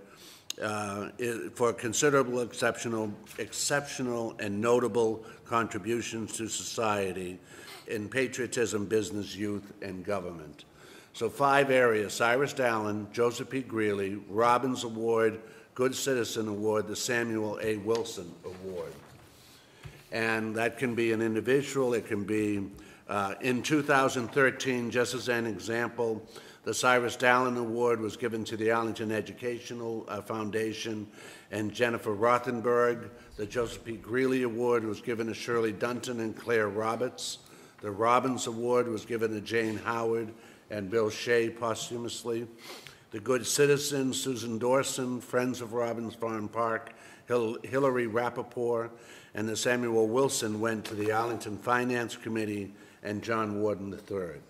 uh, for considerable exceptional, exceptional and notable contributions to society in patriotism, business, youth, and government. So five areas, Cyrus Dallin, Joseph P. Greeley, Robbins Award, Good Citizen Award, the Samuel A. Wilson Award. And that can be an individual, it can be, uh, in 2013, just as an example, the Cyrus Dallin Award was given to the Arlington Educational uh, Foundation and Jennifer Rothenberg. The Joseph P. Greeley Award was given to Shirley Dunton and Claire Roberts. The Robbins Award was given to Jane Howard and Bill Shea posthumously. The Good Citizen, Susan Dorson, Friends of Robbins Farm Park, Hil- Hillary Rappaport, and the Samuel Wilson went to the Arlington Finance Committee and John Worden III.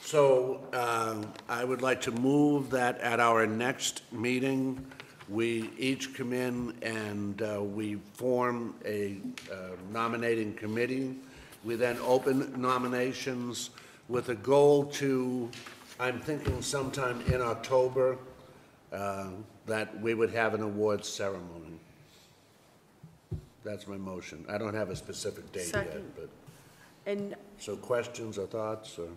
So uh, I would like to move that at our next meeting, we each come in and uh, we form a uh, nominating committee. We then open nominations with a goal to, I'm thinking sometime in October, uh, that we would have an awards ceremony. That's my motion. I don't have a specific date yet, Second. but, And so questions or thoughts, or?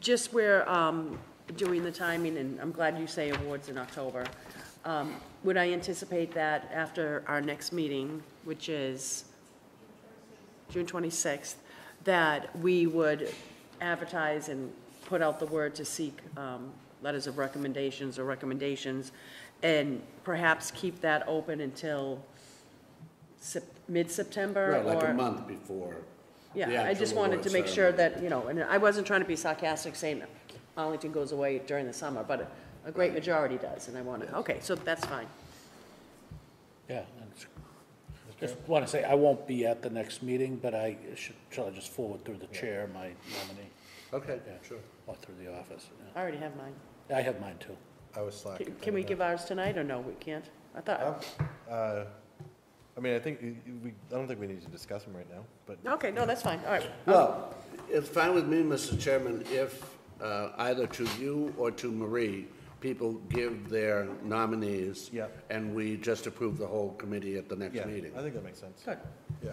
just where, um, doing the timing, and I'm glad you say awards in October, um, would I anticipate that after our next meeting, which is June 26th, that we would advertise and put out the word to seek um, letters of recommendations or recommendations, and perhaps keep that open until Sep- mid-September? Right, like a or- month before. the Yeah, I just actual wanted to award make sure ceremony. that, you know, and I wasn't trying to be sarcastic saying Arlington goes away during the summer, but a- a great majority does, and I want to, okay, so that's fine. Yeah, that's- just want to say, I won't be at the next meeting, but I should, shall I just forward through the chair my nominee? Okay, Yeah, sure. Or through the office. I already have mine. yeah. I have mine too. I was slack. Can- Can we give ours tonight, or no, we can't? I thought, Uh, I mean, I think, y- y- we, I don't think we need to discuss them right now, but. okay, no, that's fine, all right. Well, it's fine with me, Mr. Chairman, if uh, either to you or to Marie, people give their nominees. Yeah. And we just approve the whole committee at the next Yeah, meeting. I think that makes sense. Good. Yeah.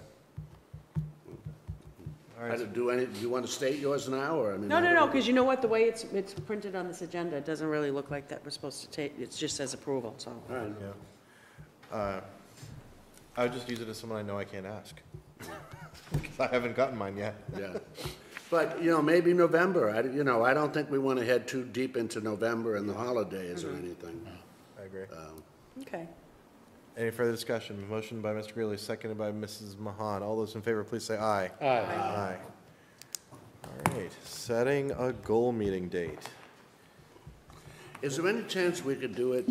All I right, don't Do any, do you want to state yours now, or? I mean, No, no, no, because you know what, the way it's, it's printed on this agenda, it doesn't really look like that we're supposed to take, it just says approval, so. All right. yeah. Uh, I would just use it as someone I know I can't ask. Because I haven't gotten mine yet. Yeah. But, you know, maybe November, I, you know, I don't think we want to head too deep into November and the holidays or anything. I agree. Okay. Any further discussion? Motion by Mr. Greeley, seconded by Mrs. Mahan. All those in favor, please say aye. Aye. Aye. All right, setting a goal meeting date. Is there any chance we could do it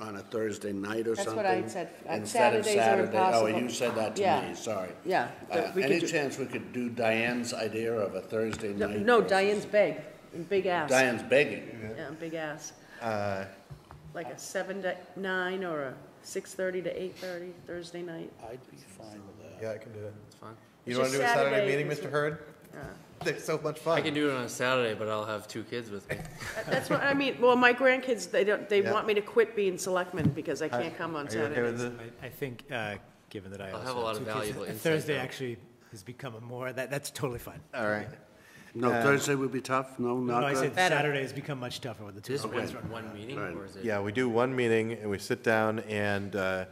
on a Thursday night or That's something? what I said. Uh, Instead of Saturdays are Saturday? Oh, impossible. you said that to Yeah. me, sorry. Yeah, Uh, that we Any could do- chance we could do Diane's idea of a Thursday No, night? No, versus- Diane's big, big ass. Diane's begging. Yeah, big ass. Uh, Like a seven to nine or a six-thirty to eight-thirty Thursday night. I'd be fine with that. Yeah, I can do it. It's fine. You It's want to do a Saturday Saturday meeting, is Mr. what- Hurd? Yeah. They're so much fun. I can do it on a Saturday, but I'll have two kids with me. That's what, I mean, well, my grandkids, they don't, they Yeah. want me to quit being selectman because I can't come on Are you okay with Saturdays. it? I, I think, uh, given that I I'll also have a lot of two kids, valuable insight, Thursday though. actually has become a more, that, that's totally fine. All right. No, Uh, Thursday would be tough? No, No, not I said Better. Saturday has become much tougher with the two. Just kids one, one meeting, Right. or is it? Yeah, we do one meeting and we sit down and uh,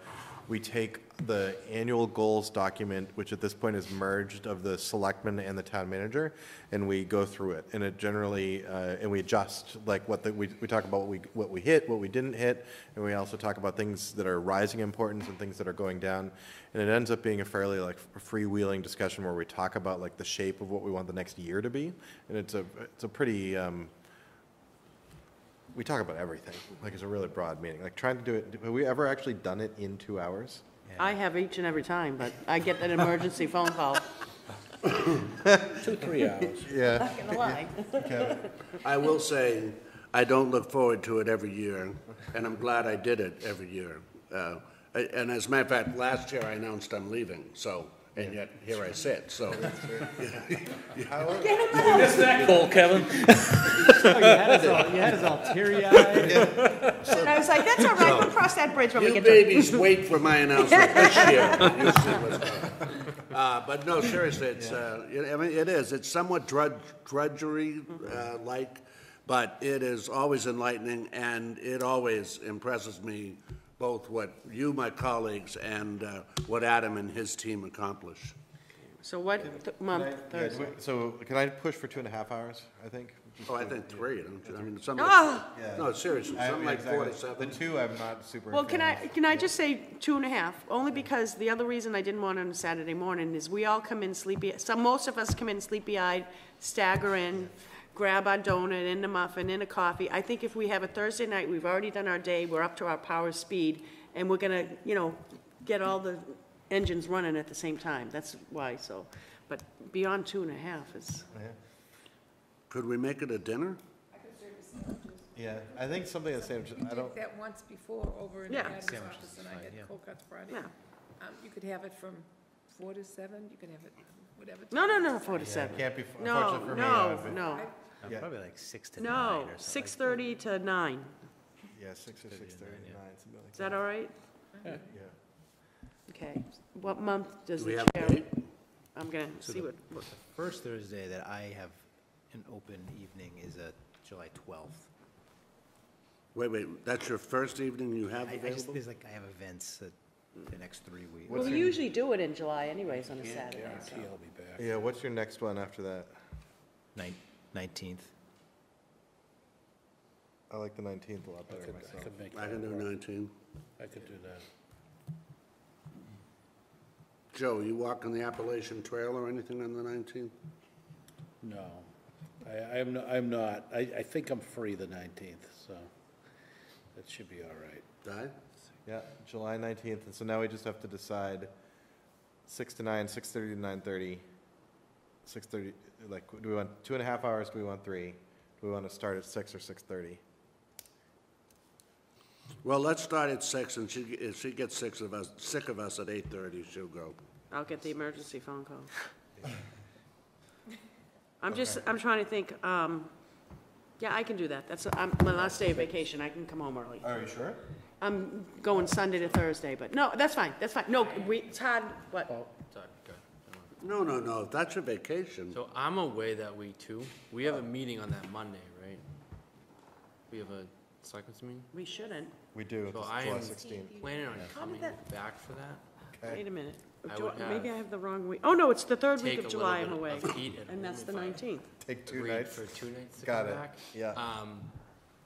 we take the annual goals document, which at this point is merged of the selectmen and the town manager, and we go through it. And it generally, uh, and we adjust, like what the, we, we talk about what we, what we hit, what we didn't hit, and we also talk about things that are rising importance and things that are going down. And it ends up being a fairly like freewheeling discussion where we talk about like the shape of what we want the next year to be. And it's a, it's a pretty, um, we talk about everything. Like it's a really broad meeting. Like trying to do it, have we ever actually done it in two hours? I have each and every time, but I get an emergency phone call. Two, three hours. Yeah. Not gonna lie. I will say, I don't look forward to it every year, and I'm glad I did it every year. Uh, And as a matter of fact, last year I announced I'm leaving, so, and yet here I sit, so. You missed that goal, Kevin. Oh, you had us all, you had us all teary-eyed. And I was like, that's all right, we'll cross that bridge when we You get to it. babies wait for my announcement this year. You'll see what's going on. Uh, But no, seriously, it's, uh, I mean, it is, it's somewhat drudge, drudgery, uh, like, but it is always enlightening, and it always impresses me both what you, my colleagues, and uh, what Adam and his team accomplish. So what th- month, Yeah, Thursday? So can I push for two and a half hours, I think? Oh, I think three, don't you? I mean, something Ah! like, no, seriously, I- something like four to seven. The two, I'm not super. Well, can fan I, can I just say two and a half? Only because the other reason I didn't want it on a Saturday morning is we all come in sleepy, some, most of us come in sleepy-eyed, stagger in, grab our donut and a muffin and a coffee. I think if we have a Thursday night, we've already done our day, we're up to our power speed, and we're gonna, you know, get all the engines running at the same time. That's why, so, but beyond two and a half is, Could we make it a dinner? Yeah, I think something the same, I don't, that once before over in the Yeah. admin's office, and I fine, get cold cuts Friday. Yeah. Um, you could have it from four to seven, you could have it whatever. no, no, time no, four to decide. seven. can't be- No, unfortunately for me, no, I've- no, Uh, Yeah. Probably like six to nine no, or something. six-thirty to nine. yeah, six or six thirty, nine, something like Is that all right? Yeah. Okay, what month does Do we the have a chair? date? I'm gonna So see the- what, what- The first Thursday that I have an open evening is uh, July 12th. Wait, wait, that's your first evening you have I I just, available? there's like, I have events that the next three weeks. well, we usually do it in July anyways on a Saturday, so. I'll be back. Yeah, what's your next one after that? Nine- 19th. I like the 19th a lot I better could, I myself. make I can do nineteen. I could do that. Joe, you walking the Appalachian Trail or anything on the nineteenth? No, I, I'm, I'm not, I, I think I'm free the nineteenth, so that should be all right. Di? Yeah, July 19th, and so now we just have to decide 6 to 9, 6:30 to nine thirty, six thirty like, do we want two and a half hours, do we want three? Do we want to start at six or six thirty? Well, let's start at 6, and she, if she gets six of us, sick of us at 8:30, she'll go. I'll get the emergency phone call. I'm just, I'm trying to think, um, yeah, I can do that. That's, I'm, my last day of vacation, I can come home early. Are you sure? I'm going Sunday to Thursday, but, no, that's fine, that's fine. No, we, it's hard, what? Sorry, go ahead. No, no, no, if that's your vacation. So I'm away that week too. We have a meeting on that Monday, right? We have a selectmen's meeting? We shouldn't. We do, So it's I July am sixteenth. planning on How coming that- back for that. Wait a minute. I Do would I- Maybe I have- have the wrong week. Oh, no, it's the third week Take of a little July I'm away. of heat And that's the home if I 19th. Take two Agreed nights. for two nights to Got come it. back. Yeah. Um,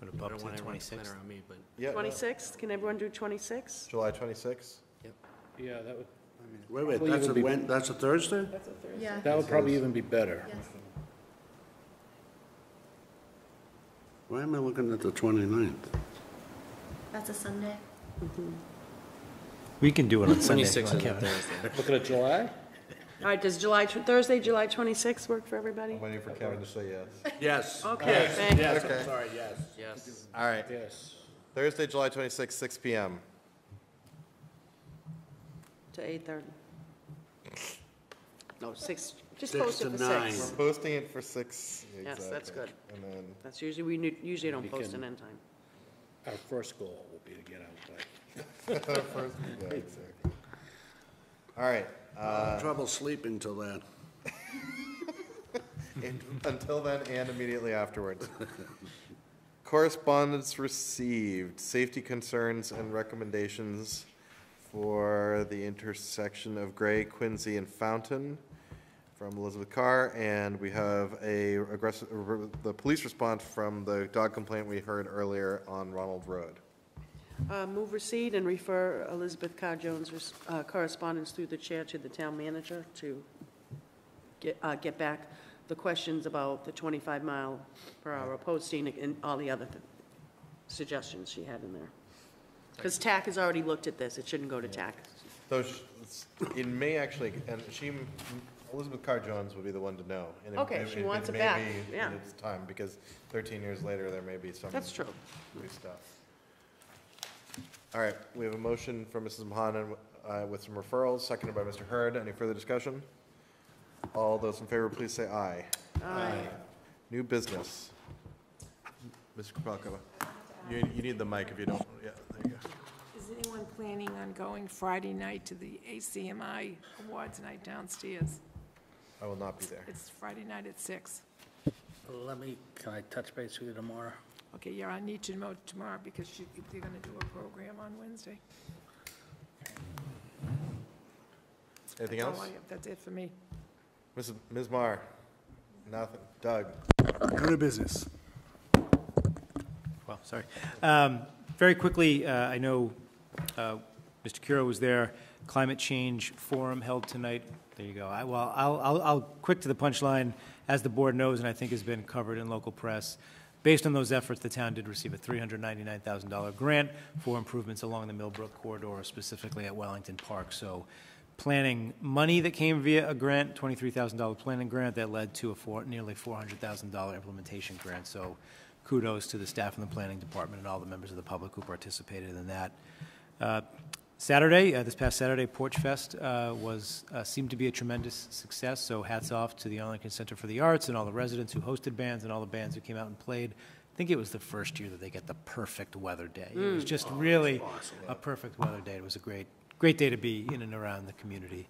Want to I don't to want the anyone to plan 26th? around me, but Yeah, no. 26th, can everyone do 26th? July twenty-sixth? Yeah, that would, Wait, wait, Well, you that's a, would be- Wen- that's a Thursday? Yeah. that would probably even be better. Why am I looking at the 29th? That's a Sunday. We can do it on Sunday. if you 26th want, is a Kevin. Thursday. Looking at July? All right, does July, Thursday, July 26th work for everybody? I'm waiting for Kevin to say yes. Yes. Okay, yes, thank you. Yes, Okay. I'm sorry, yes. Yes. All right, Yes. Thursday, July twenty-sixth, six P M. To 8:30. No, 6, just Six post it to for nine. 6. We're posting it for six. Yes, that's exactly. good. And then, That's usually, we nu- usually don't We post can- an end time. Our first goal will be to get out by first, yeah, exactly. All right, uh, Trouble sleeping till then. and- until then and immediately afterwards. Correspondence received, safety concerns and recommendations for the intersection of Gray, Quincy, and Fountain from Elizabeth Carr, and we have a aggressive, the police response from the dog complaint we heard earlier on Ronald Road. Uh, Move receipt and refer Elizabeth Carr Jones' uh, correspondence through the chair to the town manager to get, uh, get back the questions about the 25 mile per hour posting and all the other th- suggestions she had in there. Because TAC has already looked at this, it shouldn't go to TAC. So sh- it may actually, and she, Elizabeth Carr Jones would be the one to know. and Okay, it- she wants it may back, be yeah. in its time, because 13 years later, there may be some. That's true. New stuff. All right, we have a motion from Mrs. Mahanan uh, with some referrals, seconded by Mr. Hurd. Any further discussion? All those in favor, please say aye. Aye. New business. Mr. Krepelka, you, you need the mic if you don't, yeah, there you go. Is anyone planning on going Friday night to the ACMI Awards Night downstairs? I will not be there. It's Friday night at six. Let me, can I touch base with you tomorrow? Okay, yeah, I need to know tomorrow because you- they're gonna do a program on Wednesday. Anything That's all else? I have. That's it for me. Mrs. Ms. Mar? Nothing. Doug? Go to business. Well, sorry. Um, Very quickly, uh, I know uh, Mr. Curro was there, Climate Change Forum held tonight. There you go. I- Well, I'll, I'll, I'll quick to the punchline, as the board knows, and I think has been covered in local press. Based on those efforts, the town did receive a $399,000 grant for improvements along the Millbrook corridor, specifically at Wellington Park. So planning money that came via a grant, $23,000 planning grant that led to a four, nearly $400,000 implementation grant. So kudos to the staff in the planning department and all the members of the public who participated in that. Uh, Saturday, uh, this past Saturday, Porch Fest uh, was, uh, seemed to be a tremendous success, so hats off to the Arlington Center for the Arts and all the residents who hosted bands and all the bands who came out and played. I think it was the first year that they get the perfect weather day. It was Mm. just Oh, really awesome. a perfect weather day. It was a great, great day to be in and around the community.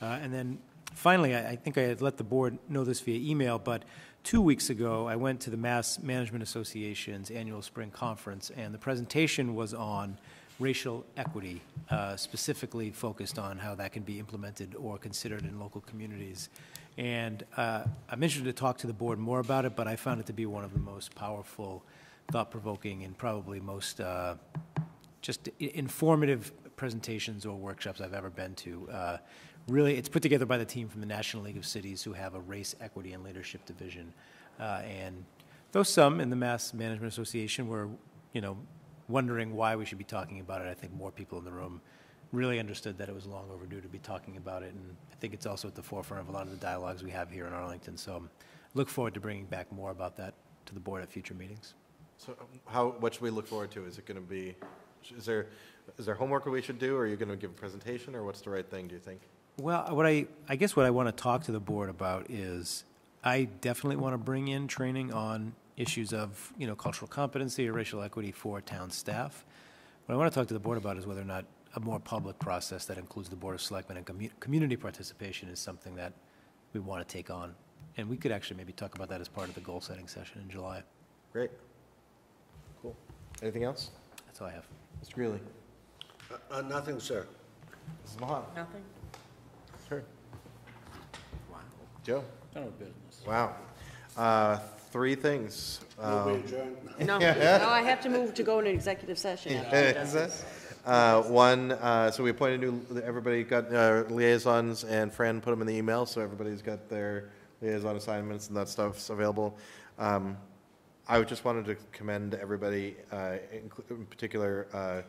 Uh, And then finally, I I think I had let the board know this via email, but two weeks ago, I went to the Mass Management Association's annual spring conference, and the presentation was on racial equity, uh, specifically focused on how that can be implemented or considered in local communities. And uh, I'm interested to talk to the board more about it, but I found it to be one of the most powerful, thought-provoking, and probably most uh, just informative presentations or workshops I've ever been to. Uh, Really, it's put together by the team from the National League of Cities who have a Race, Equity, and Leadership Division. Uh, And though some in the Mass Management Association were, you know, wondering why we should be talking about it, I think more people in the room really understood that it was long overdue to be talking about it. And I think it's also at the forefront of a lot of the dialogues we have here in Arlington. So look forward to bringing back more about that to the board at future meetings. So how, what should we look forward to? Is it going to be, is there, is there homework we should do, or are you going to give a presentation, or what's the right thing, do you think? Well, what I, I guess what I want to talk to the board about is, I definitely want to bring in training on issues of, you know, cultural competency or racial equity for town staff. What I want to talk to the board about is whether or not a more public process that includes the Board of Selectmen and commu- community participation is something that we want to take on. And we could actually maybe talk about that as part of the goal-setting session in July. Great. Cool. Anything else? That's all I have. Mr. Greeley? Uh, Nothing, sir. Mrs. Mahon? Nothing? Sure. Joe? None of business. Wow. Uh, Three things. Um. No, no, I have to move to go into executive session. after he does this. Uh, One, uh, so we appointed new, everybody got uh, liaisons, and Fran put them in the email, so everybody's got their liaison assignments and that stuff's available. Um, I just wanted to commend everybody, uh, inclu- in particular, uh,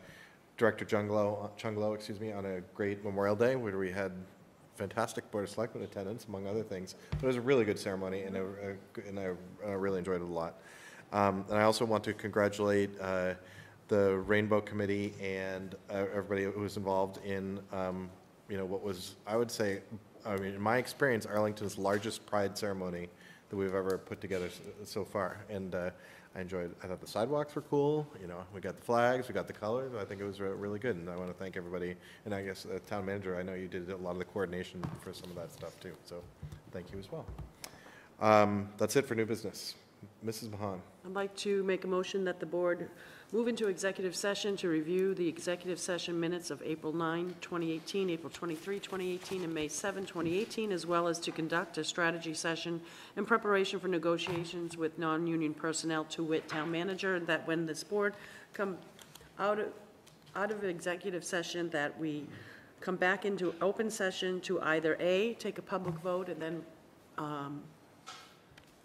Director Junglo, Chunglo, excuse me, on a great Memorial Day, where we had fantastic Board of Selectmen attendance, among other things. But it was a really good ceremony, and I, uh, and I uh, really enjoyed it a lot. Um, And I also want to congratulate uh, the Rainbow Committee and uh, everybody who was involved in, um, you know, what was, I would say, I mean, in my experience, Arlington's largest pride ceremony that we've ever put together s- so far. And uh, I enjoyed, I thought the sidewalks were cool, you know, we got the flags, we got the colors, I think it was re- really good. And I want to thank everybody, and I guess the town manager, I know you did a lot of the coordination for some of that stuff too, so thank you as well. Um, That's it for new business. Mrs. Mahon. I'd like to make a motion that the board move into executive session to review the executive session minutes of April 9, 2018, April 23, 2018, and May 7, 2018, as well as to conduct a strategy session in preparation for negotiations with non-union personnel to wit town manager, and that when this board come out of, out of executive session, that we come back into open session to either A, take a public vote, and then um,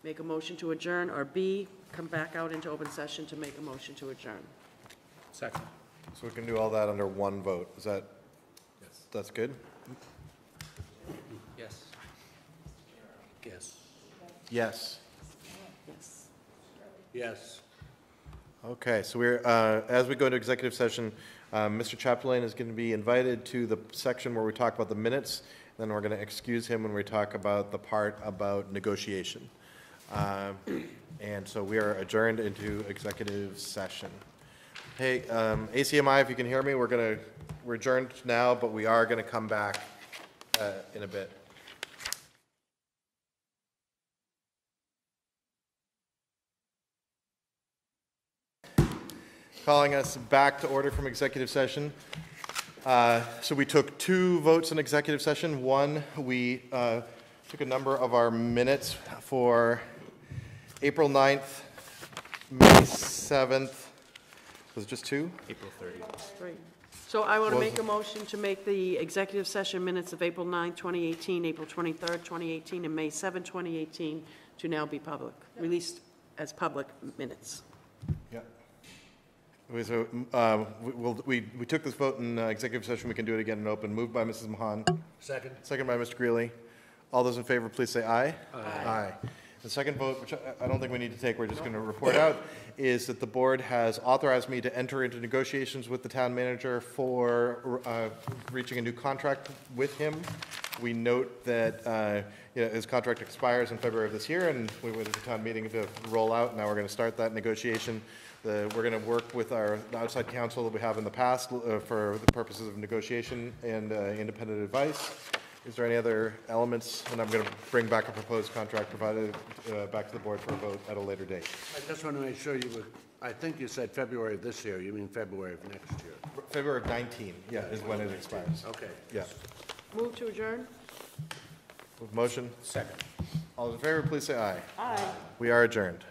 make a motion to adjourn, or B, come back out into open session to make a motion to adjourn. Second. So we can do all that under one vote. Is that, Yes. that's good? Yes. Yes. Yes. Yes. Yes. Okay, so we're, uh, as we go into executive session, um, Mr. Chapdelaine is going to be invited to the section where we talk about the minutes, and then we're going to excuse him when we talk about the part about negotiation. Um, And so we are adjourned into executive session. Hey, um, ACMI, if you can hear me, we're to, we're adjourned now, but we are to come back uh, in a bit. Calling us back to order from executive session. Uh, So we took two votes in executive session. One, we uh, took a number of our minutes for April 9th, May 7th. Was it just two? April 30th. Three. So I want to make a motion to make the executive session minutes of April 9, 2018, April 23rd, 2018, and May 7, 2018 to now be public, released as public minutes. Yeah. Okay, So uh, we- we'll- we we took this vote in uh, executive session. We can do it again in open. Moved by Mrs. Mahon. Second. Second by Mr. Greeley. All those in favor, please say aye. Aye. The second vote, which I- I don't think we need to take, we're just going to report out, is that the board has authorized me to enter into negotiations with the town manager for uh, reaching a new contract with him. We note that uh, you know, his contract expires in February of this year, and we went to the town meeting to roll out. And now we're going to start that negotiation. The- We're going to work with our outside counsel that we have in the past uh, for the purposes of negotiation and uh, independent advice. Is there any other elements? And I'm going to bring back a proposed contract provided uh, back to the board for a vote at a later date. I just want to make sure you were, I think you said February of this year, you mean February of next year? February of 19, yeah, is when it expires. Okay. Yeah. Move to adjourn? With Motion? Second. All those in favor, please say aye. Aye. We are adjourned.